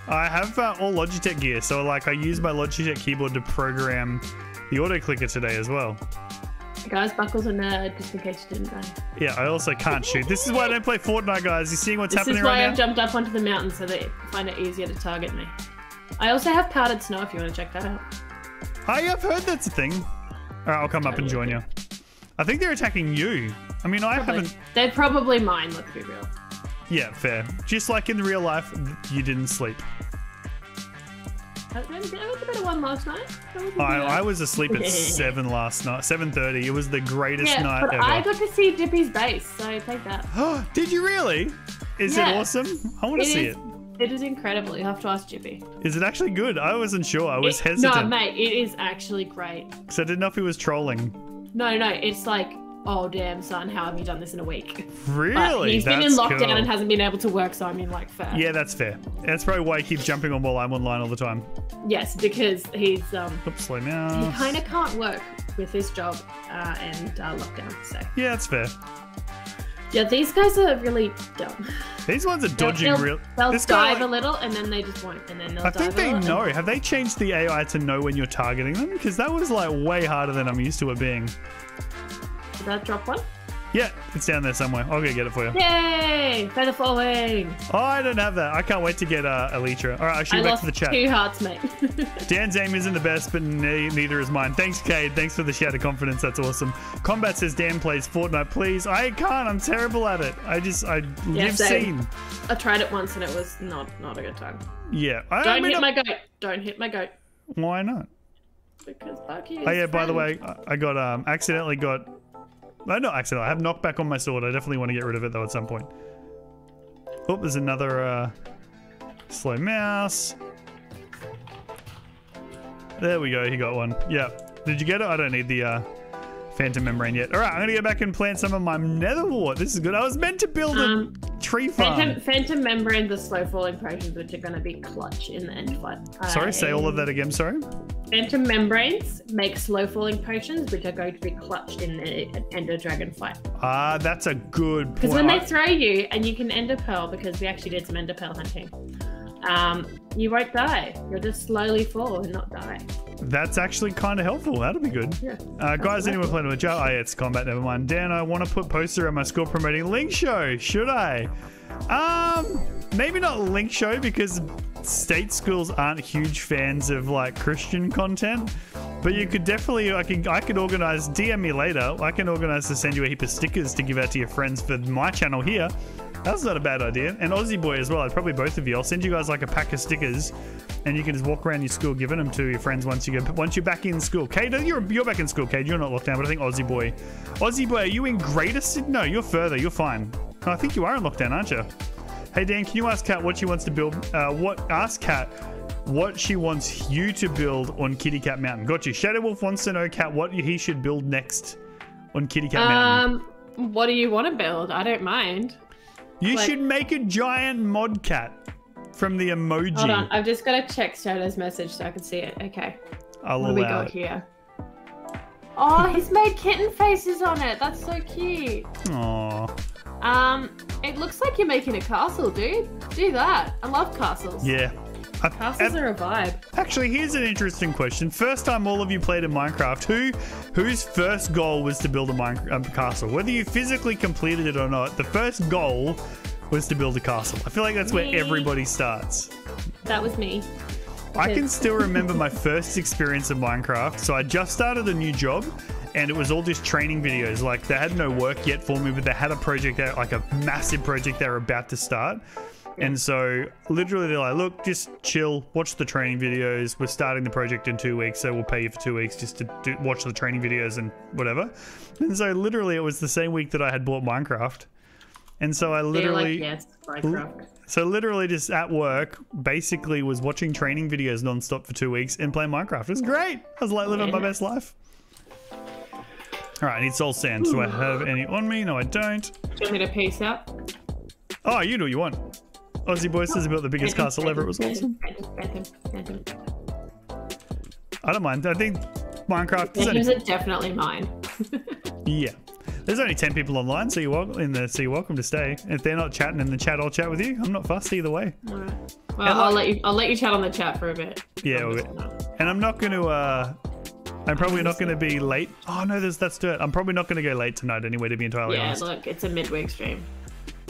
Speaker 1: I have uh, all Logitech gear, so like I use my Logitech keyboard to program the auto clicker today as well.
Speaker 2: Guys, Buckle's a nerd, just in case you didn't know.
Speaker 1: Yeah, I also can't shoot. This is why I don't play Fortnite, guys. You're seeing what's
Speaker 2: This
Speaker 1: happening
Speaker 2: is why I've jumped up onto the mountain so they find it easier to target me. I also have powdered snow if you want to check that out.
Speaker 1: Oh, I've heard that's a thing. All right, I'll come up and join you. I think they're attacking you. I mean, I
Speaker 2: Probably.
Speaker 1: haven't.
Speaker 2: They're probably mine, let's be real.
Speaker 1: Yeah, fair. Just like in real life, you didn't sleep.
Speaker 2: I went to bed at one last night.
Speaker 1: I, I was asleep at seven last night. Seven thirty. It was the greatest
Speaker 2: yeah,
Speaker 1: night
Speaker 2: but
Speaker 1: ever.
Speaker 2: I got to see Jippy's base, so take that.
Speaker 1: Oh, Did you really? Is
Speaker 2: Yeah.
Speaker 1: it awesome? I want to see
Speaker 2: is-
Speaker 1: it.
Speaker 2: It is incredible. You have to ask Jippy.
Speaker 1: Is it actually good? I wasn't sure. I was
Speaker 2: It-
Speaker 1: hesitant
Speaker 2: No, mate, it is actually great.
Speaker 1: because I didn't know if he was trolling.
Speaker 2: No, no, it's like, oh damn, son, how have you done this in a week? But
Speaker 1: Really?
Speaker 2: he's been in lockdown
Speaker 1: cool.
Speaker 2: and hasn't been able to work, so I mean, like, fair.
Speaker 1: Yeah, that's fair. That's probably why he keeps jumping on while I'm online all the time.
Speaker 2: Yes, because he's um,
Speaker 1: Oops, slow
Speaker 2: he kind of can't work with his job uh, and uh, lockdown. So
Speaker 1: Yeah, that's fair.
Speaker 2: yeah, these guys are really dumb.
Speaker 1: These ones are dodging
Speaker 2: they'll,
Speaker 1: real.
Speaker 2: They'll
Speaker 1: this guy,
Speaker 2: dive
Speaker 1: like-
Speaker 2: a little and then they just won't, and then they'll
Speaker 1: I think they know.
Speaker 2: and-
Speaker 1: Have they changed the AI to know when you're targeting them? Because that was like way harder than I'm used to it being.
Speaker 2: Did that drop one?
Speaker 1: Yeah, it's down there somewhere. I'll go get it for you.
Speaker 2: Yay! Feather falling.
Speaker 1: Oh, I don't have that. I can't wait to get uh, Elytra. All right, I'll shoot
Speaker 2: I
Speaker 1: back to the chat.
Speaker 2: two hearts, mate.
Speaker 1: Dan's aim isn't the best, but ne- neither is mine. Thanks, Cade. Thanks for the shout of confidence. That's awesome. Combat says Dan plays Fortnite. Please, I can't. I'm terrible at it. I just, I, you've
Speaker 2: same.
Speaker 1: seen.
Speaker 2: I tried it once and it was not not a good time.
Speaker 1: Yeah. I, I
Speaker 2: Don't
Speaker 1: mean,
Speaker 2: hit my goat. Don't hit my goat.
Speaker 1: Why not?
Speaker 2: Because Bucky is
Speaker 1: Oh yeah. By the way, I- I got um accidentally got. No, not accidentally. I have knockback on my sword. I definitely want to get rid of it though at some point. Oh, there's another uh, slow mouse. There we go. He got one. Yeah. Did you get it? I don't need the uh, phantom membrane yet. All right, I'm gonna go back and plant some of my nether wart. This is good. I was meant to build a
Speaker 2: Um,
Speaker 1: tree farm.
Speaker 2: Phantom, Phantom membranes are slow falling potions, which are going to be clutch in the end fight.
Speaker 1: Sorry, say all of that again. Sorry.
Speaker 2: Phantom membranes make slow falling potions, which are going to be clutched in the Ender Dragon fight.
Speaker 1: Ah, that's a good point.
Speaker 2: Because when they throw you and you can Ender Pearl, because we actually did some Ender Pearl hunting, um, you won't die. You'll just slowly fall and not die.
Speaker 1: That's actually kind of helpful. That'll be good.
Speaker 2: Yeah.
Speaker 1: Uh, guys, anyone playing with Joe? Oh, yeah, it's combat. Never mind. Dan, I want to put poster at my school promoting Link Show. Should I? Um, maybe not Link Show because state schools aren't huge fans of like Christian content. But you could definitely, I can, I could organize. DM me later. I can organize to send you a heap of stickers to give out to your friends for my channel here. That's not a bad idea. And Aussie Boy as well. Probably both of you. I'll send you guys like a pack of stickers, and you can just walk around your school giving them to your friends once you go. Once you're back in school. Kate, you're you're back in school. Kate, you're not locked down, but I think Aussie Boy, Aussie Boy, are you in Greater Sydney? No, you're further. You're fine. I think you are in lockdown, aren't you? Hey Dan, can you ask Kat what she wants to build? Uh, what ask Kat what she wants you to build on Kitty Cat Mountain? Got you. Shadow Wolf wants to know Kat what he should build next on Kitty Cat Mountain.
Speaker 2: Um, what do you want to build? I don't mind.
Speaker 1: You
Speaker 2: like-
Speaker 1: should make a giant mod cat from the emoji.
Speaker 2: Hold on, I've just got to check Shadow's message so I can see it. Okay,
Speaker 1: I'll
Speaker 2: what do we got
Speaker 1: it.
Speaker 2: here? Oh, he's made kitten faces on it. That's so cute.
Speaker 1: Aw.
Speaker 2: Um, it looks like you're making a castle, dude. Do that. I love castles.
Speaker 1: Yeah.
Speaker 2: Castles are a vibe.
Speaker 1: Actually, here's an interesting question. First time all of you played in Minecraft, who whose first goal was to build a mine, um, castle? Whether you physically completed it or not, the first goal was to build a castle. I feel like that's where everybody starts.
Speaker 2: That was me.
Speaker 1: I can still remember my first experience of Minecraft. So I just started a new job and it was all just training videos. Like they had no work yet for me, but they had a project out, like a massive project they were about to start. And so literally they're like, look, just chill, watch the training videos. We're starting the project in two weeks, so we'll pay you for two weeks just to do, watch the training videos and whatever. And so literally it was the same week that I had bought Minecraft. And so I literally
Speaker 2: like, yes, Minecraft.
Speaker 1: so literally just at work, basically was watching training videos nonstop for two weeks and playing Minecraft. It was great. I was like living my best life. All right, I need soul sand. Do I have any on me? No, I don't.
Speaker 2: Do you want me to peace out?
Speaker 1: Oh, you do what you want. Aussie Boy says about the biggest castle ever. It was awesome. I don't mind. I think Minecraft. Is only,
Speaker 2: are definitely mine.
Speaker 1: yeah. There's only ten people online, so you're welcome. In the, so you're welcome to stay. If they're not chatting in the chat, I'll chat with you. I'm not fussed either way.
Speaker 2: Alright. Well,
Speaker 1: And
Speaker 2: I'll
Speaker 1: like-
Speaker 2: let you. I'll let you chat on the chat for a bit.
Speaker 1: Yeah, we-
Speaker 2: just gonna-
Speaker 1: And I'm not going to. uh I'm probably not going to be late. Oh no, there's that's do it. I'm probably not going to go late tonight anyway. To be entirely
Speaker 2: Yeah,
Speaker 1: honest.
Speaker 2: look, it's a midweek stream.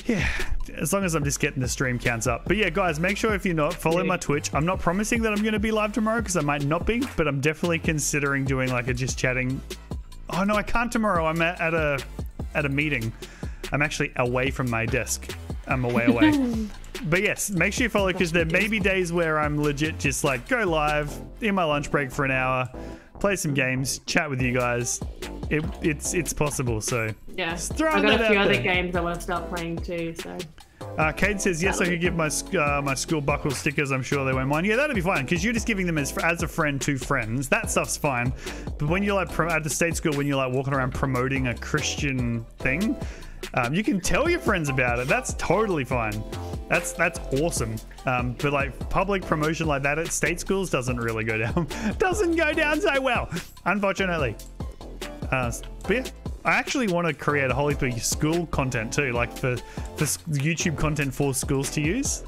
Speaker 1: Yeah, as long as I'm just getting the stream counts up. But yeah, guys, make sure if you're not, follow my Twitch. I'm not promising that I'm going to be live tomorrow because I might not be, but I'm definitely considering doing like a just chatting. Oh no, I can't tomorrow. I'm at, at a at a meeting. I'm actually away from my desk. I'm away away. but yes, make sure you follow because there may be days where I'm legit just like go live in my lunch break for an hour, play some games, chat with you guys. It, it's it's possible. So
Speaker 2: Yeah. I've got a few other
Speaker 1: there.
Speaker 2: games I want to start playing too. So
Speaker 1: Uh, Cade says yes, I could give my uh, my school buckle stickers. I'm sure they won't mind. Yeah, that'd be fine because you're just giving them as as a friend to friends. That stuff's fine. But when you're like pro- at the state school, when you're like walking around promoting a Christian thing, um, you can tell your friends about it. That's totally fine. That's that's awesome. Um, but like public promotion like that at state schools doesn't really go down. doesn't go down so well, unfortunately. Uh, but yeah, I actually want to create a whole heap of school content too, like for for YouTube content for schools to use.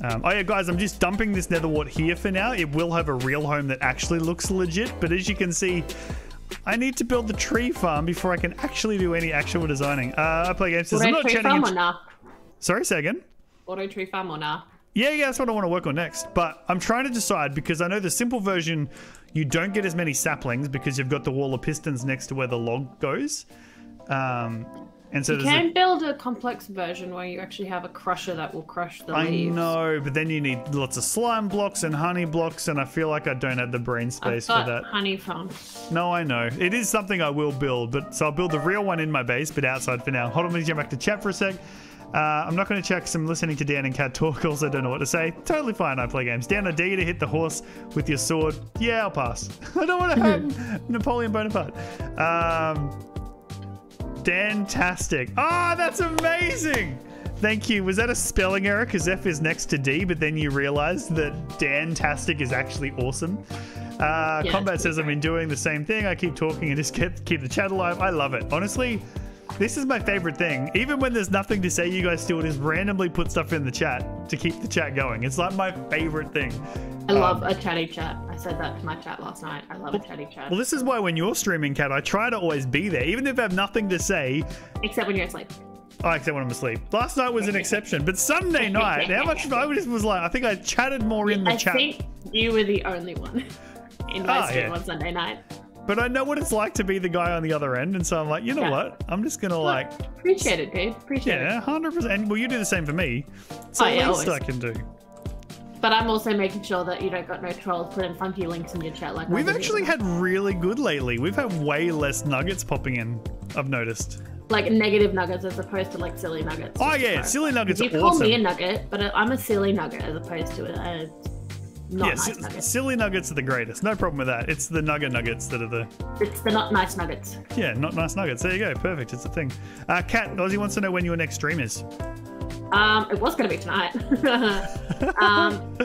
Speaker 1: Um, oh yeah, guys, I'm just dumping this netherwart here for now. It will have a real home that actually looks legit, but as you can see, I need to build the tree farm before I can actually do any actual designing. Uh, I play games. Says, I'm not
Speaker 2: tree farm or nah?
Speaker 1: Sorry, say again.
Speaker 2: Auto tree farm or nah?
Speaker 1: Yeah, yeah, that's what I want to work on next. But I'm trying to decide because I know the simple version, you don't get as many saplings because you've got the wall of pistons next to where the log goes. Um, and so
Speaker 2: You can
Speaker 1: a,
Speaker 2: build a complex version where you actually have a crusher that will crush the
Speaker 1: I
Speaker 2: leaves.
Speaker 1: know, but then you need lots of slime blocks and honey blocks, and I feel like I don't have the brain space for that.
Speaker 2: honey farm.
Speaker 1: No, I know. It is something I will build, but so I'll build the real one in my base, but outside for now. Hold on, let me jump back to chat for a sec. Uh, I'm not going to check some listening to Dan and Cat talk. Also, don't know what to say. Totally fine. I play games. Dan, I dare you to hit the horse with your sword. Yeah, I'll pass. I don't want to hurt Napoleon Bonaparte. Um, Dantastic. Ah, that's amazing. Thank you. Was that a spelling error? Because F is next to D, but then you realized that Dantastic is actually awesome. Uh,
Speaker 2: Yeah,
Speaker 1: Combat says I've been doing the same thing. I keep talking and just keep, keep the chat alive. I love it. Honestly, this is my favorite thing. Even when there's nothing to say, you guys still just randomly put stuff in the chat to keep the chat going. It's like my favorite thing.
Speaker 2: I love a chatty chat. I said that to my chat last night. I love a chatty chat.
Speaker 1: Well, this is why when you're streaming, Cat, I try to always be there. Even if I have nothing to say,
Speaker 2: Except when you're asleep.
Speaker 1: Oh, except when I'm asleep. Last night was an exception, but Sunday night, how much I just was like, I think I chatted more in the
Speaker 2: I
Speaker 1: chat.
Speaker 2: think you were the only one in my
Speaker 1: Ah,
Speaker 2: stream
Speaker 1: yeah.
Speaker 2: on Sunday night.
Speaker 1: But I know what it's like to be the guy on the other end, and so I'm like, you know
Speaker 2: Yeah.
Speaker 1: what? I'm just gonna like,
Speaker 2: Appreciate it, dude. Appreciate
Speaker 1: yeah,
Speaker 2: it.
Speaker 1: hundred percent. And well, you do the same for me. The
Speaker 2: Oh, yeah,
Speaker 1: least
Speaker 2: always.
Speaker 1: I can do.
Speaker 2: But I'm also making sure that you don't got no trolls putting funky links in your chat like
Speaker 1: We've actually had really good lately. We've had way less nuggets popping in. I've noticed.
Speaker 2: like negative nuggets as opposed to like silly nuggets.
Speaker 1: Oh yeah, silly nuggets
Speaker 2: You
Speaker 1: are
Speaker 2: call
Speaker 1: awesome.
Speaker 2: me a nugget, but I'm a silly nugget as opposed to a not
Speaker 1: yeah,
Speaker 2: nice
Speaker 1: si-
Speaker 2: nugget.
Speaker 1: silly nuggets are the greatest. No problem with that. It's the nugget nuggets that are the
Speaker 2: It's the not nice nuggets.
Speaker 1: yeah, not nice nuggets. There you go. Perfect. It's a thing. Uh, Kat, Aussie wants to know when your next stream is.
Speaker 2: Um, it was gonna be tonight. um,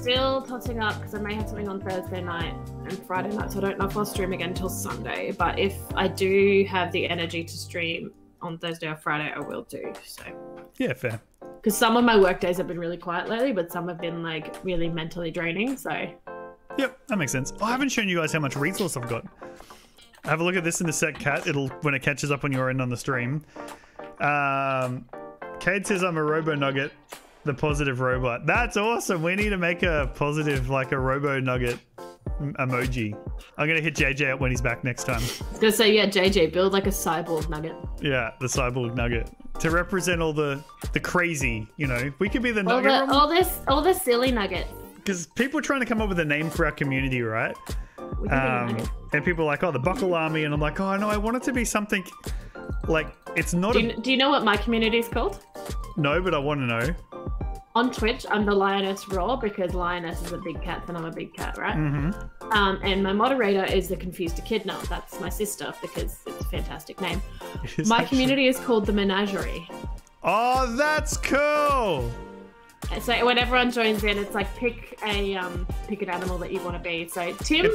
Speaker 2: still tossing up because I may have something on Thursday night and Friday night, so I don't know if I'll stream again until Sunday. But if I do have the energy to stream on Thursday or Friday, I will do so.
Speaker 1: Yeah, fair.
Speaker 2: Because some of my work days have been really quiet lately, but some have been like really mentally draining. So
Speaker 1: Yep, that makes sense. I haven't shown you guys how much resource I've got. Have a look at this in a sec, Cat. It'll when it catches up on your end on the stream. Um, Cade says I'm a Robo Nugget, the positive robot. That's awesome. We need to make a positive, like a Robo Nugget emoji. I'm gonna hit JJ up when he's back next time.
Speaker 2: I was gonna say, yeah, JJ, build like a cyborg nugget.
Speaker 1: Yeah, the cyborg nugget to represent all the the crazy. You know, we could be the
Speaker 2: All the
Speaker 1: nugget
Speaker 2: all this all the silly nuggets.
Speaker 1: because people are trying to come up with a name for our community, right?
Speaker 2: We can be the
Speaker 1: Um, and people are like, oh, the Buckle Army, and I'm like, oh no, I want it to be something like it's not
Speaker 2: Do
Speaker 1: a
Speaker 2: do you know what my community is called?
Speaker 1: no, but I want to know.
Speaker 2: On Twitch, I'm the Lioness Raw because Lioness is a big cat and I'm a big cat, right?
Speaker 1: Mm-hmm.
Speaker 2: Um, and my moderator is the Confused Echidna. That's my sister because it's a fantastic name. My community is called the Menagerie.
Speaker 1: Oh, that's cool.
Speaker 2: So when everyone joins in, it's like pick a um, pick an animal that you want to be. So Tim,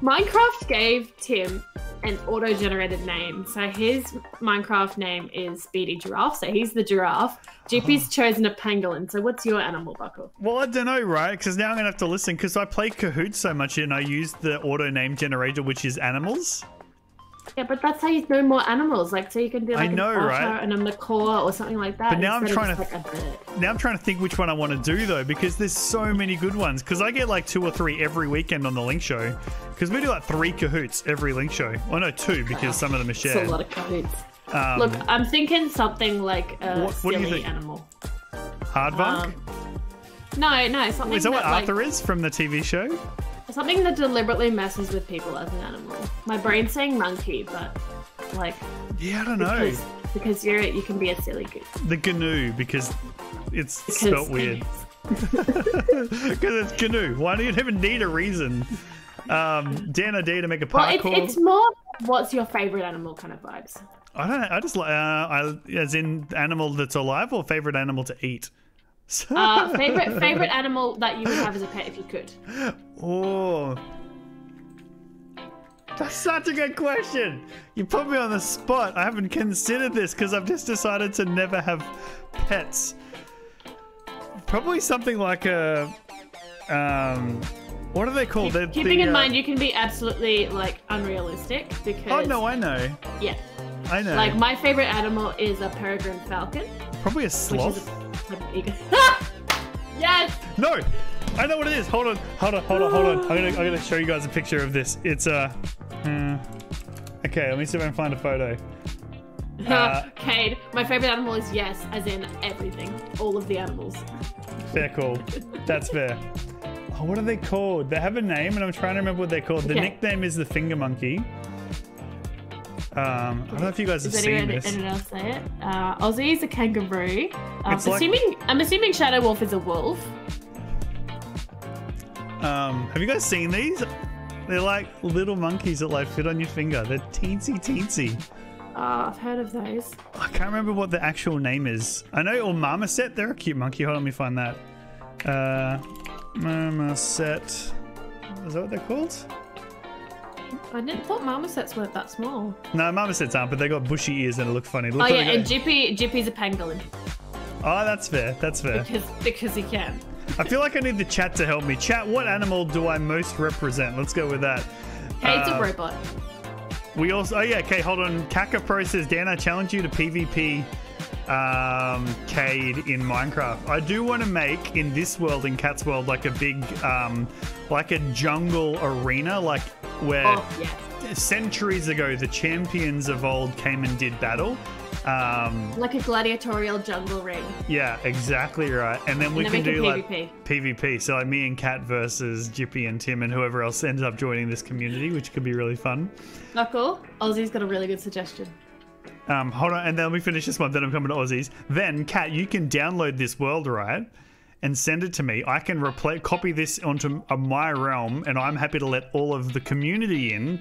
Speaker 2: Minecraft gave Tim an auto-generated name. So his Minecraft name is Speedy Giraffe. So he's the giraffe. Jippy's chosen a pangolin. So what's your animal, Buckle?
Speaker 1: Well, I don't know, right? Because now I'm gonna have to listen because I play Kahoot so much and I use the auto name generator, which is animals.
Speaker 2: Yeah, but that's how you know more animals. Like, so you can do
Speaker 1: I
Speaker 2: like
Speaker 1: know,
Speaker 2: an
Speaker 1: right?
Speaker 2: and a macaw or something like that.
Speaker 1: But now I'm trying
Speaker 2: just, like.
Speaker 1: Now I'm trying to think which one I want to do though, because there's so many good ones. Because I get like two or three every weekend on the Link Show. Because we do like three Kahoots every Link Show. Well, no, two because some of them are shared.
Speaker 2: It's a lot of Kahoots.
Speaker 1: Um,
Speaker 2: Look, I'm thinking something like a
Speaker 1: What- what
Speaker 2: silly animal.
Speaker 1: Aardvark?
Speaker 2: Um, no, no, something
Speaker 1: is that what
Speaker 2: like,
Speaker 1: Arthur is from the TV show?
Speaker 2: Something that deliberately messes with people as an animal. My brain's saying monkey, but like
Speaker 1: Yeah, I don't know.
Speaker 2: because, you're you can be a silly goose.
Speaker 1: The GNU because it's
Speaker 2: Because-
Speaker 1: spelt weird. Because it's GNU. Why do you even need a reason? Um, Dan D to make a parkour.
Speaker 2: Well, it's, it's more what's your favorite animal kind of vibes.
Speaker 1: I don't know. I just like, uh, I, as in animal that's alive or favorite animal to eat?
Speaker 2: Uh, favorite favorite animal that you would have as a pet if you could.
Speaker 1: Oh. That's such a good question. You put me on the spot. I haven't considered this because I've just decided to never have pets. Probably something like a. Um, what are they called? They're
Speaker 2: Keeping
Speaker 1: the,
Speaker 2: in
Speaker 1: uh,
Speaker 2: mind you can be absolutely like unrealistic because
Speaker 1: Oh no, I know.
Speaker 2: yeah.
Speaker 1: I know.
Speaker 2: Like my favorite animal is a peregrine falcon,
Speaker 1: Probably a sloth.
Speaker 2: is a, an eagle. yes.
Speaker 1: No, I know what it is. Hold on, hold on, hold on, hold on. I'm gonna, I'm gonna show you guys a picture of this. It's a. hmm. okay, let me see if I can find a photo. Uh,
Speaker 2: Cade, my favorite animal is yes, as in everything, all of the animals.
Speaker 1: Fair call. That's fair. Oh, what are they called? They have a name, and I'm trying to remember what they're called. The
Speaker 2: Okay.
Speaker 1: nickname is the finger monkey. Um, I don't know if you guys have
Speaker 2: Does
Speaker 1: seen
Speaker 2: anyone,
Speaker 1: this.
Speaker 2: anyone else say it? Uh, Aussie is a kangaroo. Um,
Speaker 1: It's like-
Speaker 2: assuming I'm assuming Shadow Wolf is a wolf.
Speaker 1: Um, have you guys seen these? They're like little monkeys that like fit on your finger. They're teensy teensy.
Speaker 2: Uh, I've heard of those.
Speaker 1: I can't remember what the actual name is. I know or marmoset. They're a cute monkey. Hold on, let me find that. Uh, marmoset. Is that what they're called?
Speaker 2: I didn't thought marmosets weren't that small.
Speaker 1: No, marmosets aren't, but they got bushy ears and it look funny. Look
Speaker 2: Oh yeah, and Jippy Jippy's a pangolin
Speaker 1: Oh, that's fair. That's fair.
Speaker 2: because because he can.
Speaker 1: I feel like I need the chat to help me. Chat, what animal do I most represent? Let's go with that.
Speaker 2: Cade's
Speaker 1: Uh,
Speaker 2: a robot.
Speaker 1: We also, oh yeah, okay, hold on. Hacker Pro says, Dan, I challenge you to PvP um, Cade in Minecraft. I do want to make in this world, in Cat's World, like a big, um, like a jungle arena, like where
Speaker 2: Oh yeah,
Speaker 1: centuries ago the champions of old came and did battle. Um,
Speaker 2: like a gladiatorial jungle ring.
Speaker 1: yeah, exactly right. And then we
Speaker 2: And then
Speaker 1: can
Speaker 2: make a
Speaker 1: do like
Speaker 2: PvP.
Speaker 1: PvP. So like me and Kat versus Jippy and Tim and whoever else ends up joining this community, which could be really fun.
Speaker 2: Not cool. Aussie's got a really good suggestion.
Speaker 1: Um, hold on, and then let me finish this one. Then I'm coming to Aussies. Then, Kat, you can download this world, right? And send it to me. I can repla copy this onto my realm, and I'm happy to let all of the community in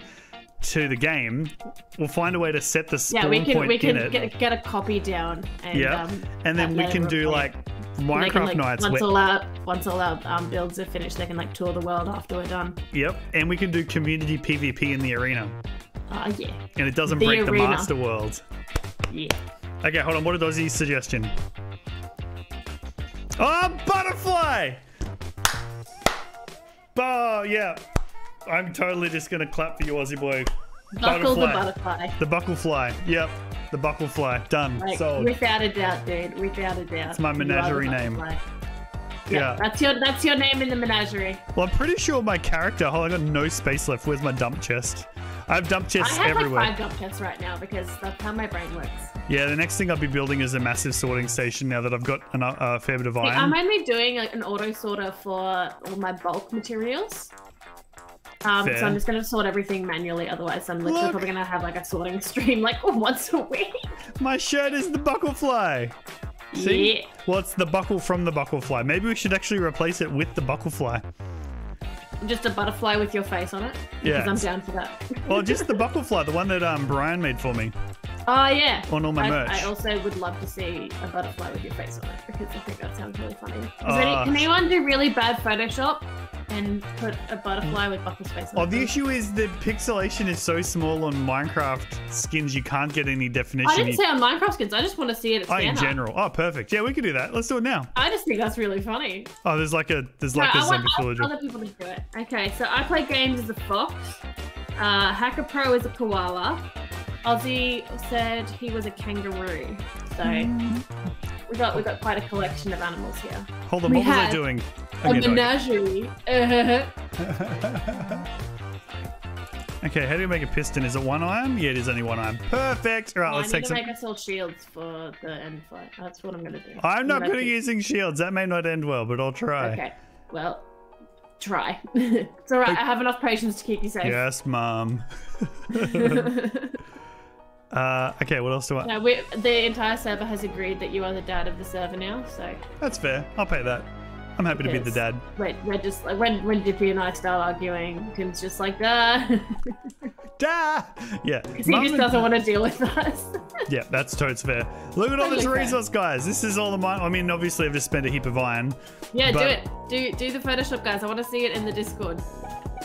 Speaker 1: to the game. We'll find a way to set the spawn
Speaker 2: Yeah, we can
Speaker 1: point
Speaker 2: we
Speaker 1: in
Speaker 2: can
Speaker 1: it.
Speaker 2: get, get a copy down. And,
Speaker 1: yeah,
Speaker 2: um,
Speaker 1: and then we can do like. Minecraft
Speaker 2: can, like,
Speaker 1: nights.
Speaker 2: Once
Speaker 1: where-
Speaker 2: all our once all our um, builds are finished, they can like tour the world after we're done.
Speaker 1: Yep, and we can do community PvP in the arena,
Speaker 2: Uh, yeah,
Speaker 1: and it doesn't
Speaker 2: The
Speaker 1: break the master world.
Speaker 2: yeah.
Speaker 1: Okay, hold on. What is Aussie's suggestion? Oh, butterfly! Oh, yeah. I'm totally just gonna clap for you, Aussie boy.
Speaker 2: Buckle the
Speaker 1: Butterfly.
Speaker 2: butterfly.
Speaker 1: The buckle fly. Yep. The buckle fly. Done.
Speaker 2: Like
Speaker 1: Sold.
Speaker 2: without a doubt, dude. Without a doubt. It's
Speaker 1: my menagerie name.
Speaker 2: Yeah,
Speaker 1: Yeah.
Speaker 2: that's your that's your name in the menagerie.
Speaker 1: Well, I'm pretty sure my character. Hold on, I got no space left. Where's my dump chest? I have dump chests
Speaker 2: I
Speaker 1: chests
Speaker 2: have
Speaker 1: everywhere.
Speaker 2: like five dump chests right now because that's how my brain works.
Speaker 1: Yeah, the next thing I'll be building is a massive sorting station now that I've got an, uh, a fair bit of
Speaker 2: See,
Speaker 1: iron.
Speaker 2: I'm only doing like, an auto sorter for all my bulk materials. Um,
Speaker 1: Fair.
Speaker 2: so I'm just gonna sort everything manually. Otherwise, I'm literally
Speaker 1: Look.
Speaker 2: probably gonna have like a sorting stream like once a week.
Speaker 1: My shirt is the buckle fly. See?
Speaker 2: Yeah.
Speaker 1: Well, it's the buckle from the buckle fly. Maybe we should actually replace it with the buckle fly.
Speaker 2: Just a butterfly with your face on it.
Speaker 1: Yeah,
Speaker 2: Because I'm down for that.
Speaker 1: Well, just the buckle fly, the one that um Brian made for me
Speaker 2: Oh yeah.
Speaker 1: on all my
Speaker 2: I,
Speaker 1: merch.
Speaker 2: I also would love to see a butterfly with your face on it because I think that sounds really funny. Is
Speaker 1: Ah.
Speaker 2: any, can anyone do really bad Photoshop and put a butterfly with Buckle's face on
Speaker 1: Oh,
Speaker 2: it?
Speaker 1: the issue is that pixelation is so small on Minecraft skins, you can't get any definition.
Speaker 2: I didn't say on Minecraft skins. I just want to see it at
Speaker 1: oh, in general. Oh, perfect. Yeah, we could do that. Let's do it now.
Speaker 2: I just think that's really funny.
Speaker 1: Oh, there's like a there's like
Speaker 2: no,
Speaker 1: a
Speaker 2: I
Speaker 1: zombie villager.
Speaker 2: other people to do it. Okay, so I play games as a fox. Uh, Hacker Pro is a koala. Aussie said he was a kangaroo. So we got we got quite a collection of animals here.
Speaker 1: Hold on,
Speaker 2: We
Speaker 1: what was I doing?
Speaker 2: A menagerie.
Speaker 1: okay, how do you make a piston? Is it one iron? Yeah, it is only one iron. Perfect. All right,
Speaker 2: I
Speaker 1: let's I
Speaker 2: need
Speaker 1: take
Speaker 2: to
Speaker 1: some.
Speaker 2: make us all shields for the end fight. That's what I'm gonna do.
Speaker 1: I'm not
Speaker 2: gonna
Speaker 1: good at using shields. That may not end well, but I'll try.
Speaker 2: Okay. Well, try. it's alright. I have enough patience to keep you safe.
Speaker 1: Yes, mom. uh, okay, what else do I?
Speaker 2: No, we, the entire server has agreed that you are the dad of the server now. So
Speaker 1: That's fair. I'll pay that. I'm happy to be the dad.
Speaker 2: wait, we're just like when when Jippy and I start arguing, Tim's just like ah,
Speaker 1: Da! Yeah.
Speaker 2: because he
Speaker 1: Mum
Speaker 2: just doesn't want to deal with us.
Speaker 1: Yeah, that's totes fair. Look at all this resource, guys. This is all the mine. I mean, obviously, I've just spent a heap of iron
Speaker 2: yeah, do it. Do do the Photoshop, guys. I want to see it in the Discord.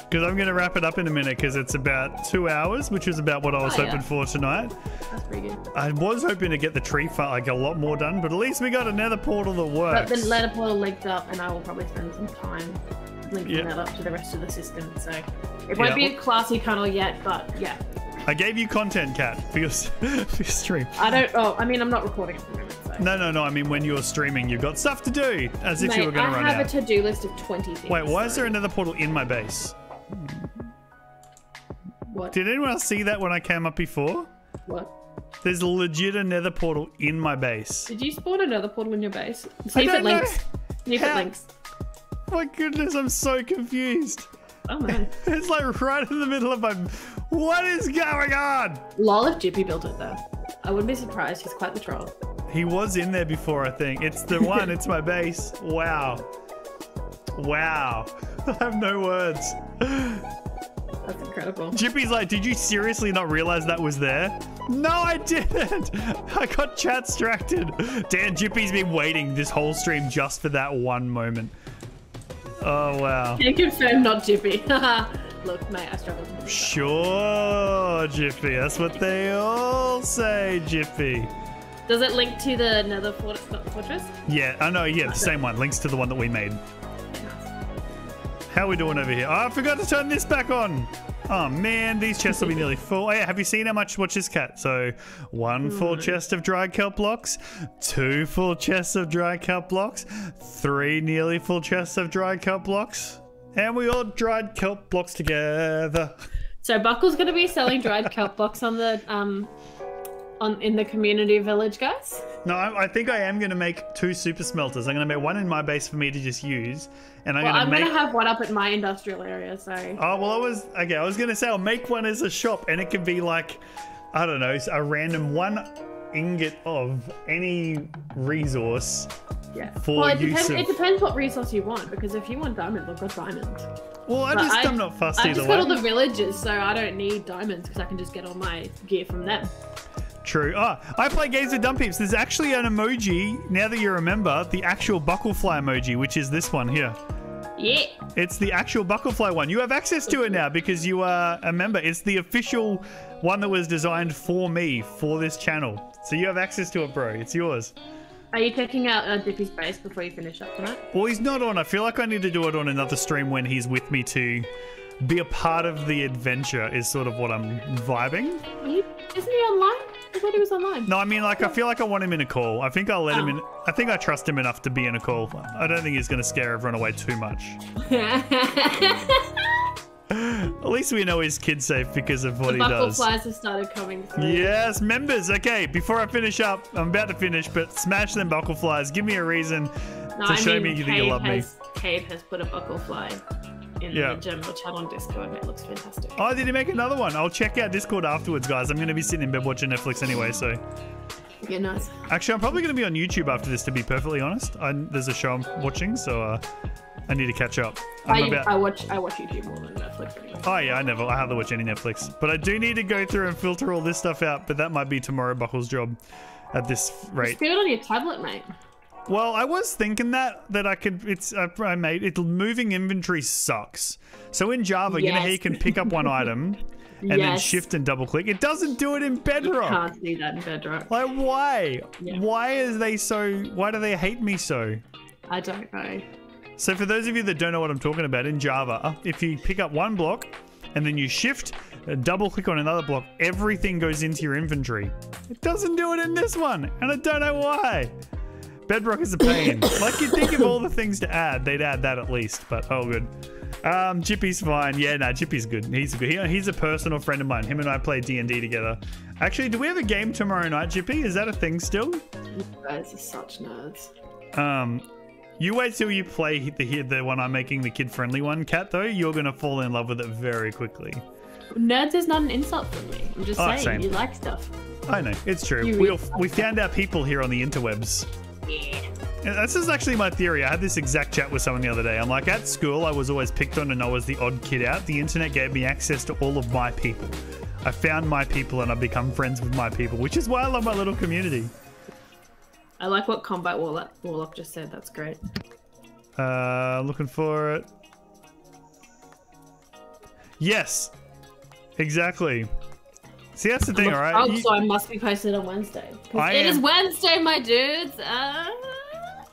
Speaker 1: Because I'm going to wrap it up in a minute because it's about two hours, which is about what I was
Speaker 2: Oh, yeah.
Speaker 1: hoping for tonight.
Speaker 2: That's pretty good.
Speaker 1: I was hoping to get the tree farm like a lot more done, but at least we got another portal that works.
Speaker 2: But the letter portal linked up, and I will probably spend some time linking
Speaker 1: Yeah.
Speaker 2: that up to the rest of the system. So it won't
Speaker 1: Yeah,
Speaker 2: be a classy tunnel yet, but yeah.
Speaker 1: I gave you content, Cat, for your, for your stream.
Speaker 2: I don't. Oh, I mean, I'm not recording at the moment. So.
Speaker 1: No, no, no. I mean, when you're streaming, you've got stuff to do, as if
Speaker 2: Mate,
Speaker 1: you were going to run out.
Speaker 2: I have a to-do list of 20 things.
Speaker 1: Wait, why is there another portal in my base?
Speaker 2: What?
Speaker 1: Did anyone else see that when I came up before?
Speaker 2: what?
Speaker 1: There's a legit another portal in my base.
Speaker 2: Did you spawn another portal in your base? See if it links. See if it links.
Speaker 1: My goodness, I'm so confused.
Speaker 2: Oh man.
Speaker 1: It's like right in the middle of my. What is going on?
Speaker 2: Lol if Jippy built it though. I wouldn't be surprised. He's quite the troll.
Speaker 1: He was in there before, I think. It's the one. it's my base. Wow. Wow. I have no words.
Speaker 2: That's incredible.
Speaker 1: Jippy's like, did you seriously not realize that was there? No, I didn't. I got chat distracted. Dan, Jippy's been waiting this whole stream just for that one moment. Oh, wow.
Speaker 2: Can confirm not Jippy. Look, mate, I struggled to believe that.
Speaker 1: Sure, Jippy. That's what they all say, Jippy.
Speaker 2: Does it link to the Nether fort- fortress?
Speaker 1: Yeah, I know. Yeah, the same one. Links to the one that we made. How are we doing over here? Oh, I forgot to turn this back on. Oh man, these chests will be nearly full. Oh yeah, have you seen how much? Watch this cat. So, one full chest of dry kelp blocks, two full chests of dry kelp blocks, three nearly full chests of dry kelp blocks, and we all dried kelp blocks together.
Speaker 2: So Buckle's gonna be selling dried kelp blocks on the um on in the community village, guys.
Speaker 1: No, I, I think I am going to make two super smelters. I'm going to make one in my base for me to just use, and I'm
Speaker 2: Well,
Speaker 1: going
Speaker 2: I'm
Speaker 1: to make.
Speaker 2: gonna have one up at my industrial area, so
Speaker 1: Oh well, I was okay. I was going to say I'll make one as a shop, and it can be like, I don't know, a random one ingot of any resource.
Speaker 2: Yeah.
Speaker 1: For
Speaker 2: well, it depends.
Speaker 1: of-
Speaker 2: It depends what resource you want, because if you want diamonds, I've got diamonds.
Speaker 1: Well, I
Speaker 2: But
Speaker 1: just I'm not fussed
Speaker 2: I've
Speaker 1: either
Speaker 2: just
Speaker 1: way.
Speaker 2: got all the villages, so I don't need diamonds because I can just get all my gear from them.
Speaker 1: True. Oh, I play games with dumb peeps. There's actually an emoji now that you remember the actual bucklefly emoji, which is this one here.
Speaker 2: Yeah.
Speaker 1: It's the actual bucklefly one. You have access to it now because you are a member. It's the official one that was designed for me for this channel. So you have access to it, bro. It's yours.
Speaker 2: Are you checking out uh, Jippy's base before you finish up tonight?
Speaker 1: Well, he's not on. I feel like I need to do it on another stream when he's with me to be a part of the adventure. Is sort of what I'm vibing.
Speaker 2: You, isn't he online? I thought he was online.
Speaker 1: No, I mean like I feel like I want him in a call. I think I'll let him
Speaker 2: Oh.
Speaker 1: in. I think I trust him enough to be in a call. I don't think he's going to scare everyone away too much. At least we know his kid's safe because of what he
Speaker 2: Buckle
Speaker 1: does.
Speaker 2: flies have started coming through.
Speaker 1: Yes, members. Okay, before I finish up, I'm about to finish, but smash them buckle flies. Give me a reason
Speaker 2: No,
Speaker 1: to
Speaker 2: I
Speaker 1: show
Speaker 2: mean,
Speaker 1: me that
Speaker 2: Cade
Speaker 1: you love me.
Speaker 2: has, Cade has put a buckle fly in
Speaker 1: Yeah.
Speaker 2: the general chat on Discord. and It looks fantastic.
Speaker 1: Oh, did he make another one? I'll check out Discord afterwards, guys. I'm going to be sitting in bed watching Netflix anyway, so.
Speaker 2: Yeah, nice.
Speaker 1: Actually, I'm probably going to be on YouTube after this, to be perfectly honest. I, there's a show I'm watching, so uh, I need to catch up. I'm
Speaker 2: I,
Speaker 1: about.
Speaker 2: I watch I watch YouTube more than Netflix anyway.
Speaker 1: Oh yeah, I never. I hardly watch any Netflix, but I do need to go through and filter all this stuff out. But that might be tomorrow Buckle's job, at this rate.
Speaker 2: Just do it on your tablet, mate.
Speaker 1: Well, I was thinking that that I could. It's I, I made it. Moving inventory sucks. So in Java, you know how you can pick up one item and then shift and double click. It doesn't do it in Bedrock.
Speaker 2: I can't do that in Bedrock.
Speaker 1: Like why?
Speaker 2: Yeah.
Speaker 1: Why is they so? Why do they hate me so?
Speaker 2: I don't know.
Speaker 1: So for those of you that don't know what I'm talking about, in Java, if you pick up one block and then you shift, uh, double click on another block, everything goes into your inventory. It doesn't do it in this one, and I don't know why. Bedrock is a pain. like you'd think of all the things to add, they'd add that at least, but oh good. Um, Jippy's fine. Yeah, no, Jippy's good. He's good. He, he's a personal friend of mine. Him and I play D and D together. Actually, do we have a game tomorrow night, Jippy? Is that a thing still?
Speaker 2: You guys are such nerds.
Speaker 1: Um, you wait till you play the the one I'm making, the kid friendly one, Cat. Though you're gonna fall in love with it very quickly.
Speaker 2: Nerds is not an insult for me. I'm just
Speaker 1: Oh,
Speaker 2: saying
Speaker 1: same.
Speaker 2: you like stuff.
Speaker 1: I know it's true.
Speaker 2: You
Speaker 1: We
Speaker 2: read
Speaker 1: we found our people here on the interwebs.
Speaker 2: Yeah.
Speaker 1: This is actually my theory. I had this exact chat with someone the other day. I'm like, at school, I was always picked on and I was the odd kid out. The internet gave me access to all of my people. I found my people and I've become friends with my people, which is why I love my little community.
Speaker 2: I like what Combat Warlock, Warlock just said. That's great.
Speaker 1: Uh, looking for it. Yes, exactly. See, that's the thing, all right?
Speaker 2: Oh,
Speaker 1: You-
Speaker 2: so I must be posted on Wednesday.
Speaker 1: I
Speaker 2: It is
Speaker 1: am-
Speaker 2: Wednesday, my dudes. Uh...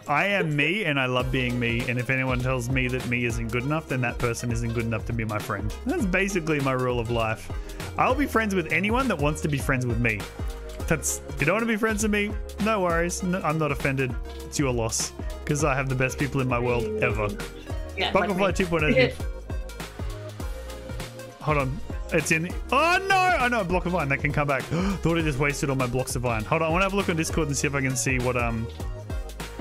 Speaker 1: I am me and I love being me. And if anyone tells me that me isn't good enough, then that person isn't good enough to be my friend. That's basically my rule of life. I'll be friends with anyone that wants to be friends with me. That's if you don't want to be friends with me, no worries. No, I'm not offended. It's your loss because I have the best people in my world ever.
Speaker 2: Yeah,
Speaker 1: Butterfly
Speaker 2: like me.
Speaker 1: 2.0. Hold on. It's in. Oh no! Oh know a block of iron that can come back. Thought I just wasted all my blocks of iron. Hold on, I want to have a look on Discord and see if I can see what um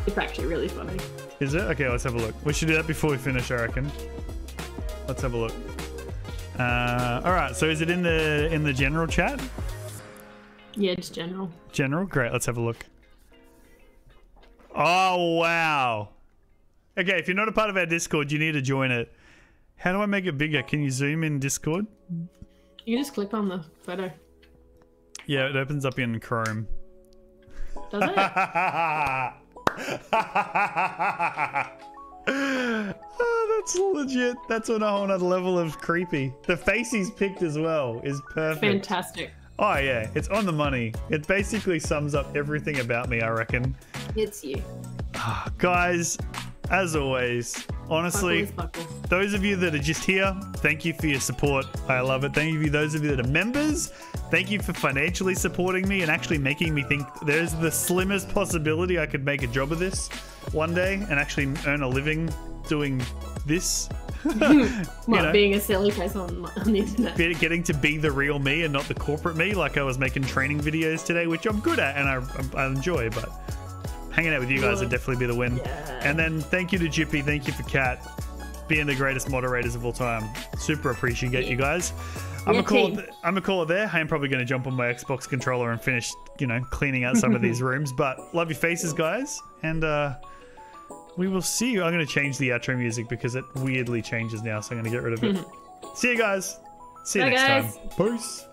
Speaker 2: It's actually really funny.
Speaker 1: is it? Okay, let's have a look. We should do that before we finish, I reckon. Let's have a look. Uh, all right. So is it in the in the general chat?
Speaker 2: Yeah, just general.
Speaker 1: General. Great. Let's have a look. Oh wow. Okay, if you're not a part of our Discord, you need to join it. How do I make it bigger? Can you zoom in Discord?
Speaker 2: You just click on the photo.
Speaker 1: Yeah, it opens up in Chrome.
Speaker 2: Does it?
Speaker 1: oh, that's legit. That's on a whole nother level of creepy. The face he's picked as well is perfect.
Speaker 2: Fantastic.
Speaker 1: Oh yeah, it's on the money. It basically sums up everything about me, I reckon.
Speaker 2: It's you.
Speaker 1: Ah, guys, as always, honestly,
Speaker 2: Buckle buckle.
Speaker 1: those of you that are just here, thank you for your support. I love it. Thank you, those of you that are members. Thank you for financially supporting me and actually making me think there's the slimmest possibility I could make a job of this one day and actually earn a living doing this.
Speaker 2: What,
Speaker 1: know.
Speaker 2: being a silly face on, on the internet?
Speaker 1: Getting to be the real me and not the corporate me, like I was making training videos today, which I'm good at and I, I enjoy, but hanging out with you guys would definitely be the win.
Speaker 2: Yeah.
Speaker 1: And then thank you to Jippy, thank you for Kat, being the greatest moderators of all time. Super appreciate you guys. I'm gonna call it. I'm gonna call it there. I'm probably gonna jump on my Xbox controller and finish, you know, cleaning out some of these rooms. But love your faces, guys, and uh, we will see you. I'm gonna change the outro music because it weirdly changes now, so I'm gonna get rid of it. see you guys. See you
Speaker 2: Bye,
Speaker 1: next
Speaker 2: guys.
Speaker 1: time. Peace.